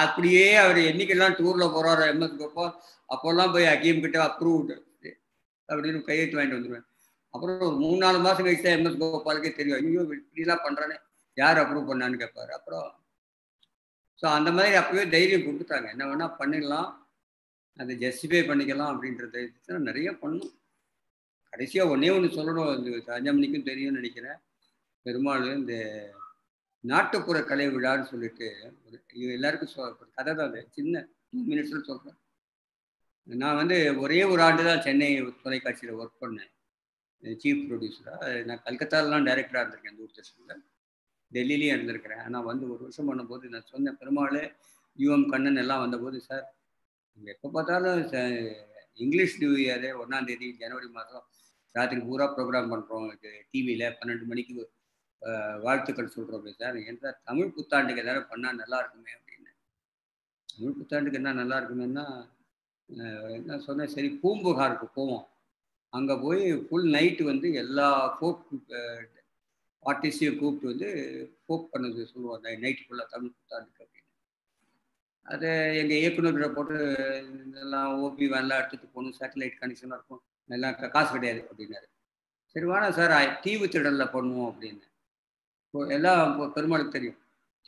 அப்படியே அவர் என்னைக்கெல்லாம் டூரில் போகிறாரோ எம்எஸ் கோபால் அப்போல்லாம் போய் அகீம் கிட்ட அப்ரூவ்டு அப்படின்னு கையெழுத்து வாங்கிட்டு வந்துடுவேன் அப்புறம் ஒரு மூணு நாலு மாதம் கழிச்சு தான் எம்எஸ் கோபாலுக்கே தெரியும். ஐயோ இப்படிலாம் பண்ணுறானே யார் அப்ரூவ் பண்ணான்னு கேட்பாரு அப்புறம் ஸோ அந்த மாதிரி அப்போவே தைரியம் கொடுத்துட்டாங்க. என்ன வேணால் பண்ணிடலாம். அதை ஜஸ்டிஃபை பண்ணிக்கலாம் அப்படின்றது நிறைய பண்ணும் கடைசியாக ஒன்றே ஒன்று சொல்லணும். இந்த ராஜாமணிக்கும் தெரியும்னு நினைக்கிறேன். பெருமாள் இந்த நாட்டுப்புற கலை விழான்னு சொல்லிட்டு ஒரு எல்லாருக்கும் சொ ஒரு கதை தான் அது. சின்ன டூ மினிட்ஸில் சொல்கிறேன் நான் வந்து ஒரே ஒரு ஆண்டு தான் சென்னை தொலைக்காட்சியில் ஒர்க் பண்ணேன். சீஃப் ப்ரொடியூசராக நான் கல்கத்தாலலாம் டைரக்டராக இருந்திருக்கேன் தூர்தர்ஷனில். டெல்லிலையும் இருந்திருக்கிறேன். ஆனால் வந்து ஒரு வருஷம் பண்ணும்போது நான் சொன்ன பெருமாள் யூஎம் கண்ணன் எல்லாம் வந்தபோது சார் எப்போ பார்த்தாலும் இங்கிலீஷ் நியூ இயர் ஒன்றாந்தேதி ஜனவரி மாதம் ராத்திரி பூரா ப்ரோக்ராம் பண்ணுறோம் இது டிவியில் பன்னெண்டு மணிக்கு வாழ்த்துக்கள் சொல்கிறோம் சார். எந்த தமிழ் புத்தாண்டுக்கு எதாவது பண்ணால் நல்லா இருக்குமே? அப்படின்னு. தமிழ் புத்தாண்டுக்கு என்ன நல்லா இருக்குமேன்னா என்ன சொன்னேன்? சரி பூம்புகாருக்கு போவோம். அங்கே போய் ஃபுல் நைட்டு வந்து எல்லா ஃபோக் ஆர்டிஸ்டையும் கூப்பிட்டு வந்து ஃபோக் பண்ணது சொல்லுவாங்க. நைட்டு ஃபுல்லாக தமிழ் புத்தாண்டுக்கு அப்படின்னு. அதை எங்கள் இயக்குநர்கிட்ட போட்டு இதெல்லாம் ஓபி வேன்லாம் எடுத்துகிட்டு போகணும். சேட்டலைட் கனெக்ஷனாக இருக்கும். எல்லாம் காசு கிடையாது அப்படின்னாரு. சரி வேணாம் சார் தீவு திடலில் பண்ணுவோம் அப்படின்னு. இப்போ எல்லாம் பெருமாளுக்கு தெரியும்.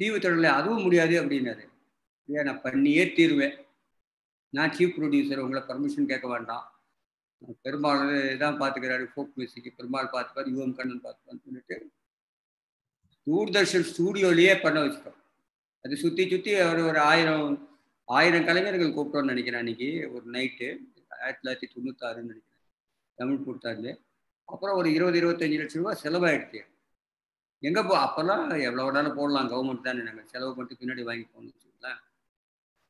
தீவு திடலில் அதுவும் முடியாது அப்படின்னாரு. ஏன் நான் பண்ணியே தீருவேன். நான் சீஃப் ப்ரொடியூசர் உங்களை பர்மிஷன் கேட்க வேண்டாம். பெருமாள் இதான் பார்த்துக்கிறாரு ஃபோக் மியூசிக் பெருமாள் பார்த்துப்பார் யுவம் கண்ணன் பார்த்துப்பான்னு சொல்லிட்டு தூர்தர்ஷன் ஸ்டூடியோலேயே பண்ண வச்சுட்டோம். அது சுற்றி சுற்றி அவர் ஒரு ஆயிரம் ஆயிரம் கலைஞர்கள் கூப்பிட்டோன்னு நினைக்கிறேன் அன்றைக்கி ஒரு நைட்டு ஆயிரத்தி தொள்ளாயிரத்தி தொண்ணூத்தாறுன்னு நினைக்கிறேன். தமிழ் கொடுத்தாருலே அப்புறம் ஒரு இருபது இருபத்தஞ்சு லட்சம் ரூபா செலவாயிடுச்சு. எங்கே போ அப்போல்லாம் எவ்வளோ வேணாலும் போடலாம் கவர்மெண்ட் தானே நாங்கள் செலவு பண்ணிட்டு பின்னாடி வாங்கி போகணும்னு வச்சுங்களேன்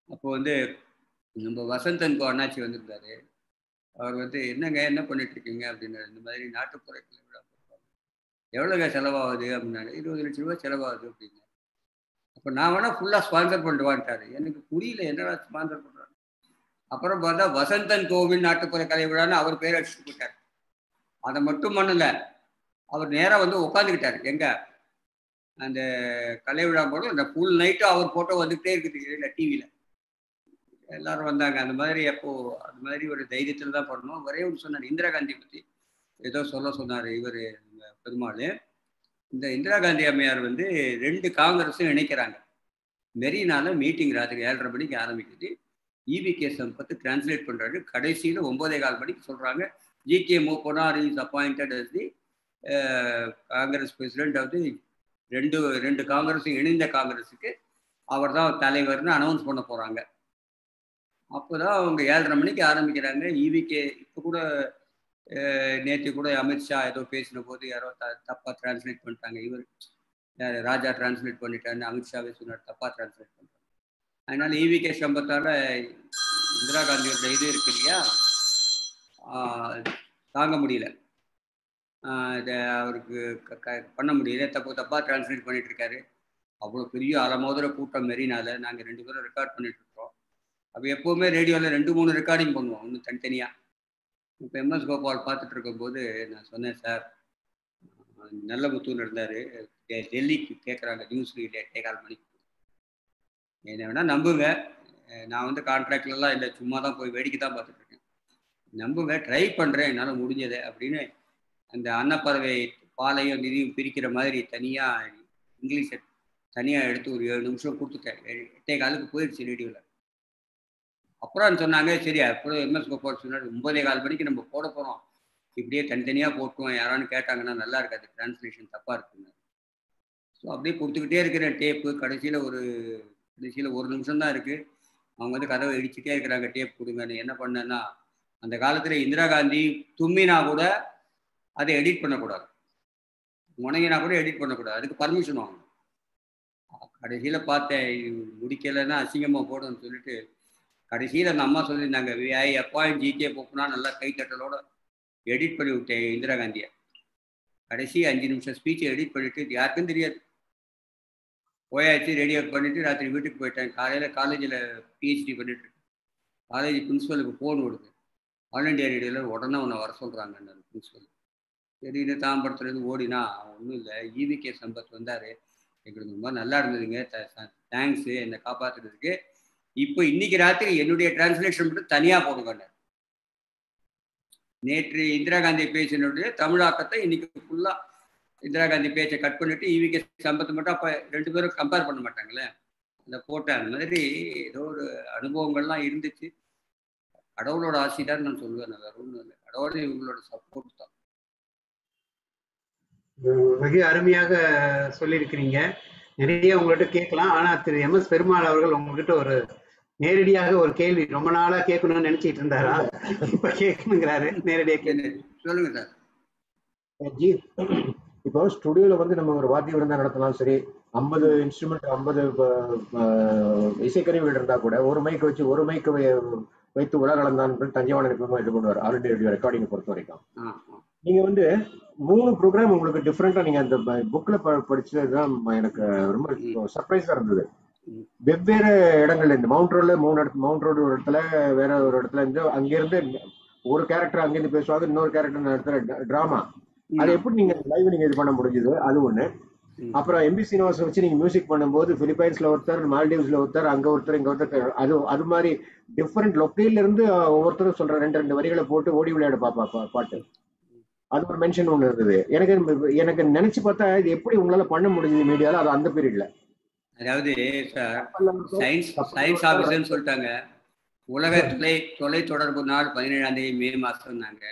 அப்போ வந்து நம்ம வசந்தன் கோ அண்ணாச்சி வந்திருந்தாரு. அவர் வந்து என்னங்க என்ன பண்ணிட்டு இருக்கீங்க அப்படின்னாரு. இந்த மாதிரி நாட்டுப்புற கலை விழா போடுறாங்க எவ்வளோங்க செலவாகுது? அப்படின்னாரு. இருபது லட்ச ரூபா செலவாகுது அப்படிங்க அப்போ நான் வேணால் ஃபுல்லாக ஸ்பான்சர் பண்ணுவான்ட்டாரு எனக்கு புரியல என்னடா ஸ்பான்சர் பண்ணுறாரு அப்புறம் பார்த்தா வசந்தன் கோவில் நாட்டுப்புற கலை விழான்னு அவர் பேர் அடிச்சுட்டு போயிட்டார். அதை மட்டும் பண்ணல. அவர் நேராக வந்து உட்காந்துக்கிட்டார் எங்க? அந்த கலை விழா போடும் அந்த ஃபுல் நைட்டும் அவர் ஃபோட்டோ வந்துகிட்டே இருக்குது இல்லை டிவியில் எல்லாரும் வந்தாங்க. அந்த மாதிரி அப்போ அந்த மாதிரி ஒரு தைரியத்தில் தான் பண்ணணும். ஒரே ஒன்று சொன்னார் இந்திரா காந்தி பற்றி ஏதோ சொல்ல சொன்னார் இவர் பெருமாள். இந்த இந்திரா காந்தி அம்மையார் வந்து ரெண்டு காங்கிரஸும் இணைக்கிறாங்க. மெரினால மீட்டிங் ராத்திரி ஏழரை மணிக்கு ஆரம்பிக்குது. இபிகே சம்பத்து டிரான்ஸ்லேட் பண்ணுறாரு கடைசியில் ஒன்பதே கால் மணிக்கு சொல்கிறாங்க GK பொனார் is appointed as the Congress president of the ரெண்டு ரெண்டு காங்கிரஸும் இணைந்த காங்கிரஸுக்கு அவர் தான் தலைவர்னு அனௌன்ஸ் பண்ண போகிறாங்க அப்போ தான் அவங்க ஏழரை மணிக்கு ஆரம்பிக்கிறாங்க. இவிகே இப்போ கூட நேற்று கூட அமித்ஷா ஏதோ பேசின போது யாரோ த தப்பாக டிரான்ஸ்லேட் பண்ணிட்டாங்க. இவர் யார் ராஜா டிரான்ஸ்லேட் பண்ணிட்டாருன்னு அமித்ஷாவே சொன்னார். தப்பாக டிரான்ஸ்லேட் பண்ணுறாங்க அதனால இவிகே சம்பத்தால் இந்திரா காந்தியோட இது இருக்கு இல்லையா? தாங்க முடியல. இதை அவருக்கு பண்ண முடியல. தப்பு தப்பாக டிரான்ஸ்லேட் பண்ணிட்டு இருக்காரு. அவ்வளோ பெரிய அலமோதர கூட்டம் மெரினால நாங்கள் ரெண்டு பேரும் ரெக்கார்ட் பண்ணிட்டு அப்போ எப்போவுமே ரேடியோவில் ரெண்டு மூணு ரெக்கார்டிங் பண்ணுவோம் ஒன்று தனித்தனியாக இப்போ எம்எஸ் கோபால் பார்த்துட்டு இருக்கும்போது நான் சொன்னேன் சார் நல்ல முத்தூர் இருந்தார் டெல்லிக்கு கேட்குறாங்க நியூஸ் ரீடே கால் மணிக்கு என்ன வேணால் நம்புங்க. நான் வந்து கான்ட்ராக்ட்லலாம் இல்லை சும்மா தான் போய் வேடிக்கை தான் பார்த்துட்ருக்கேன் நம்புங்க ட்ரை பண்ணுறேன் என்னால் முடிஞ்சது அப்படின்னு அந்த அன்னப்பறவை பாலையும் நிதியும் பிரிக்கிற மாதிரி தனியாக இங்கிலீஷை தனியாக எடுத்து ஒரு ஏழு நிமிஷம் கொடுத்துட்டேன். எட்டே காலுக்கு போயிடுச்சு ரேடியோவில் அப்புறம் சொன்னாங்க சரி அப்புறம் எம்எஸ் கோபால் சொன்னார். ஒன்பதே கால் மணிக்கு நம்ம போட போகிறோம் இப்படியே தனித்தனியாக போட்டுவோம் யாரான்னு கேட்டாங்கன்னா நல்லா இருக்காது. டிரான்ஸ்லேஷன் தப்பாக இருக்குங்க ஸோ அப்படியே கொடுத்துக்கிட்டே இருக்கிற டேப்பு கடைசியில் ஒரு கடைசியில் ஒரு நிமிஷம் தான் இருக்குது அவங்க வந்து கதவை இடிச்சுட்டே இருக்கிறாங்க. டேப் கொடுங்கன்னு என்ன பண்ணேன்னா அந்த காலத்தில் இந்திரா காந்தி தும்மினா கூட அதை எடிட் பண்ணக்கூடாது. முனையினா கூட எடிட் பண்ணக்கூடாது. அதுக்கு பர்மிஷன் வாங்கணும். கடைசியில் பார்த்தேன் முடிக்கலைன்னா அசிங்கமாக போடும்னு சொல்லிட்டு கடைசியில் அந்த அம்மா சொல்லியிருந்தாங்க ஐ எப்பாயும் ஜிகே போக்குனா நல்லா கைத்தட்டலோட எடிட் பண்ணி விட்டேன் இந்திரா காந்தியை. கடைசி அஞ்சு நிமிஷம் ஸ்பீச்சை எடிட் பண்ணிவிட்டு யாருக்கும் தெரியாது. போயாச்சு ரெடியாக பண்ணிவிட்டு ராத்திரி வீட்டுக்கு போயிட்டேன். காலையில் காலேஜில் பிஹெச்டி பண்ணிட்டு காலேஜ் பிரின்ஸிபலுக்கு ஃபோன் கொடுத்து ஆல் இண்டியா ரேடியோவில் உடனே உன்னை வர சொல்கிறாங்க அந்த பிரின்ஸிபல் சரின்னு தாம்பரத்துலேருந்து ஓடினா ஒன்றும் இல்லை. ஈவிகே சம்பத் வந்தார். எங்களுக்கு ரொம்ப நல்லா இருந்ததுங்க. தேங்க்ஸு என்னை காப்பாற்றுறதுக்கு இப்போ இன்னைக்கு ராத்திரி என்னுடைய டிரான்ஸ்லேஷன் மட்டும் தனியாக போடுங்க நேற்று இந்திரா காந்தி பேசினுடைய தமிழாக்கத்தை இன்னைக்கு ஃபுல்லாக இந்திரா காந்தி பேச்சை கட் பண்ணிட்டு ஈவிகே சம்பத்தை மட்டும் அப்போ ரெண்டு பேரும் கம்பேர் பண்ண மாட்டாங்களே. அந்த போட்ட அந்த மாதிரி ஏதோ ஒரு அனுபவங்கள்லாம் இருந்துச்சு. கடவுளோட ஆசை தான் நான் சொல்லுவேன் வேற ஒன்றும் இல்லை. கடவுளோட இவங்களோட சப்போர்ட் தான். மிக அருமையாக சொல்லியிருக்கிறீங்க. நிறைய உங்கள்கிட்ட கேட்கலாம். ஆனா திரு எம் எஸ் பெருமாள் அவர்கள் உங்ககிட்ட ஒரு நேரடியாக ஒரு கேள்வி. ரொம்ப நாளா கேட்கணும்னு நினைச்சிட்டு இருந்தாரா? இப்ப கேட்கணுங்கிறாரு. நேரடியா கேள்வி. சொல்லுங்க சார். ஜி இப்போ ஸ்டுடியோல வந்து நம்ம ஒரு வாத்திய விருந்தா நடத்தலாம். சரி ஐம்பது இன்ஸ்ட்ருமெண்ட் ஐம்பது இசைக்கருவிகள் இருந்தா கூட ஒரு மைக் வச்சு ஒரு மைக் வைத்து உலகளந்தான் தஞ்சாவூர் எப்பவுமே இது பண்ணுவார் ஆல் இண்டியா ரெக்கார்டிங் பொறுத்த வரைக்கும். நீங்க வந்து மூணு ப்ரோக்ராம் உங்களுக்கு டிஃப்ரெண்டா நீங்க அந்த புக்ல படிச்சதுதான் எனக்கு ரொம்ப சர்ப்ரைஸா இருந்தது. வெவ்வேறு இடங்கள்ல இருந்து மவுண்ட் ரோட்ல மூணு இடத்துல மவுண்ட் ரோடு ஒரு இடத்துல வேற ஒரு இடத்துல இருந்து அங்கிருந்து ஒரு கேரக்டர் அங்கிருந்து பேசுவாங்க இன்னொரு கேரக்டர் இடத்துல டிராமா அது எப்படி நீங்க லைவ் நீங்க இது பண்ண முடிஞ்சது? அது ஒண்ணு. அப்புறம் எம்பி சீனிவாசன் வச்சு நீங்க மியூசிக் பண்ணும்போது பிலிப்பைன்ஸ்ல ஒருத்தர் மால்டீவ்ஸ்ல ஒருத்தர் அங்க ஒருத்தர் இங்க ஒருத்தர் அது அது மாதிரி டிஃப்ரெண்ட் லொக்கேல இருந்து ஒவ்வொருத்தரும் சொல்ற ரெண்டு ரெண்டு வரிகளை போட்டு ஓடி விளையாட பாப்பா பாட்டு. அது ஒரு மென்ஷன் ஒன்று இருந்தது. எனக்கு எனக்கு நினைச்சு பார்த்தா இது எப்படி உங்களால பண்ண முடிஞ்சது மீடியால அது அந்த பீரியட்ல அதாவது சார் சயின்ஸ் சயின்ஸ் ஆஃபீஸர்னு சொல்லிட்டாங்க. உலக தொலை தொலை தொடர்பு நாள் பதினேழாம் தேதி மே மாதம்னாங்க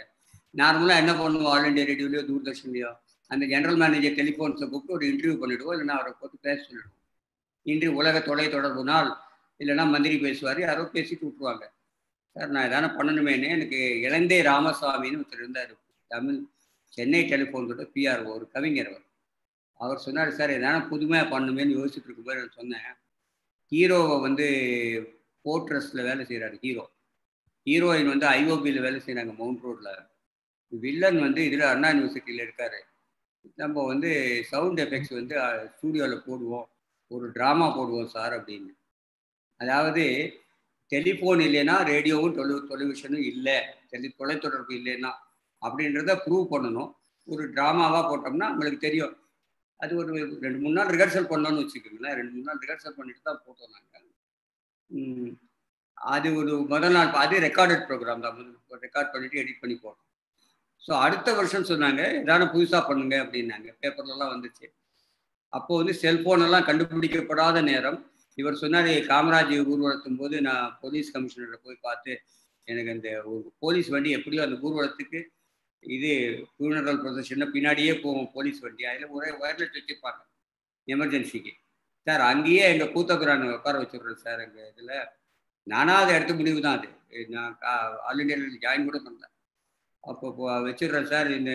நார்மலாக என்ன பண்ணுவோம்? ஆல் இண்டியா ரேடியோலையோ தூர்தர்ஷன்லையோ அந்த ஜென்ரல் மேனேஜர் டெலிஃபோன்ஸை கூப்பிட்டு ஒரு இன்டர்வியூ பண்ணிவிடுவோம் இல்லைன்னா அவரை போட்டு பேச சொல்லிடுவோம். இன்று உலக தொலை தொடர்பு நாள். இல்லைன்னா மந்திரி பேசுவார் யாரோ பேசிட்டு விட்டுருவாங்க. சார் நான் எதான பண்ணணுமேனு எனக்கு இளந்தே ராமசாமின்னு ஒருத்தர் இருந்தார். தமிழ் சென்னை டெலிஃபோனோட பிஆர்ஓ ஒரு கவிஞர் அவர். அவர் சொன்னார் சார் எதனா புதுமையாக பண்ணுமேன்னு யோசிச்சுட்டு இருக்கும்போது நான் சொன்னேன். ஹீரோவை வந்து போர்ட்ரஸில் வேலை செய்கிறாரு ஹீரோ. ஹீரோயின் வந்து ஐஓபியில் வேலை செய்கிறாங்க மவுண்ட் ரோட்டில் வில்லன் வந்து இதில் அண்ணா யூனிவர்சிட்டியில் இருக்கார். நம்ம வந்து சவுண்ட் எஃபெக்ட்ஸ் வந்து ஸ்டூடியோவில் போடுவோம். ஒரு ட்ராமா போடுவோம் சார் அப்படின்னு. அதாவது டெலிஃபோன் இல்லைன்னா ரேடியோவும் தொலை டெலிவிஷனும் இல்லை. டெலி தொலைத்தொடர்பு இல்லைன்னா அப்படின்றத ப்ரூவ் பண்ணணும். ஒரு ட்ராமாவாக போட்டோம்னா உங்களுக்கு தெரியும். அது ஒரு ரெண்டு மூணு நாள் ரிஹர்சல் பண்ணோன்னு வச்சுக்கோங்களேன். ரெண்டு மூணு நாள் ரிஹர்சல் பண்ணிட்டு தான் போட்டோம் நாங்கள் அது ஒரு முதல் நாள் அது ரெக்கார்டட் ப்ரோக்ராம் தான். ரெக்கார்ட் பண்ணிட்டு எடிட் பண்ணி போட்டோம். ஸோ அடுத்த வருஷம் சொன்னாங்க ஏதாவது புதுசாக பண்ணுங்க அப்படின்னாங்க. பேப்பர்லலாம் வந்துச்சு. அப்போ வந்து செல்ஃபோனெல்லாம் கண்டுபிடிக்கப்படாத நேரம் இவர் சொன்னார் காமராஜ் ஊர்வலத்தும் போது நான் போலீஸ் கமிஷனரை போய் பார்த்து எனக்கு அந்த ஒரு போலீஸ் வண்டி எப்படியோ அந்த ஊர்வலத்துக்கு இது ஃபியூனரல் ப்ரொசஷனில் பின்னாடியே போவோம் போலீஸ் வண்டி. அதில் ஒரே ஒயர்லெஸ் வச்சுருப்பாங்க எமர்ஜென்சிக்கு சார் அங்கேயே எங்கள் கூத்தக்குறான் உட்கார வச்சுடுறேன் சார் எங்கள் இதில். நானாக அதை எடுத்த முடிவு தான் அது நான் ஆல் இண்டியாவில் ஜாயின் கூட பண்ணேன் அப்போ வச்சிடுறேன் சார் இந்த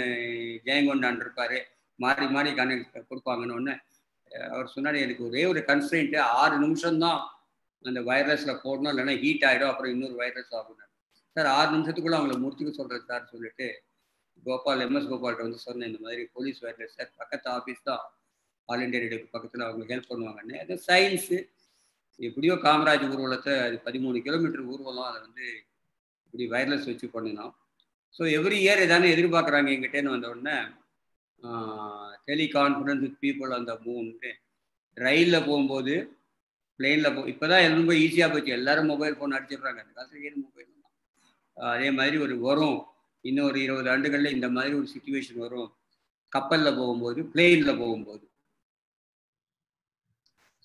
ஜெயங்கொண்டான் இருப்பார். மாறி மாறி கனெக்ட் கொடுப்பாங்கன்னு ஒன்று அவர் சொன்னார் எனக்கு ஒரே ஒரு கன்ஸ்டன்ட்டு ஆறு நிமிஷம்தான் அந்த வைரஸில் போடணும் இல்லைன்னா ஹீட் ஆகிடும் அப்புறம் இன்னொரு வைரஸ் ஆகும் சார் ஆறு நிமிஷத்துக்குள்ளே அவங்கள முடிச்சுக்க சொல்கிறேன் சார் சொல்லிட்டு. கோபால் எம்எஸ் கோபால்கிட்ட வந்து சொன்னேன் இந்த மாதிரி போலீஸ் வைரஸ் சார் பக்கத்து ஆஃபீஸ் தான் ஆல் இண்டியா ரேடியோக்கு பக்கத்தில் அவங்க ஹெல்ப் பண்ணுவாங்கன்னு. அது சயின்ஸு எப்படியோ காமராஜ் ஊர்வலத்தை அது பதிமூணு கிலோமீட்டர் ஊர்வலம் அதை வந்து இப்படி வயர்லெஸ் வச்சு பண்ணினோம். ஸோ எவ்ரி இயர் எதானே எதிர்பார்க்குறாங்க எங்கிட்டேன்னு வந்த உடனே டெலிகான்ஃபரன்ஸ் வித் பீப்புள் அந்த மூணு ரயிலில் போகும்போது பிளெயினில் போ இப்போ தான் ரொம்ப ஈஸியாக போச்சு. எல்லாரும் மொபைல் ஃபோன் அடிச்சிடுறாங்க. அந்த காலத்தில் ஏன் மொபைல் அதே மாதிரி ஒரு உரம் இன்னும் ஒரு இருபது ஆண்டுகளில் இந்த மாதிரி ஒரு சுச்சுவேஷன் வரும். கப்பலில் போகும்போது பிளெயினில் போகும்போது.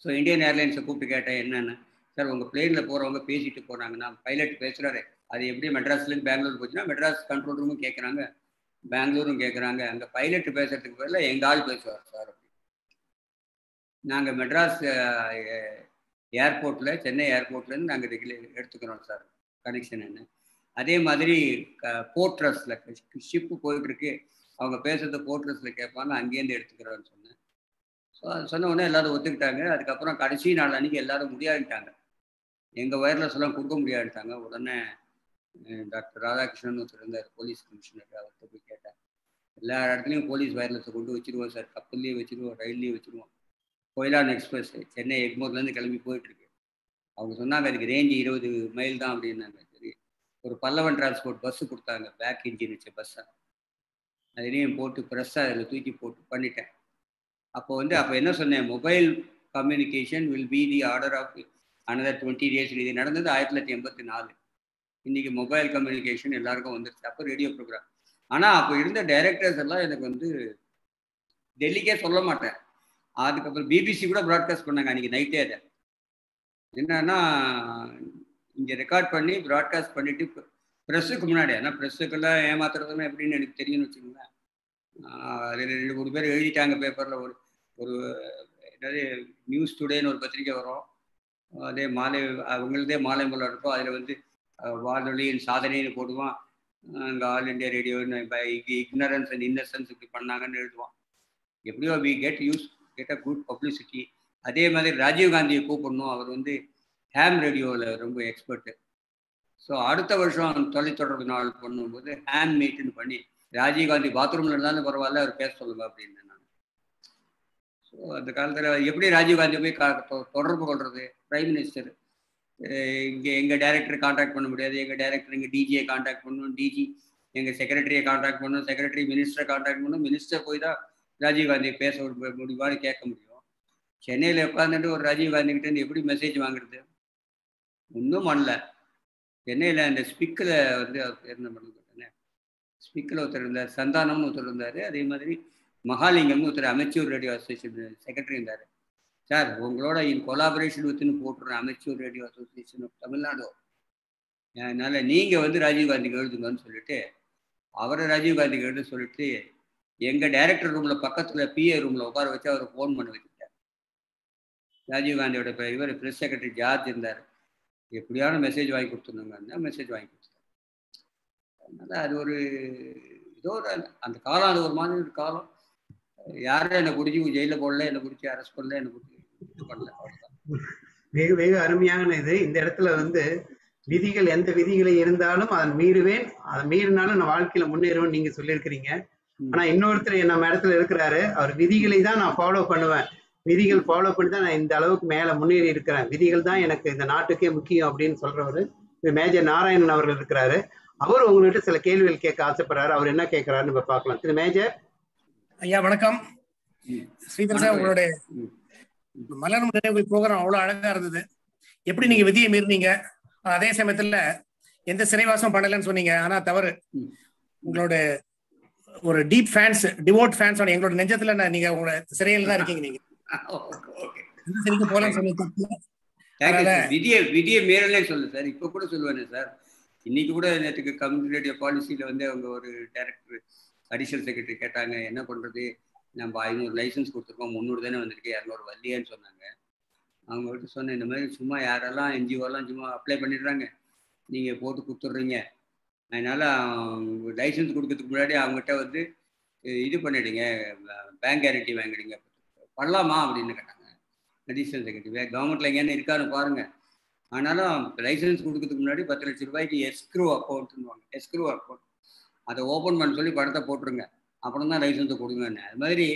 ஸோ இந்தியன் ஏர்லைன்ஸை கூப்பிட்டு கேட்டேன் என்னென்ன. சார் உங்கள் பிளெயினில் போகிறவங்க பேசிட்டு போனாங்கன்னா பைலட் பேசுகிறாரு அது எப்படி மெட்ராஸ்லேருந்து பெங்களூர் போச்சுன்னா மெட்ராஸ் கண்ட்ரோல் ரூமும் கேட்குறாங்க பெங்களூரும் கேட்குறாங்க அங்கே பைலட் பேசுறதுக்கு பதிலாக எங்கள் ஆள் பேசுவார் சார் நாங்கள் மெட்ராஸ் ஏர்போர்ட்டில் சென்னை ஏர்போர்ட்லேருந்து நாங்கள் ரெகுலே எடுத்துக்கிறோம் சார் கனெக்ஷன் என்ன? அதே மாதிரி போர்ட்ரஸில் ஷிப்பு போயிட்டுருக்கு. அவங்க பேசுகிறத போர்ட்ரஸில் கேட்பாங்க அங்கேருந்து எடுத்துக்கிறோன்னு சொன்னேன். ஸோ அது சொன்ன உடனே எல்லாரும் ஒத்துக்கிட்டாங்க. அதுக்கப்புறம் கடைசி நாள் அன்றைக்கி எல்லாரும் முடியாடிட்டாங்க எங்கள் வயர்லெஸ் எல்லாம் கொடுக்க முடியாதுட்டாங்க உடனே டாக்டர் ராதாகிருஷ்ணன் ஒருத்தர் இருந்தார் போலீஸ் கமிஷனர் அவர்கிட்ட போய் கேட்டேன் எல்லா இடத்துலையும் போலீஸ் வயர்லெஸை கொண்டு வச்சுருவோம் சார். கப்பல்லையும் வச்சுருவோம் ரயில்லையும் வச்சுருவோம். கொயிலான் எக்ஸ்பிரஸ் சென்னை எக்மோர்லேருந்து கிளம்பி போயிட்டுருக்கு. அவங்க சொன்னாங்க அதுக்கு ரேஞ்சு இருபது மைல் தான் அப்படின்னாங்க. ஒரு பல்லவன் டிரான்ஸ்போர்ட் பஸ்ஸு கொடுத்தாங்க. பேக் இன்ஜின் வச்ச பஸ்ஸை அதுலேயும் போட்டு ப்ரெஸ்ஸாக அதில் தூக்கி போட்டு பண்ணிட்டேன். அப்போ வந்து அப்போ என்ன சொன்னேன்? Mobile communication will be the order of another twenty days இது நடந்தது ஆயிரத்தி தொள்ளாயிரத்தி எண்பத்தி நாலு. இன்றைக்கி மொபைல் கம்யூனிகேஷன் எல்லாருக்கும் வந்துருச்சு. அப்போ ரேடியோ ப்ரோக்ராம் ஆனால் அப்போ இருந்த டைரக்டர்ஸ் எல்லாம் எனக்கு வந்து டெல்லிக்கே சொல்ல மாட்டேன். அதுக்கப்புறம் பிபிசி கூட ப்ராட்காஸ்ட் பண்ணாங்க அன்றைக்கி நைட்டே அதை. என்னன்னா இங்கே ரெக்கார்ட் பண்ணி ப்ராட்காஸ்ட் பண்ணிட்டு ப்ரெஸ்ஸுக்கு முன்னாடி ஆனால் ப்ரெஸ்ஸுக்கெல்லாம் ஏமாத்துறதுன்னா எப்படின்னு எனக்கு தெரியும்னு வச்சுக்கோங்களேன். அதில் ரெண்டு மூணு பேர் எழுதிட்டாங்க பேப்பரில் ஒரு ஒரு என்னது நியூஸ் டுடேன்னு ஒரு பத்திரிக்கை வரும். அதே மாலை அவங்களதே மாலை மலர் இருக்கும். அதில் வந்து வானொலியின் சாதனைன்னு போடுவான். இந்த All India Radio ignorance and innocence இப்படி பண்ணாங்கன்னு எழுதுவான். எப்படியோ we get use get a good publicity அதே மாதிரி ராஜீவ் காந்தியை கூப்பிடணும். அவர் வந்து ஹேம் ரேடியோவில் ரொம்ப எக்ஸ்பர்ட்டு ஸோ அடுத்த வருஷம் தொலைத்தொடர்பு நாள் பண்ணும்போது ஹேம் மீட்னு பண்ணி ராஜீவ்காந்தி பாத்ரூமில் இருந்தாலும் பரவாயில்ல அவர் பேச சொல்லுங்க அப்படின்னு நான். ஸோ அந்த காலத்தில் எப்படி ராஜீவ்காந்தி போய் கா தொடர்பு கொள்வது பிரைம் மினிஸ்டர் இங்கே எங்கள் டைரக்டர் காண்டாக்ட் பண்ண முடியாது. எங்கள் டைரக்டர் எங்கள் டிஜியை காண்டாக்ட் பண்ணணும் டிஜி எங்கள் செக்ரட்டரியை காண்டாக்ட் பண்ணணும் செக்ரட்டரி மினிஸ்டரை காண்டாக்ட் பண்ணணும் மினிஸ்டர் போய் தான் ராஜீவ்காந்தி பேச முடியுமான்னு கேட்க முடியும். சென்னையில் உட்காந்துட்டு ஒரு ராஜீவ்காந்தி கிட்டேருந்து எப்படி மெசேஜ் வாங்குறது? ஒன்றும் பண்ணல. சென்னையில் அந்த ஸ்பிக்கில் வந்து என்ன பண்ணுங்க ஸ்பிக்கில் ஒருத்தர் இருந்தார் சந்தானம்னு ஒருத்தர் இருந்தார். அதே மாதிரி மகாலிங்கம்னு ஒருத்தர் அமைச்சூர் ரேடியோ அசோசியேஷன் செக்ரட்டரி இருந்தார். சார் உங்களோட இன் கொலாபரேஷன் வித்துன்னு போட்டுருவேன் amateur radio association of Tamil Nadu. அதனால் நீங்கள் வந்து ராஜீவ்காந்திக்கு எழுதுங்கன்னு சொல்லிட்டு அவரை ராஜீவ்காந்திக்கு எழுத சொல்லிட்டு எங்கள் டைரக்டர் ரூமில் பக்கத்தில் பிஏ ரூமில் உட்கார வச்சு அவரை ஃபோன் பண்ண வச்சுட்டார் ராஜீவ்காந்தியோட இவர் ப்ரெஸ் செக்ரட்டரி ஜார்ஜ் இருந்தார். எப்படியான மெசேஜ் வாங்கி கொடுத்துருந்தாங்க மெசேஜ் வாங்கி கொடுத்தாரு அதனால் அது ஒரு ஏதோ ஒரு அந்த காலம் அது ஒரு மாதிரி ஒரு காலம். யாரும் என்னை பிடிச்சி ஜெயில போடல என்னை பிடிச்சி அரெஸ்ட் பண்ணல என்னை பிடிச்சி இது பண்ணல. வெகு வெகு அருமையான இது. இந்த இடத்துல வந்து விதிகள் எந்த விதிகளை இருந்தாலும் அதை மீறுவேன். அதை மீறினாலும் நான் வாழ்க்கையில முன்னேறுவேன் நீங்க சொல்லியிருக்கிறீங்க. ஆனா இன்னொருத்தர் நம்ம இடத்துல இருக்கிறாரு. அவர் விதிகளை தான் நான் ஃபாலோ பண்ணுவேன். விதிகள் ஃபாலோ பண்ணி தான் நான் இந்த அளவுக்கு மேல முன்னேறி இருக்கிறேன். விதிகள் தான் எனக்கு இந்த நாட்டுக்கே முக்கியம் அப்படின்னு சொல்றவரு மேஜர் நாராயணன் அவர்கள் இருக்கிறாரு. அவர் உங்கள்கிட்ட சில கேள்விகள் கேட்க ஆசைப்படுறாரு. அவர் என்ன கேட்கிறாருன்னு இப்ப பார்க்கலாம். திரு மேஜர். ஐயா வணக்கம். ஸ்ரீதர் சார் உங்களுடைய மலரும் நினைவுகள் ப்ரோக்ராம் அவ்வளவு அழகா இருந்தது. எப்படி நீங்க விதியை மீறினீங்க? அதே சமயத்துல எந்த சிறைவாசம் பண்ணலன்னு சொன்னீங்க. ஆனா தவறு. உங்களோட ஒரு டீப் ஃபேன்ஸ் டிவோட் ஃபேன்ஸ் எங்களோட நெஞ்சத்துல நான் நீங்க உங்களோட சிறையில தான் இருக்கீங்க நீங்க. விதியை விதியை மீறலே சொல்லு சார். இப்போ கூட சொல்லுவேனே சார். இன்னைக்கு கூட நேற்றுக்கு கம்யூனிட்டி ரேடியோ பாலிசியில் வந்து அவங்க ஒரு டைரக்டர் அடிஷனல் செக்ரட்டரி கேட்டாங்க என்ன பண்ணுறது நம்ம ஐநூறு லைசன்ஸ் கொடுத்துருக்கோம். முந்நூறு தானே வந்திருக்கு. இரநூறு வரலையேன்னு சொன்னாங்க. அவங்க கிட்ட சொன்னேன் இந்த மாதிரி சும்மா யாரெல்லாம் என்ஜிஓலாம் சும்மா அப்ளை பண்ணிடுறாங்க. நீங்கள் போட்டு கொடுத்துட்றீங்க. அதனால லைசன்ஸ் கொடுக்கறதுக்கு முன்னாடி அவங்ககிட்ட வந்து இது பண்ணிடுங்க. பேங்க் கேரண்டி வாங்கிடுங்க. பண்ணலாமா அப்படின்னு கேட்டாங்க. அடிஷனல் செக்ரட்டரி கவர்மெண்ட்ல எங்கேன்னு இருக்கான்னு பாருங்க. ஆனாலும் லைசன்ஸ் கொடுக்கறதுக்கு முன்னாடி பத்து லட்ச ரூபாய்க்கு எஸ்க்ரூ அக்கௌண்ட்னுவாங்க எஸ்க்ரூ அக்கௌண்ட் அதை ஓப்பன் பண்ண சொல்லி படத்தை போட்டுருங்க. அப்புறம் தான் லைசன்ஸை கொடுங்கன்னு. அது மாதிரி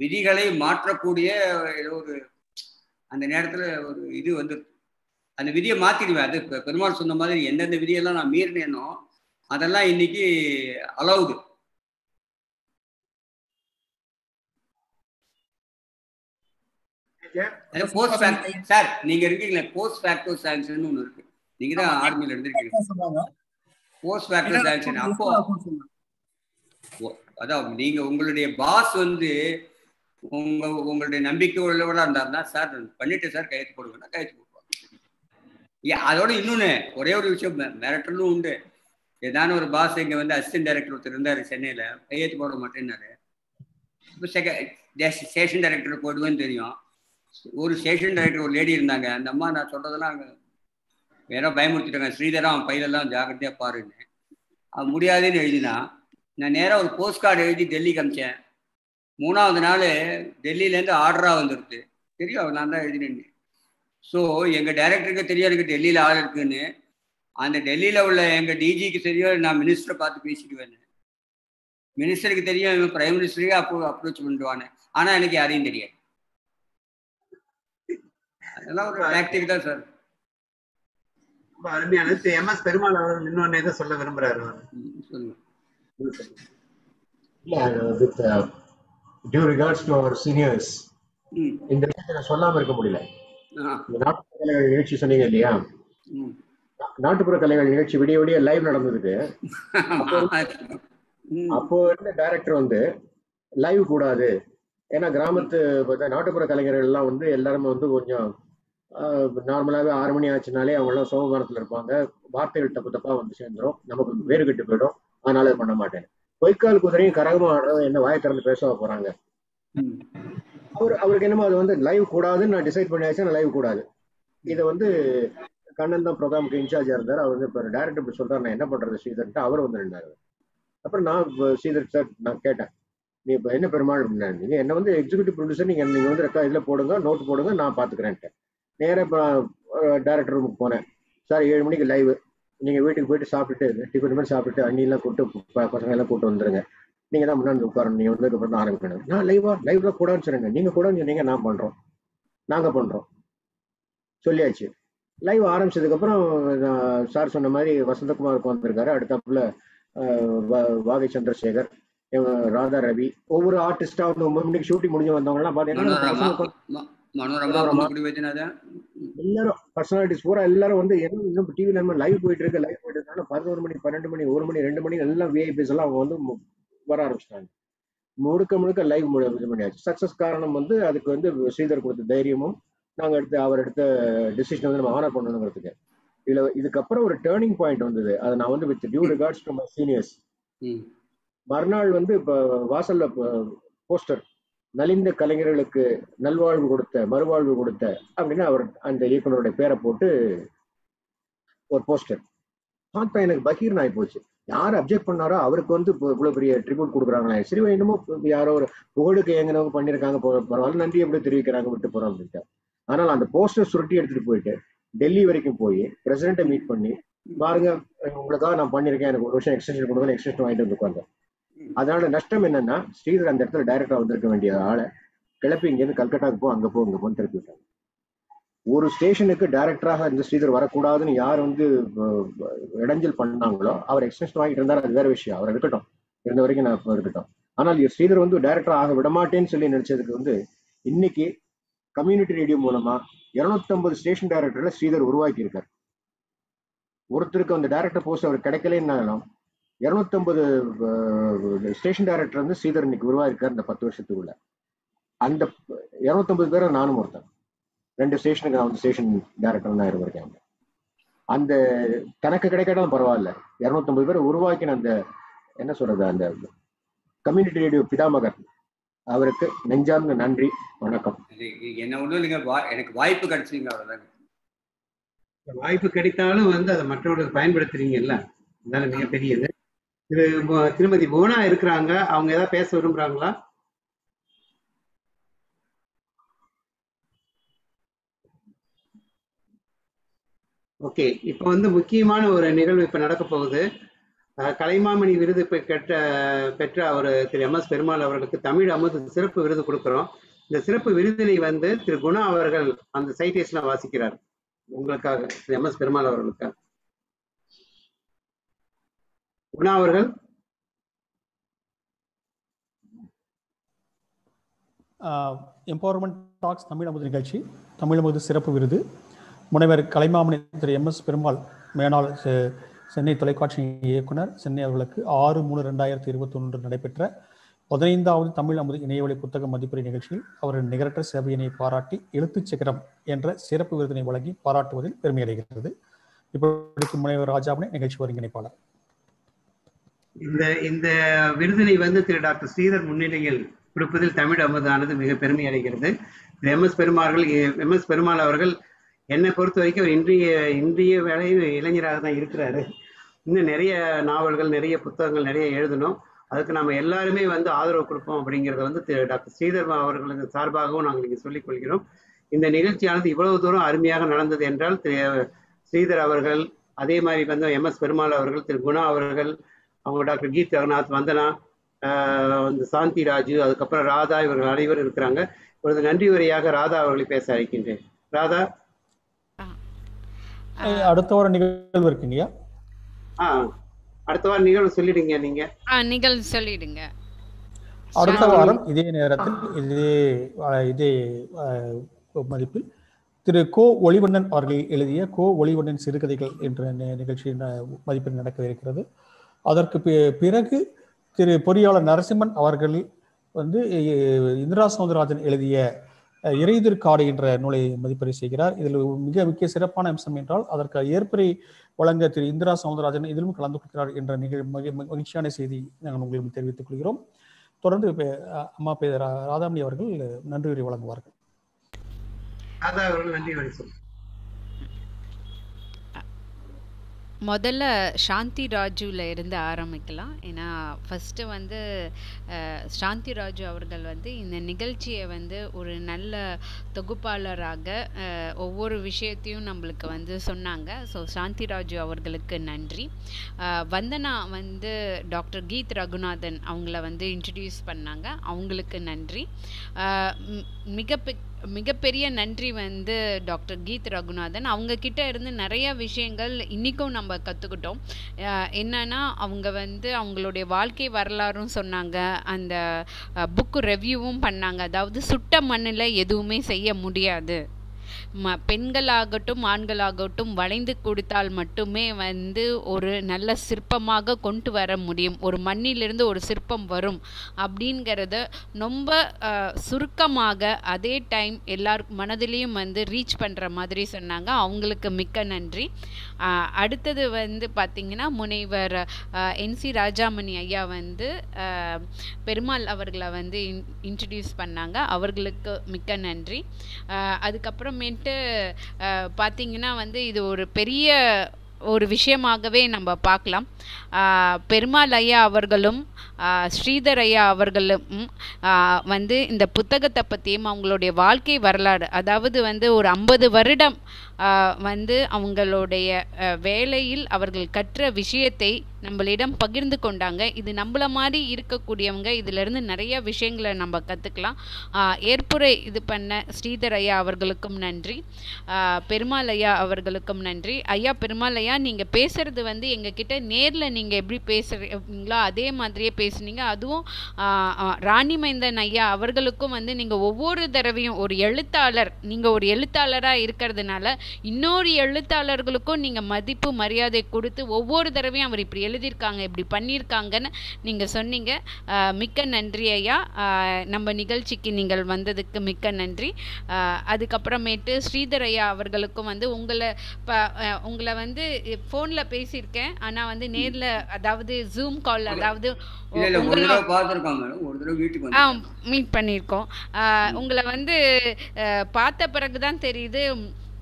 விதிகளை மாற்றக்கூடிய ஏதோ ஒரு அந்த நேரத்தில் ஒரு இது வந்து அந்த விதியை மாற்றிடுவேன் அது பெருமாள் சொன்ன மாதிரி எந்தெந்த விதியெல்லாம் நான் மீறினேனோ அதெல்லாம் இன்னைக்கு அலவுது போஸ்ட் சார் நீங்க இருக்கீங்களே போஸ்ட் ஃபேக்டோ சாங்ஷன் ஒன்று இருக்கு. நீங்க தான் ஆர்மியில் இருந்திருக்கீங்க. போஸ்ட் ஃபேக்டோ சாங்ஷன் அப்போ அதான் நீங்க உங்களுடைய பாஸ் வந்து உங்க உங்களுடைய நம்பிக்கை உள்ளவரா இருந்தாருன்னா சார் பண்ணிட்டேன் சார் கையெழுத்து போடுங்கன்னா கையெழுத்து போடுவாங்க. அதோட இன்னொன்னு ஒரே ஒரு விஷயம் மிரட்டலும் உண்டு. ஏதான ஒரு பாஸ் இங்க வந்து அசிஸ்டன்ட் டைரக்டர் ஒருத்தர் இருந்தாரு சென்னையில கையெழுத்து போட மாட்டேன்னாரு. இப்போ ஸ்டேஷன் டைரக்டர் போடுவேன்னு தெரியும். ஒரு ஸ்டேஷன் டைரக்டர் ஒரு லேடி இருந்தாங்க. அந்த அம்மா நான் சொல்றதெல்லாம் அங்க வேற பயமுறுத்திட்டாங்க. ஸ்ரீதரம் அவன் பையிலெல்லாம் ஜாக்கிரதையா பாருன்னு. அவன் முடியாதுன்னு எழுதினா நான் நேராக ஒரு போஸ்ட் கார்டு எழுதி டெல்லிக்கு அமிச்சேன். மூணாவது நாள் டெல்லியிலேருந்து ஆர்டராக வந்துடுது தெரியும் நான் தான் எழுதினேன் ஸோ எங்கள் டைரக்டருக்கு தெரியும் எனக்கு டெல்லியில் ஆள் இருக்குன்னு. அந்த டெல்லியில் உள்ள எங்கள் டிஜிக்கு தெரியும் நான் மினிஸ்டரை பார்த்து பேசிக்குவேன் மினிஸ்டருக்கு தெரியும் இவன் பிரைம் மினிஸ்டரையே அப்போ அப்ரோச் பண்ணிடுவானு ஆனால் எனக்கு யாரையும் தெரியாது. அதெல்லாம் ஒரு டாக்டிக் தான் சார் ரொம்ப அருமையானது திரு எம் எஸ் பெருமாள் அவர்கள் இன்னொன்னு எதை சொல்ல விரும்புறாரு? Due regards to our seniors இந்த விஷயத்தை சொல்லாம இருக்க முடியல. நாட்டுப்புற கலைகள் நிகழ்ச்சி சொன்னீங்க இல்லையா? நாட்டுப்புற கலைகள் நிகழ்ச்சி விடிய விடிய லைவ் நடந்ததுக்கு அப்போ இருந்த டைரக்டர் வந்து லைவ் கூடாது. ஏன்னா கிராமத்து நாட்டுப்புற கலைஞர்கள் எல்லாம் வந்து எல்லாருமே வந்து கொஞ்சம் நார்மலாகவே ஆறு மணி ஆச்சுனாலே அவங்க எல்லாம் இருப்பாங்க. வார்த்தைகள் தப்பு தப்பா வந்து சேர்ந்துரும். நமக்கு வேறு கெட்டு போயிடும். அதனால இது பண்ண மாட்டேன். பொய்க்கால் குதிரையும் கரகமாக ஆடுறதும் என்ன வாயை திறந்து பேசவா போறாங்க? அவர் அவருக்கு என்னமோ அது வந்து லைவ் கூடாதுன்னு நான் டிசைட் பண்ணியாச்சு லைவ் கூடாது. இதை வந்து கண்ணன் தான் ப்ரோக்ராமுக்கு இன்சார்ஜா இருந்தார். அவர் வந்து இப்போ டேரக்டர் இப்படி சொல்றாரு. நான் என்ன பண்றது ஸ்ரீதர்ட்டு அவர் வந்து நின்றாரு அப்புறம் நான் ஸ்ரீதர் சார் நான் கேட்டேன். நீ இப்போ என்ன பெருமாள் அப்படின்னாரு நீங்க என்ன வந்து எக்ஸிகூட்டிவ் ப்ரொடியூசர் நீங்க நீங்க வந்து ரெக்கா இதுல போடுங்க நோட் போடுங்க நான் பாத்துக்கிறேன்ட்டு. நேராக இப்போ டேரக்டர் ரூமுக்கு போனேன். சார் ஏழு மணிக்கு லைவ் நீங்க வீட்டுக்கு போயிட்டு சாப்பிட்டுட்டு டிஃபன் மாதிரி சாப்பிட்டுட்டு அண்ணிலாம் கூட்டு ப- பசங்க எல்லாம் கூப்பிட்டு வந்துருங்க. நீங்க தான் முன்னாடி உட்காரணும். நீங்க வந்து அப்புறம் தான் ஆரம்பிக்கணும். நான் லைவா லைவ் தான் கூடாதுன்னு சொன்னேங்க நீங்க கூடாதுன்னு சொன்னீங்க நான் பண்றோம். நாங்க பண்றோம். சொல்லியாச்சு. லைவ் ஆரம்பிச்சதுக்கு அப்புறம் சார் சொன்ன மாதிரி வசந்தகுமார் வந்திருக்காரு அடுத்தாப்புல வாகை சந்திரசேகர். ராதா ரவி. ஒவ்வொரு ஆர்டிஸ்டா வந்து ஒன்பது மணிக்கு ஷூட்டிங் முடிஞ்சு வந்தவங்க எல்லாம் மனோரமா பாத்தீங்கன்னா எல்லாரும் பர்சனாலிட்டிஸ் பூரா எல்லாரும் வந்து என்ன இன்னும் டிவில நம்ம லைவ் போயிட்டு இருக்கு லைவ் போயிட்டு இருக்காங்க பதினோரு மணி பன்னெண்டு மணி ஒரு மணி ரெண்டு மணி எல்லாம் விஐபிஸ் எல்லாம் அவங்க வந்து வர ஆரம்பிச்சிட்டாங்க. முழுக்க முழுக்க லைவ் இது பண்ணியாச்சு சக்சஸ் காரணம் வந்து அதுக்கு வந்து ஸ்ரீதர் கொடுத்த தைரியமும் நாங்க எடுத்த அவர் எடுத்த டிசிஷன் வந்து நம்ம ஆனர் பண்ணணுங்கிறதுக்கு. இதுல இதுக்கப்புறம் ஒரு டேர்னிங் பாயிண்ட் வந்தது. அதை நான் வந்து with due regards to my. Seniors மறுநாள் வந்து இப்போ வாசல்ல போஸ்டர். நலிந்த கலைஞர்களுக்கு நல்வாழ்வு கொடுத்த மறுவாழ்வு கொடுத்த அப்படின்னு அவர் அந்த இயக்குனருடைய பேரை போட்டு ஒரு போஸ்டர். பார்த்தா எனக்கு பகீர் நாய் போச்சு யார் அப்ஜெக்ட் பண்ணாரோ அவருக்கு வந்து இப்போ இவ்வளவு பெரிய ட்ரிபியூட் கொடுக்குறாங்களே. சரி என்னமோ யாரோ ஒரு புகழுக்கு எங்கனவங்க பண்ணியிருக்காங்க பரவாயில்ல நன்றி எப்படி தெரிவிக்கிறாங்க விட்டு போறோம் அப்படின்ட்டு ஆனால் அந்த போஸ்டர் சுருட்டி எடுத்துட்டு போயிட்டு டெல்லி வரைக்கும் போய் பிரசிடென்ட்டை மீட் பண்ணி பாருங்க உங்களுக்காக நான் பண்ணியிருக்கேன் எனக்கு ஒரு வருஷம் எக்ஸ்டென்ஷன் கொடுங்க எக்ஸ்டென்ஷன் வாங்கிட்டு வந்து உட்காந்தேன் அதனால நஷ்டம் என்னன்னா ஸ்ரீதர் அந்த இடத்துல டைரக்டா வந்திருக்க வேண்டிய ஆளை கிளப்பி இங்கேருந்து கல்கட்டாக்கு போ அங்க போ இங்க போன்னு திருப்பி விட்டாங்க. ஒரு ஸ்டேஷனுக்கு டைரக்டராக இந்த ஸ்ரீதர் வரக்கூடாதுன்னு யார் வந்து இடைஞ்சல் பண்ணாங்களோ அவர் எக்ஸ்டென்ஷன் வாங்கிட்டு இருந்தாரு அது வேற விஷயம். அவர் இருக்கட்டும் இருந்த வரைக்கும் நான் இருக்கட்டும். ஆனால் ஸ்ரீதர் வந்து டைரக்டர் ஆக விடமாட்டேன்னு சொல்லி நினைச்சதுக்கு வந்து இன்னைக்கு கம்யூனிட்டி ரேடியோ மூலமா 250 ஸ்டேஷன் டைரக்டர்ல ஸ்ரீதர் உருவாக்கி இருக்கார் ஒருத்தருக்கு அந்த டைரக்டர் போஸ்ட் அவர் கிடைக்கலன்னாலும் 250 ஸ்டேஷன் டைரக்டர் வந்து ஸ்ரீதர் இன்னைக்கு உருவாயிருக்கார் இந்த பத்து வருஷத்துக்குள்ள. அந்த 250 பேரை நானும் ஒருத்தன். ரெண்டு ஸ்டேஷனுக்கு நான் வந்து ஸ்டேஷன் டைரக்டர் தான் இருந்திருக்கேன் அந்த தனக்கு கிடைக்காட்டாலும் பரவாயில்ல. 250 பேரை உருவாக்கின அந்த என்ன சொல்றது அந்த கம்யூனிட்டி ரேடியோ பிதாமகர். அவருக்கு நெஞ்சார்ந்த நன்றி வணக்கம். என்ன ஒன்றும் இல்லைங்க வா- எனக்கு வாய்ப்பு கிடைச்சிங்க அவ்வளோதாங்க வாய்ப்பு கிடைத்தாலும் வந்து அதை மற்றவர்களுக்கு பயன்படுத்துறீங்கல்ல? அதனால மிகப்பெரியது திரு திருமதி மோனா இருக்கிறாங்க. அவங்க ஏதாவது பேச விரும்புறாங்களா? ஓகே. இப்போ வந்து முக்கியமான ஒரு நிகழ்வு இப்போ நடக்க போகுது. கலைமாமணி விருது இப்போ பெற்ற பெற்ற அவர் திரு எம் எஸ் பெருமாள் அவர்களுக்கு தமிழ் அமுது சிறப்பு விருது கொடுக்குறோம். இந்த சிறப்பு விருதினை வந்து திரு குணா அவர்கள் அந்த சைட்டேஷனை வாசிக்கிறார். உங்களுக்காக திரு எம் எஸ் பெருமாள் அவர்களுக்காக. குணா அவர்கள் எம்பவர்மெண்ட் டாக்ஸ் தமிழமுது நிகழ்ச்சி. தமிழமுது சிறப்பு விருது. முனைவர் கலைமாமணி திரு எம் எஸ் பெருமாள் மேனாள் சென்னை தொலைக்காட்சி இயக்குனர் சென்னை அவர்களுக்கு ஆறு மூணு ரெண்டாயிரத்தி இருபத்தி ஒன்று நடைபெற்ற பதினைந்தாவது தமிழ் அமுது இணையவழி புத்தக மதிப்புரை நிகழ்ச்சியில் அவரின் நிகரற்ற சேவையினை பாராட்டி எழுத்துச் சிகரம் என்ற சிறப்பு விருதினை வழங்கி பாராட்டுவதில் பெருமையடைகிறது இப்படிக்கு முனைவர் ராஜாவினை நிகழ்ச்சி ஒருங்கிணைப்பாளர். இந்த இந்த விருதினை வந்து திரு டாக்டர் ஸ்ரீதர் முன்னிலையில் கொடுப்பதில் தமிழ் அமுதானது மிக பெருமை அடைகிறது. எம் எஸ் பெருமாள்கள் எம் எஸ் பெருமாள் அவர்கள் என்னை பொறுத்த வரைக்கும் இன்றைய இன்றைய வேலையில் இளைஞராக தான் இருக்கிறாரு. இன்னும் நிறைய நாவல்கள் நிறைய புத்தகங்கள் நிறைய எழுதணும். அதுக்கு நம்ம எல்லாருமே வந்து ஆதரவு கொடுப்போம் அப்படிங்கிறத வந்து திரு டாக்டர் ஸ்ரீதர் அவர்களுக்கு சார்பாகவும் நாங்கள் இங்கே சொல்லிக் கொள்கிறோம். இந்த நிகழ்ச்சியானது இவ்வளவு தூரம் அருமையாக நடந்தது என்றால் திரு ஸ்ரீதர் அவர்கள் அதே மாதிரி வந்து எம் எஸ் பெருமாள் அவர்கள் திரு குணா அவர்கள் அவங்க டாக்டர் கீத் ரகுநாத் வந்தனா வந்து சாந்தி ராஜு அதுக்கப்புறம் ராதா இவர்கள் அனைவரும் இருக்கிறாங்க. இப்பொழுது நன்றி உரையாக ராதா அவர்களை பேச அழைக்கின்றேன். ராதா? அடுத்த வாரம் நிகழ்வு இருக்குங்கய்யா? ஆ அடுத்த வாரம் நிகழ்வு சொல்லிடுங்க நீங்க. நிகழ்வு சொல்லிடுங்க. அடுத்த வாரம் இதே நேரத்தில் இதே இதே மதிப்பில் திரு கோ. ஒளிவண்ணன் அவர்கள் எழுதிய கோ. ஒளிவண்ணன் சிறுகதைகள் என்ற நிகழ்ச்சி மதிப்பில் நடக்க இருக்கிறது அதற்கு பிறகு திரு பொறியாளர் நரசிம்மன் அவர்கள் வந்து இந்திரா சௌந்தரராஜன் எழுதிய இறைதிர் காடு என்ற நூலை மதிப்பீடு செய்கிறார். இதில் மிக முக்கிய சிறப்பான அம்சம் என்றால் அதற்கு ஏற்புரை வழங்க திரு இந்திரா சௌந்தரராஜன் இதிலும் கலந்து கொள்கிறார் என்ற நிகழ் மகிழ்ச்சியான செய்தி நாங்கள் உங்களுக்கு தெரிவித்துக் கொள்கிறோம். தொடர்ந்து அம்மா பே ராதாமணி அவர்கள் நன்றியுரை வழங்குவார்கள். ராதா அவர்கள் நன்றி வணக்கம் சொல்லு முதல்ல சாந்தி ராஜுவில் இருந்து ஆரம்பிக்கலாம். ஏன்னா ஃபஸ்ட்டு வந்து சாந்தி ராஜு அவர்கள் வந்து இந்த நிகழ்ச்சியை வந்து ஒரு நல்ல தொகுப்பாளராக ஒவ்வொரு விஷயத்தையும் நம்மளுக்கு வந்து சொன்னாங்க. ஸோ சாந்தி ராஜு அவர்களுக்கு நன்றி. வந்தனா வந்து டாக்டர் கீத் ரகுநாதன் அவங்கள வந்து இன்ட்ரடியூஸ் பண்ணாங்க. அவங்களுக்கு நன்றி. மிக மிகப்பெரிய நன்றி வந்து டாக்டர் கீத் ரகுநாதன். அவங்கக்கிட்ட இருந்து நிறைய விஷயங்கள் இன்றைக்கும் நம்ம கற்றுக்கிட்டோம் என்னன்னா அவங்க வந்து அவங்களுடைய வாழ்க்கை வரலாறும் சொன்னாங்க. அந்த புக்கு ரெவ்யூவும் பண்ணாங்க. அதாவது சுட்ட மண்ணில் எதுவுமே செய்ய முடியாது. ம பெண்களாகட்டும் ஆண்களாகட்டும் வளைந்து கொடுத்தால் மட்டுமே வந்து ஒரு நல்ல சிற்பமாக கொண்டு வர முடியும். ஒரு மண்ணிலிருந்து ஒரு சிற்பம் வரும் அப்படிங்கிறத ரொம்ப சுருக்கமாக அதே டைம் எல்லார் மனதிலையும் வந்து ரீச் பண்ணுற மாதிரி சொன்னாங்க. அவங்களுக்கு மிக்க நன்றி. அடுத்தது வந்து பார்த்திங்கன்னா முனைவர் என் சி ராஜாமணி ஐயா வந்து பெருமாள் அவர்களை வந்து இன் இன்ட்ரடியூஸ் பண்ணாங்க. அவர்களுக்கு மிக்க நன்றி. அதுக்கப்புறமேட்டு பார்த்திங்கன்னா பார்த்தீங்கன்னா வந்து இது ஒரு பெரிய ஒரு விஷயமாகவே நம்ம பார்க்கலாம். பெருமாள் ஐயா அவர்களும் ஸ்ரீதர் ஐயா அவர்களும் வந்து இந்த புத்தகத்தை பற்றியும் அவங்களுடைய வாழ்க்கை வரலாறு அதாவது வந்து ஒரு ஐம்பது வருடம் வந்து அவங்களுடைய வேலையில் அவர்கள் கற்ற விஷயத்தை நம்மளிடம் பகிர்ந்து கொண்டாங்க. இது நம்மள மாதிரி இருக்கக்கூடியவங்க இதிலிருந்து நிறைய விஷயங்களை நம்ம கற்றுக்கலாம் ஏற்புரை இது பண்ண ஸ்ரீதர் ஐயா அவர்களுக்கும் நன்றி. பெருமாளையா பெருமாள் ஐயா அவர்களுக்கும் நன்றி. ஐயா பெருமாள் ஐயா நீங்கள் பேசுகிறது வந்து எங்ககிட்ட நேரில் நீங்கள் எப்படி பேசுகிறீங்களோ அதே மாதிரியே பேசுனீங்க. அதுவும் ராணி மைந்தன் ஐயா அவர்களுக்கும் வந்து நீங்கள் ஒவ்வொரு தடவையும் ஒரு எழுத்தாளர் நீங்கள் ஒரு எழுத்தாளராக இருக்கிறதுனால இன்னொரு எழுத்தாளர்களுக்கும் நீங்கள் மதிப்பு மரியாதை கொடுத்து ஒவ்வொரு தடவையும் அவர் இப்படி எழுதியிருக்காங்க இப்படி பண்ணியிருக்காங்கன்னு நீங்கள் சொன்னீங்க. மிக்க நன்றி ஐயா. நம்ம நிகழ்ச்சிக்கு நீங்கள் வந்ததுக்கு மிக்க நன்றி. அதுக்கப்புறமேட்டு ஸ்ரீதர் ஐயா அவர்களுக்கும் வந்து உங்களை ப உங்களை வந்து ஃபோனில் பேசியிருக்கேன். ஆனால் வந்து நேரில் அதாவது ஜூம் கால் அதாவது ஆ மீட் பண்ணியிருக்கோம். ஆஹ் உங்களை வந்து பார்த்த பிறகு தான் தெரியுது.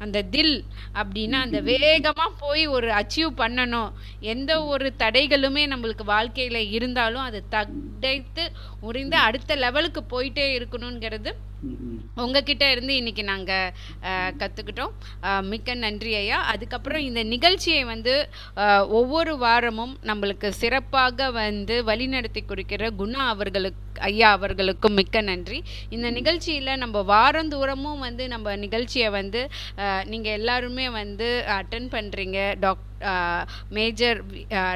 அந்த தில் அப்படின்னா அந்த வேகமாக போய் ஒரு அச்சீவ் பண்ணணும். எந்த ஒரு தடைகளுமே நம்மளுக்கு வாழ்க்கையில் இருந்தாலும் அதை தடைத்து உறிந்து அடுத்த லெவலுக்கு போயிட்டே இருக்கணுங்கிறது உங்ககிட்ட இருந்து இன்னைக்கு நாங்கள் கற்றுக்கிட்டோம் மிக்க நன்றி ஐயா. அதுக்கப்புறம் இந்த நிகழ்ச்சியை வந்து ஒவ்வொரு வாரமும் நம்மளுக்கு சிறப்பாக வந்து வழிநடத்தி கொடுக்கிற குணா அவர்களுக்கு ஐயா அவர்களுக்கும் மிக்க நன்றி. இந்த நிகழ்ச்சியில் நம்ம வாரந்தூரமும் வந்து நம்ம நிகழ்ச்சியை வந்து நீங்கள் எல்லாருமே வந்து அட்டன் பண்ணுறீங்க டாக்டர் மேஜர்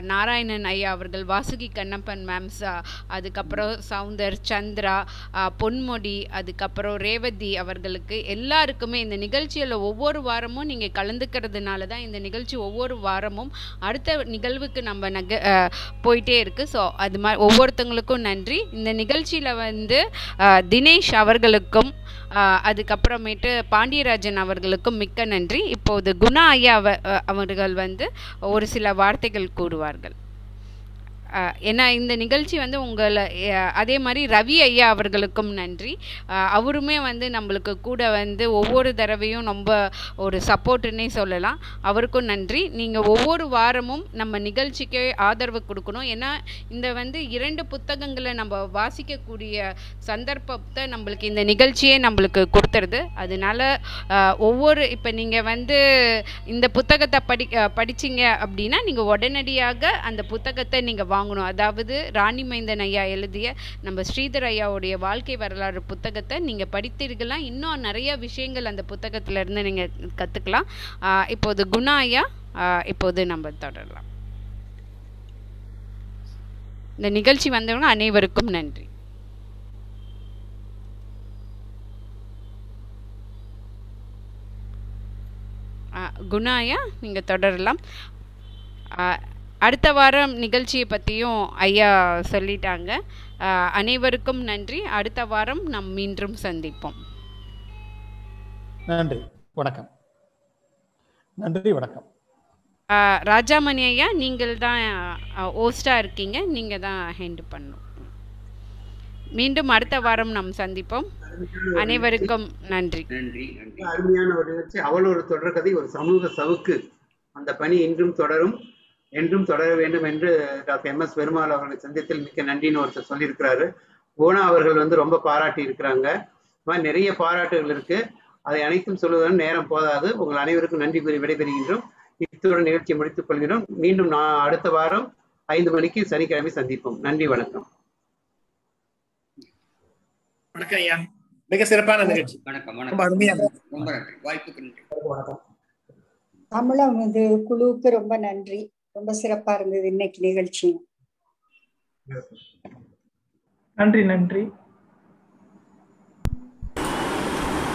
நாராயணன் ஐயா அவர்கள் வாசுகி கண்ணப்பன் மேம்ஸ் அதுக்கப்புறம் சவுந்தர் சந்திரா பொன்முடி அதுக்கப்புறம் ரேவதி அவர்களுக்கு எல்லாருக்குமே இந்த நிகழ்ச்சியில் ஒவ்வொரு வாரமும் நீங்கள் கலந்துக்கிறதுனால தான் இந்த நிகழ்ச்சி ஒவ்வொரு வாரமும் அடுத்த நிகழ்வுக்கு நம்ம நக போயிட்டே இருக்குது ஸோ அது மாதிரி ஒவ்வொருத்தங்களுக்கும் நன்றி. இந்த நிகழ்ச்சியில் வந்து தினேஷ் அவர்களுக்கும் அதுக்கப்புறமேட்டு பாண்டியராஜன் அவர்களுக்கும் மிக்க நன்றி. இப்போது குணா ஐயா அவர்கள் வந்து ஒரு சில வார்த்தைகள் கூறுவார்கள். ஏன்னா இந்த நிகழ்ச்சி வந்து உங்களை அதே மாதிரி ரவி ஐயா அவர்களுக்கும் நன்றி. அவருமே வந்து நம்மளுக்கு கூட வந்து ஒவ்வொரு தடவையும் ரொம்ப ஒரு சப்போர்ட்டுன்னே சொல்லலாம். அவருக்கும் நன்றி. நீங்கள் ஒவ்வொரு வாரமும் நம்ம நிகழ்ச்சிக்கு ஆதரவு கொடுக்கணும். ஏன்னா இந்த வந்து இரண்டு புத்தகங்களை நம்ம வாசிக்கக்கூடிய சந்தர்ப்பத்தை நம்மளுக்கு இந்த நிகழ்ச்சியே நம்மளுக்கு கொடுத்துருது. அதனால ஒவ்வொரு இப்போ நீங்கள் வந்து இந்த புத்தகத்தை படி படிச்சிங்க படிச்சீங்க அப்படின்னா நீங்கள் உடனடியாக அந்த புத்தகத்தை நீங்கள் வாங்கணும். அதாவது ராணி மைந்தன் ஐயா எழுதிய நம்ம ஸ்ரீதர் ஐயாவுடைய வாழ்க்கை வரலாறு புத்தகத்தை நீங்கள் படித்தீர்களா இன்னும் நிறைய விஷயங்கள் அந்த புத்தகத்துல இருந்து நீங்கள் கற்றுக்கலாம் இப்போது குணா ஐயா இப்போது நம்ம தொடரலாம். இந்த நிகழ்ச்சி வந்தவங்க அனைவருக்கும் நன்றி. குணாயா குணா நீங்கள் தொடரலாம். அடுத்த வாரம் நிகழ்ச்சியை பற்றியும் ஐயா சொல்லிட்டாங்க. அனைவருக்கும் நன்றி. அடுத்த வாரம் நாம் மீண்டும் சந்திப்போம். நன்றி. வணக்கம். நன்றி வணக்கம். ராஜாமணி ஐயா நீங்கள் தான் ஓஸ்டாக இருக்கீங்க. நீங்கள் தான் ஹேண்ட் பண்ணணும். மீண்டும் அடுத்த வாரம் நாம் சந்திப்போம். அனைவருக்கும் நன்றி. நன்றி நன்றி. அருமையான ஒரு நிகழ்ச்சி. அவள் ஒரு தொடர்கதை ஒரு சமூக சவுக்கு. அந்த பணி இன்றும் தொடரும். என்றும் தொடர வேண்டும் என்று டாக்டர் எம் எஸ் பெருமாள் அவர்களை சந்தித்தில் மிக்க நன்றின்னு ஒருத்தர் சொல்லியிருக்கிறாரு. போனா அவர்கள் வந்து ரொம்ப பாராட்டி இருக்கிறாங்க. நிறைய பாராட்டுகள் இருக்கு. அதை அனைத்தும் சொல்வதுடன் நேரம் போதாது. உங்கள் அனைவருக்கும் நன்றி கூறி விடைபெறுகின்றோம். இத்துடன் நிகழ்ச்சியை முடித்துக் கொள்கிறோம். மீண்டும் நான் அடுத்த வாரம் ஐந்து மணிக்கு சனிக்கிழமை சந்திப்போம். நன்றி வணக்கம். வணக்கம் ஐயா. மிக சிறப்பான நிகழ்ச்சி. வணக்கம் வணக்கம். வாய்ப்புக்கு நன்றி. வணக்கம். தமிழம் இது குழுவுக்கு ரொம்ப நன்றி. ரொம்ப சிறப்பா இருந்தது இன்னைக்கு நிகழ்ச்சி. நன்றி நன்றி.